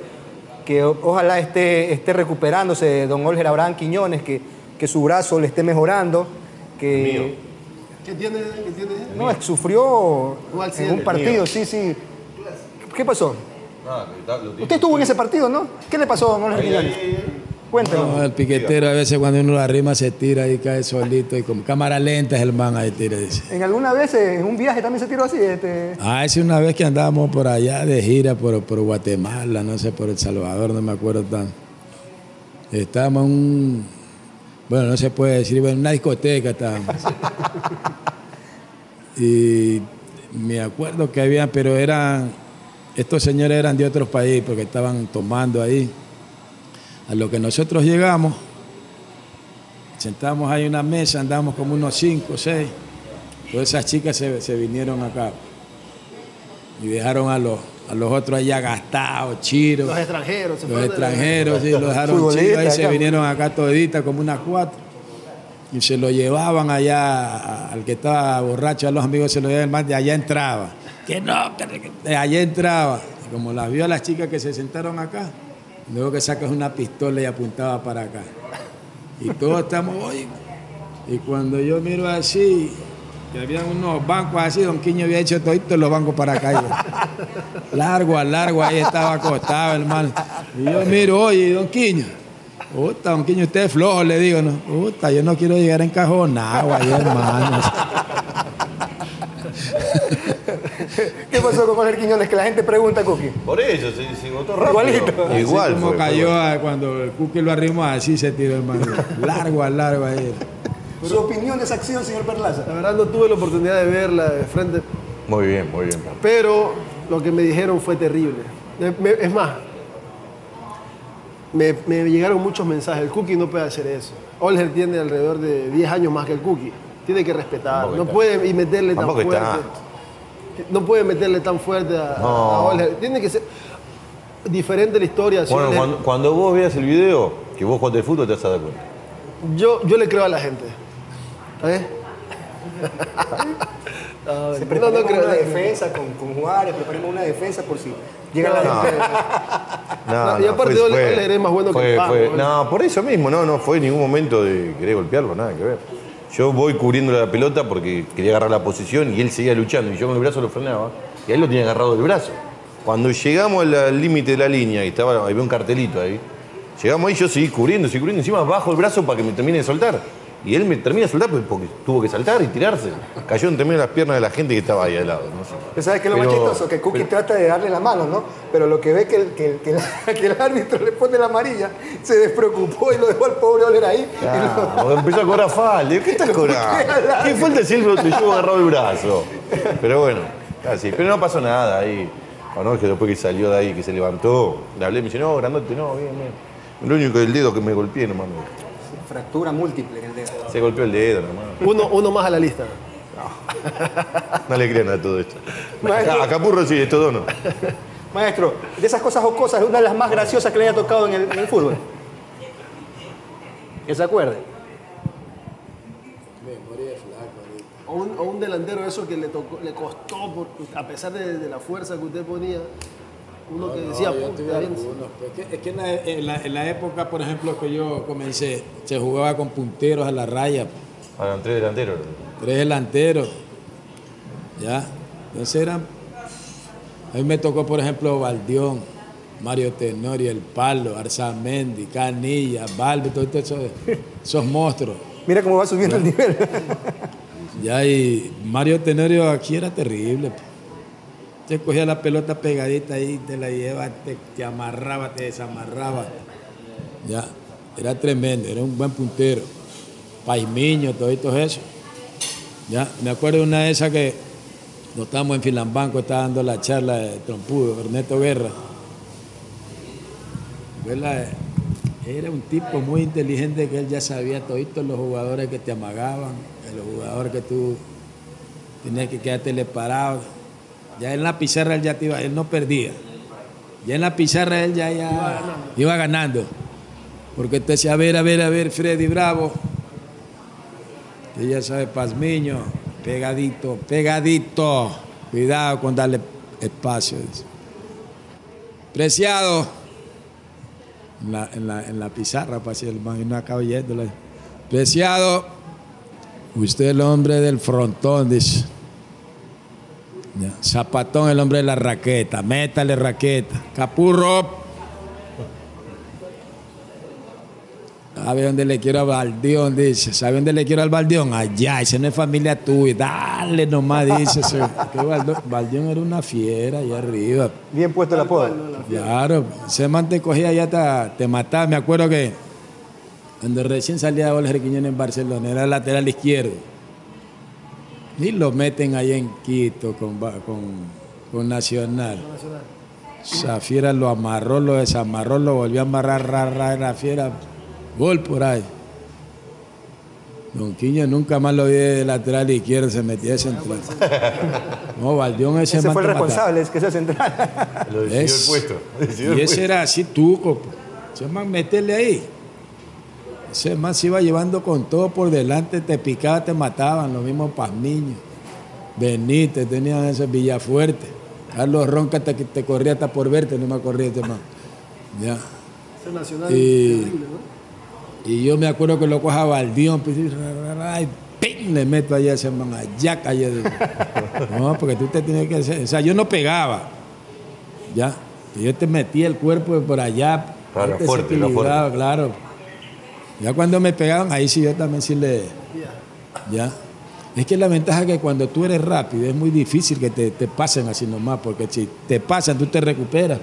[SPEAKER 3] que ojalá esté, esté recuperándose, don Olger Abraham Quiñones, que, que su brazo le esté mejorando, que
[SPEAKER 2] ¿Qué tiene? ¿Qué tiene?
[SPEAKER 3] no, es que sufrió en un partido, sí, sí. ¿Qué pasó? Usted estuvo en ese partido, ¿no? ¿Qué le pasó Quiñones? Cuéntelo.
[SPEAKER 8] No, el piquetero a veces cuando uno lo arrima se tira y cae solito y como cámara lenta es el man ahí tira. Dice.
[SPEAKER 3] En alguna vez, eh, en un viaje también se tiró así. Este...
[SPEAKER 8] Ah, esa una vez que andábamos por allá de gira por, por Guatemala, no sé, por El Salvador, no me acuerdo tan. Estábamos en un. Bueno, no se puede decir, bueno, en una discoteca estábamos. y me acuerdo que había, pero eran. Estos señores eran de otros países porque estaban tomando ahí. A lo que nosotros llegamos, sentamos ahí una mesa, andamos como unos cinco, seis. Todas esas chicas se vinieron acá y dejaron a los, a los otros allá gastados, chiros.
[SPEAKER 2] Los extranjeros. se
[SPEAKER 8] Los extranjeros, sí, los dejaron chicos, ahí se vinieron acá toditas como unas cuatro. Y se lo llevaban allá, al que estaba borracho, a los amigos se lo llevaban, man de allá entraba. Que no, que- de allá entraba. Y como las vio a las chicas que se sentaron acá, luego que sacas una pistola y apuntaba para acá. Y todos estamos, oye. Y cuando yo miro así, que habían unos bancos así, Don Quiño había hecho toditos los bancos para acá. Y- [LAUGHS] Largo a largo, ahí estaba acostado, hermano. Y yo miro, oye, Don Quiño. Puta, Don Quiño, usted es flojo, le digo, ¿no? Puta, yo no quiero llegar encajonado ahí, hermano. [LAUGHS]
[SPEAKER 9] ¿Qué pasó con Jorge Quiñones? Que la gente pregunta, Cookie.
[SPEAKER 1] Por eso, se, se votó rápido.
[SPEAKER 9] Igualito.
[SPEAKER 8] Así
[SPEAKER 1] Igual.
[SPEAKER 8] como
[SPEAKER 1] fue,
[SPEAKER 8] cayó
[SPEAKER 1] fue.
[SPEAKER 8] cuando el Cookie lo arrimó, así se tiró, hermano. Largo a largo ahí.
[SPEAKER 9] Su opinión de esa acción, señor Perlaza.
[SPEAKER 2] La verdad no tuve la oportunidad de verla de frente,
[SPEAKER 1] Muy bien, muy bien.
[SPEAKER 2] pero lo que me dijeron fue terrible. Es más, me, me llegaron muchos mensajes. El Cookie no puede hacer eso. Olger tiene alrededor de 10 años más que el Cookie. Tiene que respetar. No puede y meterle tan fuerte. No puede meterle tan fuerte a,
[SPEAKER 1] No.
[SPEAKER 2] a Olger. Tiene que ser diferente la historia.
[SPEAKER 1] Bueno, cuando, cuando vos veas el video, que vos jugaste el fútbol, te vas a dar cuenta.
[SPEAKER 2] yo, yo le creo a la gente. ¿Eh? [LAUGHS] No,
[SPEAKER 9] Se
[SPEAKER 2] no, creo.
[SPEAKER 9] una defensa con, con Juárez, preparemos una defensa por si llega la
[SPEAKER 1] No.
[SPEAKER 9] gente. [LAUGHS]
[SPEAKER 1] No,
[SPEAKER 2] No, y aparte
[SPEAKER 1] fue- fue-
[SPEAKER 2] es más bueno que el
[SPEAKER 1] fue-
[SPEAKER 2] Ole.
[SPEAKER 1] No, por eso mismo, no, no fue en ningún momento de querer golpearlo, nada que ver. Yo voy cubriendo la pelota porque quería agarrar la posición y él seguía luchando y yo con el brazo lo frenaba y a él lo tenía agarrado del brazo. Cuando llegamos al- al límite de la línea y estaba, había un cartelito ahí, llegamos ahí, yo seguí cubriendo, seguí cubriendo, encima bajo el brazo para que me termine de soltar. Y él me termina de soltar pues, porque tuvo que saltar y tirarse. Cayó entre medio de las piernas de la gente que estaba ahí al lado. No sé.
[SPEAKER 9] ¿Sabes qué es lo
[SPEAKER 1] Pero-
[SPEAKER 9] más chistoso? Que Cookie trata de darle la mano, ¿no? Pero lo que ve que el, que, el- que el- [LAUGHS] que el árbitro le pone la amarilla, se despreocupó y lo dejó al pobre Oler ahí. lo-
[SPEAKER 1] Ah, [LAUGHS] empezó a cobrar falta. ¿Qué estás [LAUGHS] cobrando? ¿Qué falta si él lo llevó agarrado el brazo? Pero bueno, así. Pero no pasó nada ahí. O no, que después que salió de ahí, que se levantó, le hablé y me dice, no, grandote, no, bien, bien. Lo único es el dedo que me golpeé nomás.
[SPEAKER 9] Fractura múltiple en el dedo.
[SPEAKER 1] Se golpeó el dedo nomás.
[SPEAKER 2] Uno, uno más a la lista. [LAUGHS]
[SPEAKER 1] No le crean a todo esto.
[SPEAKER 9] Maestro.
[SPEAKER 1] Acá, Capurro sí, es todo no.
[SPEAKER 9] Maestro, de esas cosas jocosas, una de las más graciosas que le haya tocado en el, en el fútbol. Que se acuerde.
[SPEAKER 2] O un, o un delantero eso que le tocó, le costó, por- a pesar de, de la fuerza que usted ponía, uno que decía,
[SPEAKER 8] No, pues, Es que, es que en, la, en la- en la época, por ejemplo, que yo comencé, se jugaba con punteros a la raya, pues,
[SPEAKER 1] Ahora, tres delanteros.
[SPEAKER 8] tres delanteros. ¿Ya? Entonces eran. A mí me tocó, por ejemplo, Valdión, Mario Tenorio, El Palo, Arzamendi, Canilla, Balbi, todos esos, esos monstruos.
[SPEAKER 9] Mira cómo va subiendo el nivel.
[SPEAKER 8] Ya, y Mario Tenorio aquí era terrible. Pues. Te cogía la pelota pegadita ahí, te la lleva, te, te amarraba, te desamarraba. Ya, era tremendo, era un buen puntero. Paimiño, toditos eso. Ya, me acuerdo de una de esas que nos estábamos en Filambanco, estaba dando la charla de Trompudo, Ernesto Guerra. ¿Verdad? Era un tipo muy inteligente que él ya sabía toditos los jugadores que te amagaban, los jugadores que tú tenías que quedarte parado. Ya en la pizarra él ya te iba, él no perdía. Ya en la pizarra él ya, iba ganando. Porque te decía, a ver, a ver, a ver, Freddy Bravo. Que ya sabe, Pazmiño, pegadito, pegadito. Cuidado con darle espacio. Preciado. En la, pizarra, pues, el man no acaba yéndole. Preciado. Usted el hombre del frontón, dice. Ya. Zapatón, el hombre de la raqueta. Métale raqueta. Capurro. ¿Sabe dónde le quiero a Baldión? Dice. ¿Sabe dónde le quiero al Baldión? Allá, ese no es familia tuya. Dale nomás, dice. Baldión era una fiera allá arriba.
[SPEAKER 3] Bien puesto el apodo.
[SPEAKER 8] Claro, ese man te cogía ya te, te mataba. Me acuerdo que cuando recién salía de Quiñones en Barcelona, era lateral izquierdo. Y lo meten ahí en Quito con, con, con Nacional. Esa fiera lo amarró, lo desamarró, lo volvió a amarrar, ra, ra, la fiera. Gol por ahí. Don Quiño nunca más lo vi de lateral izquierdo, se metía de central. [LAUGHS] No, Valdión ese,
[SPEAKER 3] Ese fue el responsable, es que sea central.
[SPEAKER 1] Lo decidió
[SPEAKER 8] Es-
[SPEAKER 1] el puesto. decidió el
[SPEAKER 8] Y ese
[SPEAKER 1] puesto.
[SPEAKER 8] era así tuco. po. Ese man, meterle ahí. Ese man se iba llevando con todo por delante, te picaba, te mataban, los mismos Pazmiños. Benítez, tenían ese Villafuerte. Carlos Ronca te, te corría hasta por verte, no me corría este man. Ya.
[SPEAKER 2] Ese nacional
[SPEAKER 8] Y-
[SPEAKER 2] terrible, ¿no?
[SPEAKER 8] Y yo me acuerdo que lo coja Baldión, pues, y le meto allá a ese man, allá cayó. [LAUGHS] No, porque tú te tienes que hacer. O sea, yo no pegaba. Ya. Y Yo te metía el cuerpo por allá.
[SPEAKER 1] Claro, fuerte, lo
[SPEAKER 8] desequilibraba, claro. Ya cuando me pegaban, ahí sí yo también sí le. Ya. Es que la ventaja es que cuando tú eres rápido es muy difícil que te, te pasen así nomás, porque si te pasan, tú te recuperas.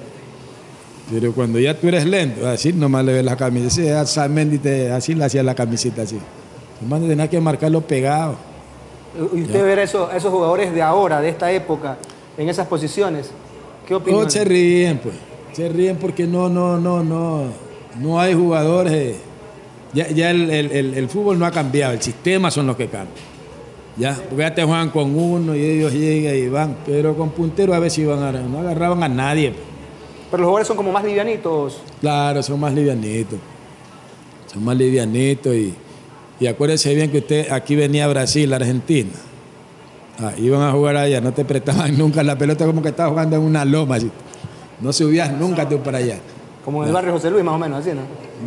[SPEAKER 8] Pero cuando ya tú eres lento, así nomás le ves la camiseta. Mendy te- así le hacía la camiseta así. Nomás tenía que marcarlo pegado.
[SPEAKER 3] Y usted ver a esos, esos jugadores de ahora, de esta época, en esas posiciones, ¿qué opinión?
[SPEAKER 8] Todos se ríen, pues. Se ríen porque no, no, no, no. No hay jugadores. Ya, ya el, el- el- el fútbol no ha cambiado, el sistema son los que cambian. Ya, porque ya te juegan con uno y ellos llegan y van. Pero con puntero a veces iban a, no agarraban a nadie.
[SPEAKER 3] Pero los jugadores son como más livianitos.
[SPEAKER 8] Claro, son más livianitos. Son más livianitos y, y acuérdese bien que usted aquí venía a Brasil, Argentina. Ah, iban a jugar allá, no te prestaban [LAUGHS] nunca la pelota como que estabas jugando en una loma. así. No subías nunca tú para allá.
[SPEAKER 3] Como en el barrio José Luis, más o menos, así, ¿no?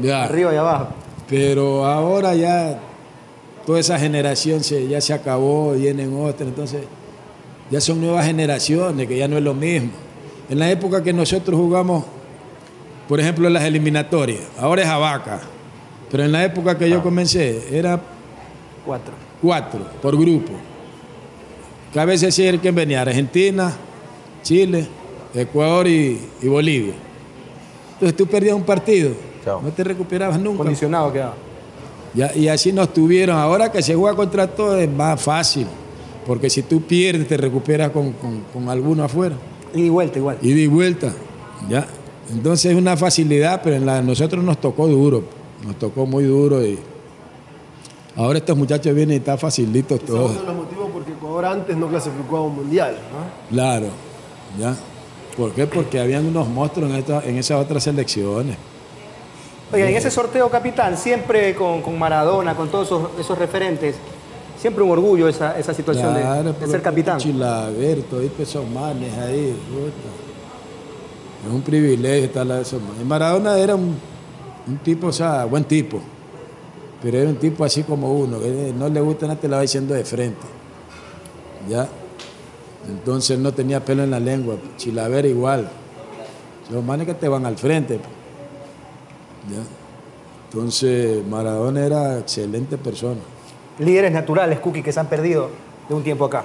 [SPEAKER 8] Ya.
[SPEAKER 3] Arriba y abajo.
[SPEAKER 8] Pero ahora ya toda esa generación se, ya se acabó, vienen otras, entonces ya son nuevas generaciones, que ya no es lo mismo. En la época que nosotros jugamos, por ejemplo, en las eliminatorias, ahora es Abaca, pero en la época que yo comencé era
[SPEAKER 3] Cuatro.
[SPEAKER 8] cuatro por grupo. Que a veces sí era quien venía, Argentina, Chile, Ecuador y, y Bolivia. Entonces tú perdías un partido,
[SPEAKER 1] Chao.
[SPEAKER 8] no te recuperabas nunca.
[SPEAKER 3] Condicionado quedaba.
[SPEAKER 8] Ya, y así nos tuvieron. Ahora que se juega contra todo es más fácil. Porque si tú pierdes, te recuperas con, con- con alguno afuera.
[SPEAKER 3] Y de vuelta igual.
[SPEAKER 8] Y de vuelta. ¿ya? Entonces es una facilidad, pero en la de nosotros nos tocó duro. Nos tocó muy duro. Y ahora estos muchachos vienen y están facilitos
[SPEAKER 2] Ese es uno
[SPEAKER 8] todos.
[SPEAKER 2] de los motivos porque Ecuador antes no clasificó a un mundial. ¿no?
[SPEAKER 8] Claro. ¿ya? ¿Por qué? Porque habían unos monstruos en, esta- en esas otras selecciones.
[SPEAKER 3] En ese sorteo capitán, siempre con, con Maradona, con todos esos, esos referentes, siempre un orgullo esa, esa situación de-
[SPEAKER 8] Claro,
[SPEAKER 3] de,
[SPEAKER 8] pero
[SPEAKER 3] ser capitán.
[SPEAKER 8] Chilaver, todos esos manes ahí. puta. Es un privilegio estar de esos manes. Maradona era un, un tipo, o sea, buen tipo. Pero era un tipo así como uno, que no le gusta nada, te la va diciendo de frente. ¿Ya? Entonces no tenía pelo en la lengua. Chilaver igual. Los manes que te van al frente. ¿Ya? Entonces Maradona era excelente persona.
[SPEAKER 3] Líderes naturales, Cookie, que se han perdido de un tiempo acá.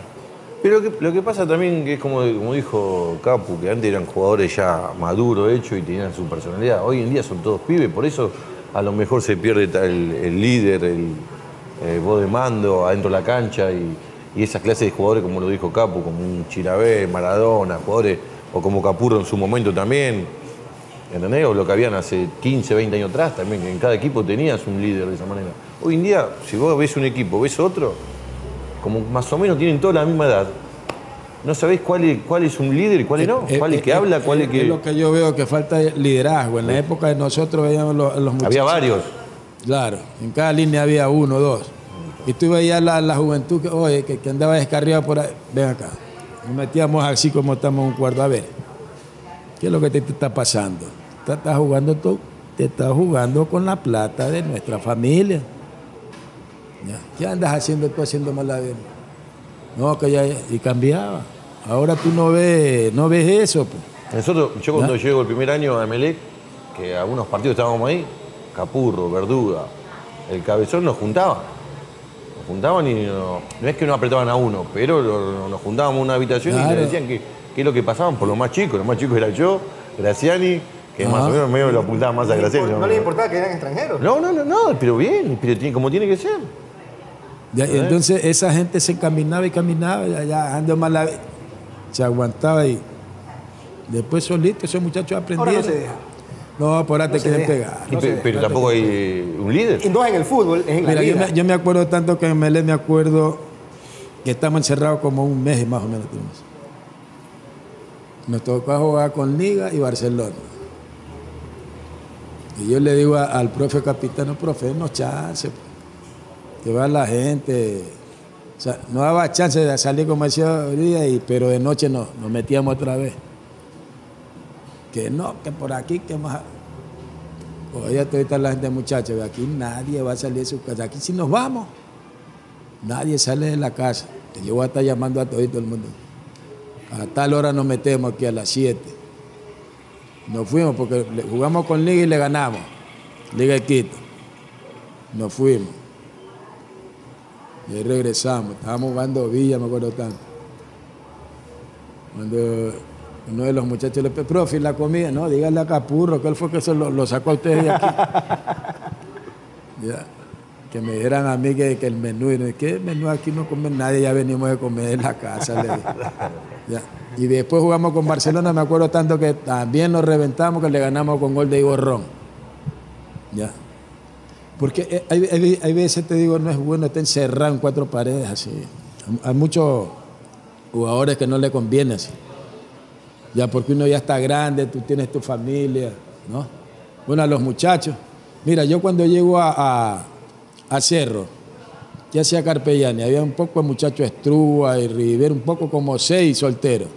[SPEAKER 1] Pero lo que, lo que pasa también que es como, como dijo Capu, que antes eran jugadores ya maduros, hechos y tenían su personalidad. Hoy en día son todos pibes, por eso a lo mejor se pierde el, el líder, el eh, voz de mando adentro de la cancha y, y esas clases de jugadores, como lo dijo Capu, como un Chirabé, Maradona, jugadores, o como Capurro en su momento también. ¿Entendés? O lo que habían hace 15, 20 años atrás también, que en cada equipo tenías un líder de esa manera. Hoy en día, si vos ves un equipo, ves otro, como más o menos tienen toda la misma edad, no sabés cuál es, cuál es un líder y cuál es no,
[SPEAKER 8] Eh,
[SPEAKER 1] cuál es
[SPEAKER 8] eh,
[SPEAKER 1] que
[SPEAKER 8] eh,
[SPEAKER 1] habla, cuál
[SPEAKER 8] eh,
[SPEAKER 1] es que...
[SPEAKER 8] lo que yo veo que falta es liderazgo. En la época de nosotros veíamos los, los muchachos.
[SPEAKER 1] Había varios.
[SPEAKER 8] Claro, en cada línea había uno dos. Y tú veías la, la juventud que, oye, que, que andaba descarriada por ahí. Ven acá. Nos metíamos así como estamos en un cuarto. A ver, ¿qué es lo que te, te está pasando? Te estás jugando tú, te estás jugando con la plata de nuestra familia. Ya. ¿Qué andas haciendo tú haciendo mala vida? No, que ya, y cambiaba. Ahora tú no ves, no ves eso. pues.
[SPEAKER 1] Nosotros, yo cuando llego el primer año a Melec, que algunos partidos estábamos ahí, Capurro, Verduga, el cabezón nos juntaban. Nos juntaban y no, no es que nos apretaban a uno, pero lo- nos juntábamos en una habitación y le decían que, qué es lo que pasaban por los más chicos. Los más chicos era yo, Graciani, que más o menos medio lo apuntaba más a Graciani.
[SPEAKER 9] No, les importaba que eran extranjeros.
[SPEAKER 1] No, no, no, no, pero bien, pero tiene- como tiene que ser.
[SPEAKER 8] Ya, y entonces esa gente se caminaba y caminaba, ya, ya ando mal la- se aguantaba y después solito esos muchachos
[SPEAKER 9] Ahora
[SPEAKER 8] aprendieron.
[SPEAKER 9] no se deja.
[SPEAKER 8] No, por ahora te
[SPEAKER 9] No
[SPEAKER 8] quieren
[SPEAKER 9] deja.
[SPEAKER 8] pegar.
[SPEAKER 1] Pero tampoco hay un líder.
[SPEAKER 9] Y no es en el fútbol, es en la
[SPEAKER 8] Mira, yo me, yo me acuerdo tanto que en Melé me acuerdo que estamos encerrados como un mes más o menos. Nos tocó jugar con Liga y Barcelona. Y yo le digo al profe capitano, profe, no chance, pues, que va la gente. O sea, no daba chance de salir como decía ahorita, y, pero de noche no, nos metíamos otra vez. Que no, que por aquí, que más. Oye, ahorita la gente, muchachos, aquí nadie va a salir de su casa. Aquí si nos vamos, nadie sale de la casa. Yo voy a estar llamando a todo el mundo. A tal hora nos metemos aquí a las 7. Nos fuimos porque jugamos con Liga y le ganamos. Liga de Quito. Nos fuimos. Y ahí regresamos. Estábamos jugando Villa, me acuerdo tanto. Cuando uno de los muchachos le preguntó, profe, ¿y la comida? No, dígale a Capurro, que él fue que se lo, lo sacó a ustedes de aquí. [LAUGHS] Ya. Que me dijeran a mí que, que el menú, y no, ¿qué menú aquí no come nadie? Ya venimos de comer en la casa. le. Ya. Y después jugamos con Barcelona, me acuerdo tanto que también nos reventamos, que le ganamos con gol de Igor Ron. Ya. Porque eh, hay, hay- hay veces, te digo, no es bueno estar encerrado en cuatro paredes así. Hay muchos jugadores que no le conviene así. Ya porque uno ya está grande, tú tienes tu familia, ¿no? Bueno, a los muchachos. Mira, yo cuando llego a, a, Cerro, ya hacía Carpellani, había un poco de muchachos Estrúa y Rivera, un poco como seis solteros.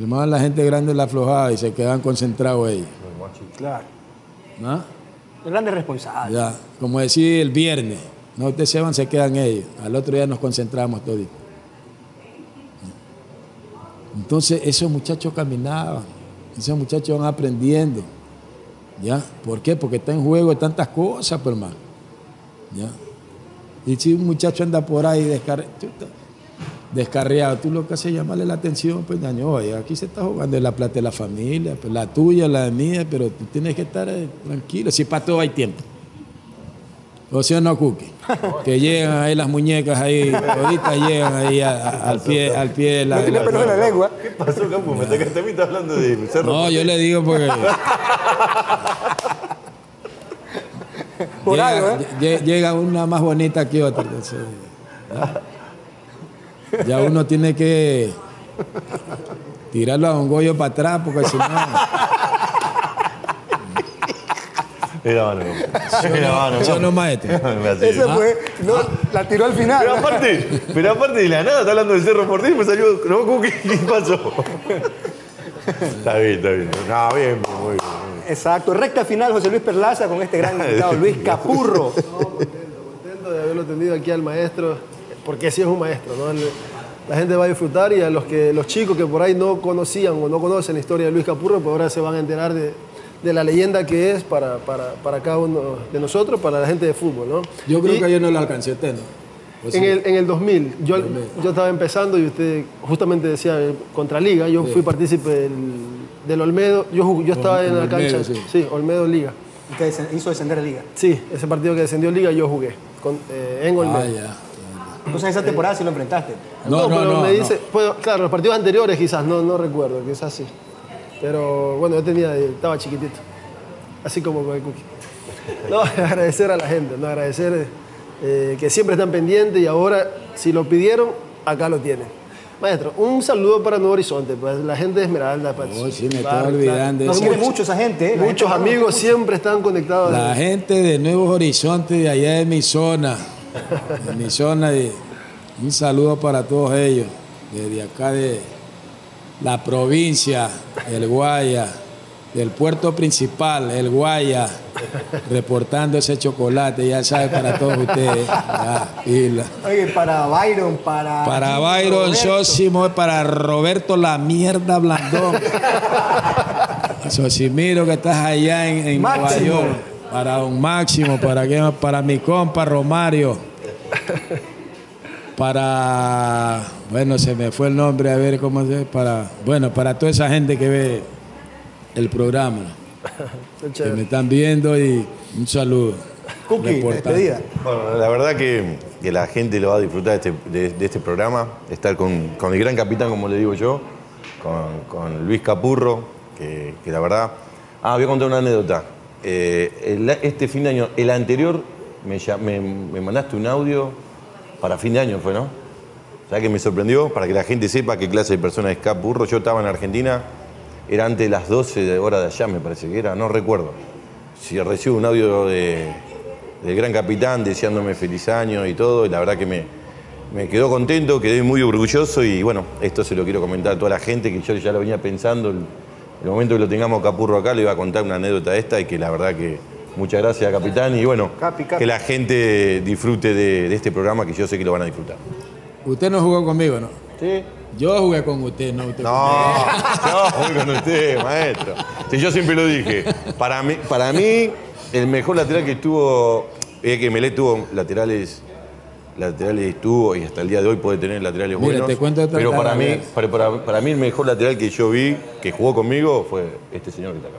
[SPEAKER 8] Hermano, la gente grande la aflojaba y se quedaban concentrados ellos.
[SPEAKER 9] Claro.
[SPEAKER 8] ¿no?
[SPEAKER 9] Grandes responsables.
[SPEAKER 8] Ya, como decía el viernes, no ustedes se van, se quedan ellos. Al otro día nos concentramos todos. Entonces esos muchachos caminaban, esos muchachos van aprendiendo. ¿Ya? ¿Por qué? Porque está en juego tantas cosas, pues, hermano. ¿Ya? Y si un muchacho anda por ahí descar- tú estás descarriado, tú lo que haces es llamarle la atención, pues, daño, oye, aquí se está jugando la plata de la familia, pues, la tuya, la mía, pero tú tienes que estar eh, tranquilo, si para todo hay tiempo. O sea, no, Cookie. [LAUGHS] Que llegan ahí las muñecas ahí, ahorita llegan ahí a- a- al pie, al pie de la.
[SPEAKER 9] No tiene pelos en la lengua.
[SPEAKER 1] ¿Qué pasó, Campo? Me a mí, está hablando de Cerro.
[SPEAKER 8] No, yo le digo porque. [LAUGHS]
[SPEAKER 9] Por
[SPEAKER 8] llega,
[SPEAKER 9] algo, ¿eh?
[SPEAKER 8] lle- llega una más bonita que otra. entonces. Ya uno tiene que tirarlo a un gollo para atrás porque si no.
[SPEAKER 1] Era mano. Era mano.
[SPEAKER 8] ¿Sí o no, maestro? [LAUGHS]
[SPEAKER 9] Ese fue. No, la tiró al final.
[SPEAKER 1] Pero aparte, pero aparte de la nada, está hablando del Cerro Porteño y me salió. No, ¿cómo que qué pasó? está bien, está bien. No, bien, muy bien.
[SPEAKER 9] Exacto. Recta final, José Luis Perlaza con este gran invitado, Luis [LAUGHS] Capurro.
[SPEAKER 2] contento de haberlo tenido aquí al maestro, porque sí es un maestro, ¿no? La gente va a disfrutar y a los, que, los chicos que por ahí no conocían o no conocen la historia de Luis Capurro, pues ahora se van a enterar de, de la leyenda que es para, para, para cada uno de nosotros, para la gente de fútbol, ¿no?
[SPEAKER 8] Yo creo
[SPEAKER 2] Y
[SPEAKER 8] que yo no lo alcancé a tener. ¿O sí?
[SPEAKER 2] en el, en el 2000, yo, yo estaba empezando y usted justamente decía eh, contra Liga, yo fui partícipe del, del Olmedo, yo, yo estaba en la
[SPEAKER 8] Olmedo,
[SPEAKER 2] cancha,
[SPEAKER 8] sí.
[SPEAKER 2] sí, Olmedo Liga.
[SPEAKER 9] Que desen- hizo descender a Liga.
[SPEAKER 2] Sí, ese partido que descendió Liga yo jugué con, eh, en Olmedo.
[SPEAKER 8] Ah, ya.
[SPEAKER 9] Entonces esa temporada sí lo enfrentaste.
[SPEAKER 8] No, no,
[SPEAKER 2] pero
[SPEAKER 8] no.
[SPEAKER 2] me
[SPEAKER 8] no.
[SPEAKER 2] dice, pues, claro, los partidos anteriores quizás, no, no recuerdo, quizás sí. Pero bueno, yo tenía, estaba chiquitito, así como con el cookie. No, [LAUGHS] agradecer a la gente, no agradecer eh, que siempre están pendientes y ahora, si lo pidieron, acá lo tienen. Maestro, un saludo para Nuevo Horizonte, pues la gente de Esmeralda. Pues,
[SPEAKER 8] Oh, sí, me estaba olvidando
[SPEAKER 9] Nos mucho esa gente. ¿eh?
[SPEAKER 2] Muchos
[SPEAKER 9] gente-
[SPEAKER 2] amigos siempre están conectados.
[SPEAKER 8] La gente de Nuevos Horizontes, de allá de mi zona, [LAUGHS] zona, y un saludo para todos ellos, desde acá de la provincia, el Guaya, del puerto principal, el Guaya, reportando ese chocolate, ya sabe, para todos ustedes. Ya.
[SPEAKER 9] Oye, para Byron, para.
[SPEAKER 8] Para Byron. Sósimo, para Roberto La Mierda Blandón. [LAUGHS] Sosimiro, que estás allá en, en Nueva. York. Para don Máximo, para, que- para mi compa Romario. Para, bueno, se me fue el nombre, a ver cómo se para, bueno, para toda esa gente que ve el programa, [LAUGHS] que me están viendo y un saludo.
[SPEAKER 3] Cookie, despedida.
[SPEAKER 1] Bueno, la verdad que, que la gente lo va a disfrutar de este, de- de este programa, estar con, con el gran capitán, como le digo yo, con, con Luis Capurro, que, que la verdad... Ah, voy a contar una anécdota. Eh, este fin de año, el anterior, me, me, me mandaste un audio para fin de año, ¿fue, no? ¿Sabes que me sorprendió? Para que la gente sepa qué clase de persona es Capurro. Yo estaba en Argentina, era antes de las 12 de hora de allá, me parece que era, no recuerdo. Si recibo un audio de, del gran capitán deseándome feliz año y todo, y la verdad que me, me quedó contento, quedé muy orgulloso y bueno, esto se lo quiero comentar a toda la gente, que yo ya lo venía pensando, el momento que lo tengamos Capurro acá, le iba a contar una anécdota esta y que la verdad que muchas gracias capitán y bueno,
[SPEAKER 3] Capi, capi.
[SPEAKER 1] que la gente disfrute de, de este programa que yo sé que lo van a disfrutar.
[SPEAKER 8] Usted no jugó conmigo, ¿no?
[SPEAKER 1] Sí.
[SPEAKER 8] Yo jugué con usted, no usted
[SPEAKER 1] No, no, voy con usted, [LAUGHS] maestro. Sí, yo siempre lo dije. Para mí, para mí el mejor lateral que estuvo, es que Melé tuvo laterales, laterales estuvo y hasta el día de hoy puede tener laterales
[SPEAKER 8] Mira,
[SPEAKER 1] buenos.
[SPEAKER 8] te cuento otra
[SPEAKER 1] pero para mí, para, para- para mí el mejor lateral que yo vi, que jugó conmigo, fue este señor que está acá.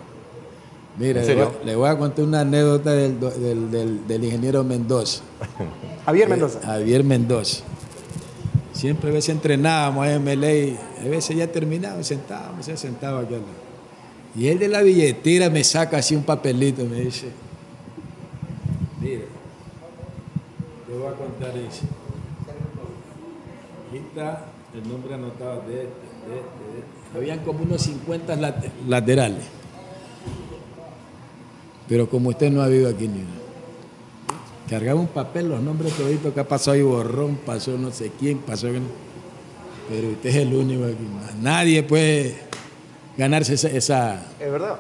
[SPEAKER 8] Mira,
[SPEAKER 1] ¿En
[SPEAKER 8] le voy,
[SPEAKER 1] serio?
[SPEAKER 8] le voy a contar una anécdota del, del- del- del ingeniero Mendoza. [LAUGHS]
[SPEAKER 3] Javier Mendoza.
[SPEAKER 8] Javier Mendoza. Siempre a veces entrenábamos en MLA y a veces ya terminábamos, sentábamos, se sentaba aquí. Y él de la billetera me saca así un papelito, me dice, mira, te voy a contar eso. Aquí está el nombre anotado de este, de este, de este. Habían como unos 50 lat- laterales. Pero como usted no ha habido aquí ni uno. Cargaba un papel, los nombres toditos que ha pasado y borrón, pasó no sé quién, pasó. Pero usted es el único aquí. Nadie puede ganarse esa, esa-
[SPEAKER 3] Es verdad.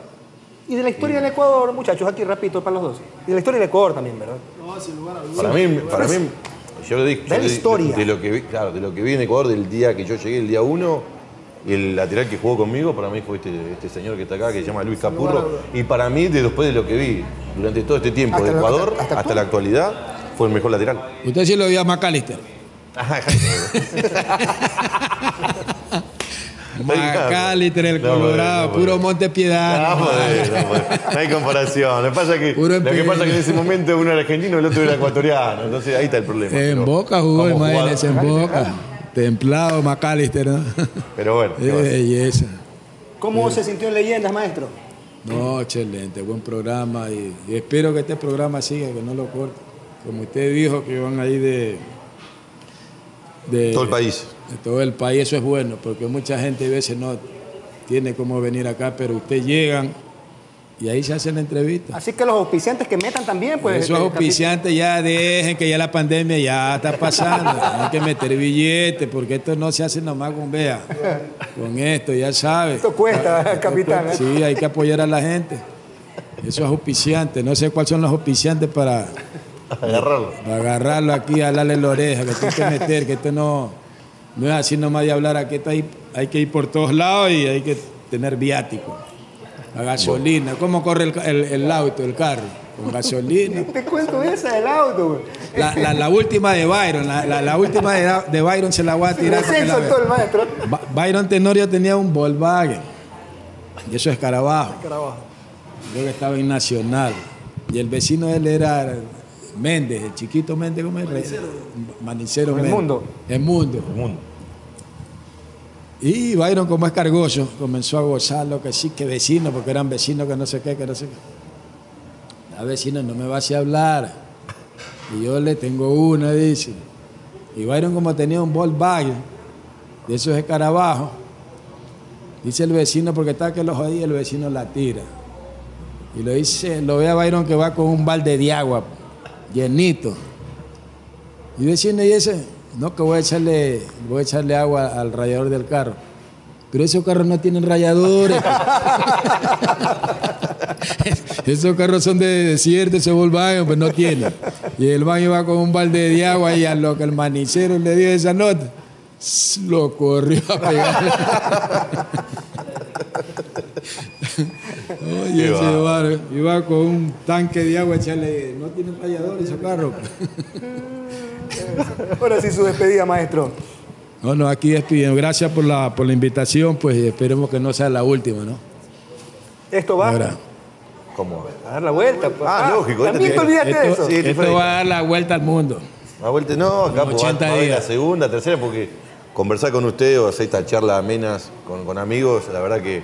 [SPEAKER 3] Y de la historia del Ecuador, muchachos, aquí rapidito para los dos. Y de la historia del Ecuador también, ¿verdad?
[SPEAKER 2] No, sin lugar a dudas.
[SPEAKER 1] Para mí, para mí, yo lo dije. Yo di-
[SPEAKER 3] historia.
[SPEAKER 1] De lo que vi, claro, de lo que vi en Ecuador del día que yo llegué, el día uno, y el lateral que jugó conmigo, para mí fue este, este señor que está acá, que se llama Luis Capurro. Y para mí, de después de lo que vi durante todo este tiempo
[SPEAKER 3] Hasta
[SPEAKER 1] de Ecuador,
[SPEAKER 3] hasta-
[SPEAKER 1] hasta,
[SPEAKER 3] hasta
[SPEAKER 1] la actualidad, fue el mejor lateral.
[SPEAKER 8] Usted sí lo vio a McAllister. [LAUGHS] [LAUGHS] [LAUGHS] McAllister, el
[SPEAKER 1] No,
[SPEAKER 8] Colorado,
[SPEAKER 1] no,
[SPEAKER 8] puro. Monte Piedad. [LAUGHS]
[SPEAKER 1] No, hay comparación. Lo que pasa que,
[SPEAKER 8] Puro
[SPEAKER 1] lo que pasa en ese momento uno era argentino y el otro era ecuatoriano. Entonces ahí está el problema.
[SPEAKER 8] En
[SPEAKER 1] Pero
[SPEAKER 8] Boca jugó, imagínese, en Boca. Templado McAllister, ¿no? [LAUGHS]
[SPEAKER 1] Pero bueno,
[SPEAKER 8] belleza.
[SPEAKER 3] ¿Cómo se sintió en Leyendas, maestro?
[SPEAKER 8] No, excelente, buen programa y, y espero que este programa siga, que no lo corte. Como usted dijo que van ahí de, de
[SPEAKER 1] todo el país.
[SPEAKER 8] de todo el país, eso es bueno, porque mucha gente a veces no tiene cómo venir acá, pero ustedes llegan y ahí se hacen la entrevista.
[SPEAKER 3] Así que los auspiciantes que metan también, pues.
[SPEAKER 8] Esos auspiciantes ya dejen que ya la pandemia ya está pasando. [LAUGHS] Hay que meter billetes porque esto no se hace nomás con vea. Con esto, ya sabes.
[SPEAKER 3] Esto cuesta, [LAUGHS] capitán.
[SPEAKER 8] Sí, hay que apoyar a la gente. Esos auspiciantes, no sé cuáles son los auspiciantes para,
[SPEAKER 1] Agarrarlo.
[SPEAKER 8] para agarrarlo aquí, a darle la oreja, que tiene que meter, que esto no, no es así nomás de hablar, aquí está ahí, hay que ir por todos lados y hay que tener viático. La gasolina, ¿cómo corre el, el- el auto, el carro? Con gasolina. [LAUGHS]
[SPEAKER 3] Te cuento esa del auto, güey.
[SPEAKER 8] La, la- la última de Byron, la, la- la última de, de Byron se la voy a tirar.
[SPEAKER 3] Recién
[SPEAKER 8] la
[SPEAKER 3] el maestro.
[SPEAKER 8] Ba- Byron Tenorio tenía un Volkswagen. Y eso es Carabajo.
[SPEAKER 2] Carabajo.
[SPEAKER 8] Yo que estaba en Nacional. Y el vecino de él era Méndez, el chiquito Méndez, ¿cómo es? Manicero
[SPEAKER 3] El
[SPEAKER 8] Méndez.
[SPEAKER 3] Mundo.
[SPEAKER 8] El mundo. Y Byron, como es cargoso, comenzó a gozar lo que sí, que vecino, porque eran vecinos que no sé qué, que no sé qué. La vecina no me va a hacer hablar. Y yo le tengo una, dice. Y Byron, como tenía un Volkswagen, de esos de Carabajo, dice el vecino, porque está que lo jodía, el vecino la tira. Y lo dice, lo ve a Byron que va con un balde de agua, llenito. Y vecino, y ese, no, que voy a echarle, voy a echarle agua al radiador del carro. Pero esos carros no tienen rayadores. [LAUGHS] esos carros son de desierto, ese Volkswagen, pues no tienen. Y el baño va con un balde de agua y a lo que el manicero le dio esa nota, lo corrió a pegar. [LAUGHS] Oye, ese bar, iba con un tanque de agua a echarle. No tiene rallador ese carro. [LAUGHS]
[SPEAKER 9] Ahora sí su despedida, maestro.
[SPEAKER 8] No, no, aquí despidiendo. Gracias por la, por la invitación, pues esperemos que no sea la última, ¿no?
[SPEAKER 9] Esto va
[SPEAKER 8] Ahora,
[SPEAKER 1] ¿Cómo?
[SPEAKER 9] a dar la vuelta. pues.
[SPEAKER 1] Ah, lógico, este
[SPEAKER 9] También te
[SPEAKER 1] tiene-
[SPEAKER 9] olvidaste de eso.
[SPEAKER 1] Sí,
[SPEAKER 8] esto
[SPEAKER 1] diferente.
[SPEAKER 8] va a dar la vuelta al mundo.
[SPEAKER 1] A vuelta, no, acá
[SPEAKER 8] Como
[SPEAKER 1] pues, va-
[SPEAKER 8] 80
[SPEAKER 1] va a haber la
[SPEAKER 8] días.
[SPEAKER 1] segunda, tercera, porque conversar con usted o hacer esta charla amenas con, con amigos, la verdad que,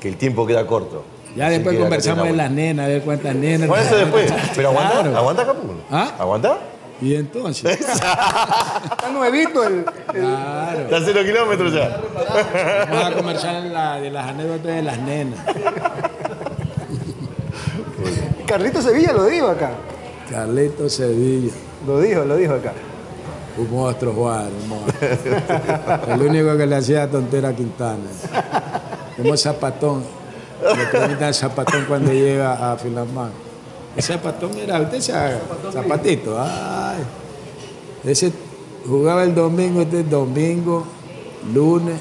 [SPEAKER 1] que el tiempo queda corto.
[SPEAKER 8] Ya
[SPEAKER 1] Así
[SPEAKER 8] después conversamos de las nenas, de cuántas nenas.
[SPEAKER 1] Bueno, eso después. [LAUGHS] Pero aguanta,
[SPEAKER 8] Claro.
[SPEAKER 1] aguanta Capuno.
[SPEAKER 8] ¿Ah?
[SPEAKER 1] ¿Aguanta?
[SPEAKER 8] Y entonces, [LAUGHS]
[SPEAKER 9] Está nuevito el,
[SPEAKER 8] claro.
[SPEAKER 1] Está a cero kilómetros ya.
[SPEAKER 8] Vamos a conversar la- de las anécdotas de las nenas.
[SPEAKER 9] Carlito Sevilla lo dijo acá.
[SPEAKER 8] Carlito Sevilla.
[SPEAKER 9] Lo dijo, lo dijo acá.
[SPEAKER 8] Un monstruo, Juan, un monstruo. El único que le hacía tontera a Quintana. Como Zapatón. Le preguntan a Zapatón cuando llega a Filamán. Ese Zapatón era, usted sabe, Zapatito. Ay. Ese jugaba el domingo, este domingo, lunes,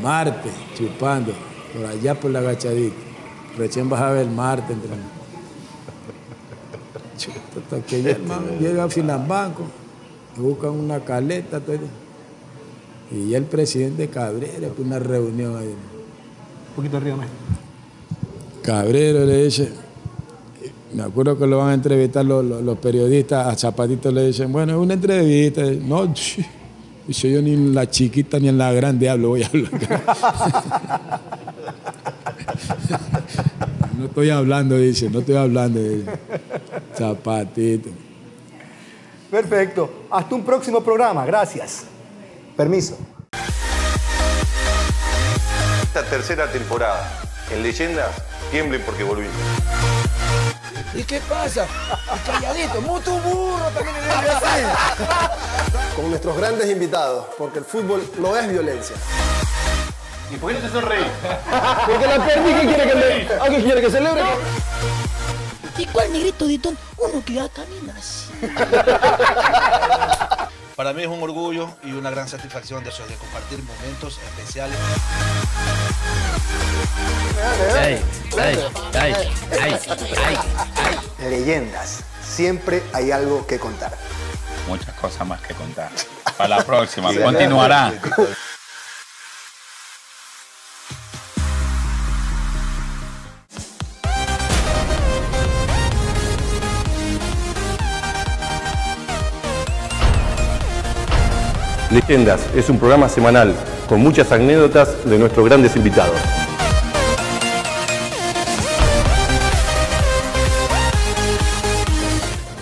[SPEAKER 8] martes, chupando, por allá por la agachadita. Recién bajaba el martes. Entre... Chuta, hasta que ya man llega a Filambanco, buscan una caleta, todo. y ya el presidente Cabrera, fue una reunión ahí.
[SPEAKER 9] Poquito arriba, maestro.
[SPEAKER 8] Cabrero le dice, me acuerdo que lo van a entrevistar los, los- los periodistas, a Zapatito le dicen, bueno, es una entrevista. No, [LAUGHS] dice yo ni en la chiquita ni en la grande hablo, voy a hablar. [LAUGHS] no estoy hablando, dice, no estoy hablando. dice. Zapatito.
[SPEAKER 9] Perfecto. Hasta un próximo programa. Gracias. Permiso.
[SPEAKER 1] Esta tercera temporada en Leyendas, tiemblen porque volví.
[SPEAKER 10] ¿Y qué pasa? Calladito, mucho burro también en el BC.
[SPEAKER 2] Con nuestros grandes invitados, porque el fútbol no es violencia.
[SPEAKER 1] ¿Y por qué no te sonreís?
[SPEAKER 2] Porque la perdí, ¿qué quiere que le... ¿A qué quiere que celebre?
[SPEAKER 11] ¿Y cuál negrito de ton? Uno que ya camina así. [LAUGHS]
[SPEAKER 4] Para mí es un orgullo y una gran satisfacción de, de compartir momentos especiales.
[SPEAKER 6] Leyendas. Siempre hay algo que contar.
[SPEAKER 7] Muchas cosas más que contar. Para la próxima, continuará.
[SPEAKER 1] Leyendas es un programa semanal con muchas anécdotas de nuestros grandes invitados.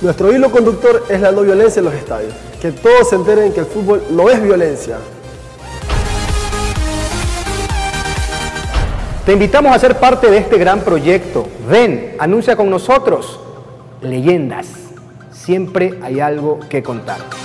[SPEAKER 2] Nuestro hilo conductor es la no violencia en los estadios. Que todos se enteren que el fútbol no es violencia.
[SPEAKER 3] Te invitamos a ser parte de este gran proyecto. Ven, anuncia con nosotros. Leyendas. Siempre hay algo que contar.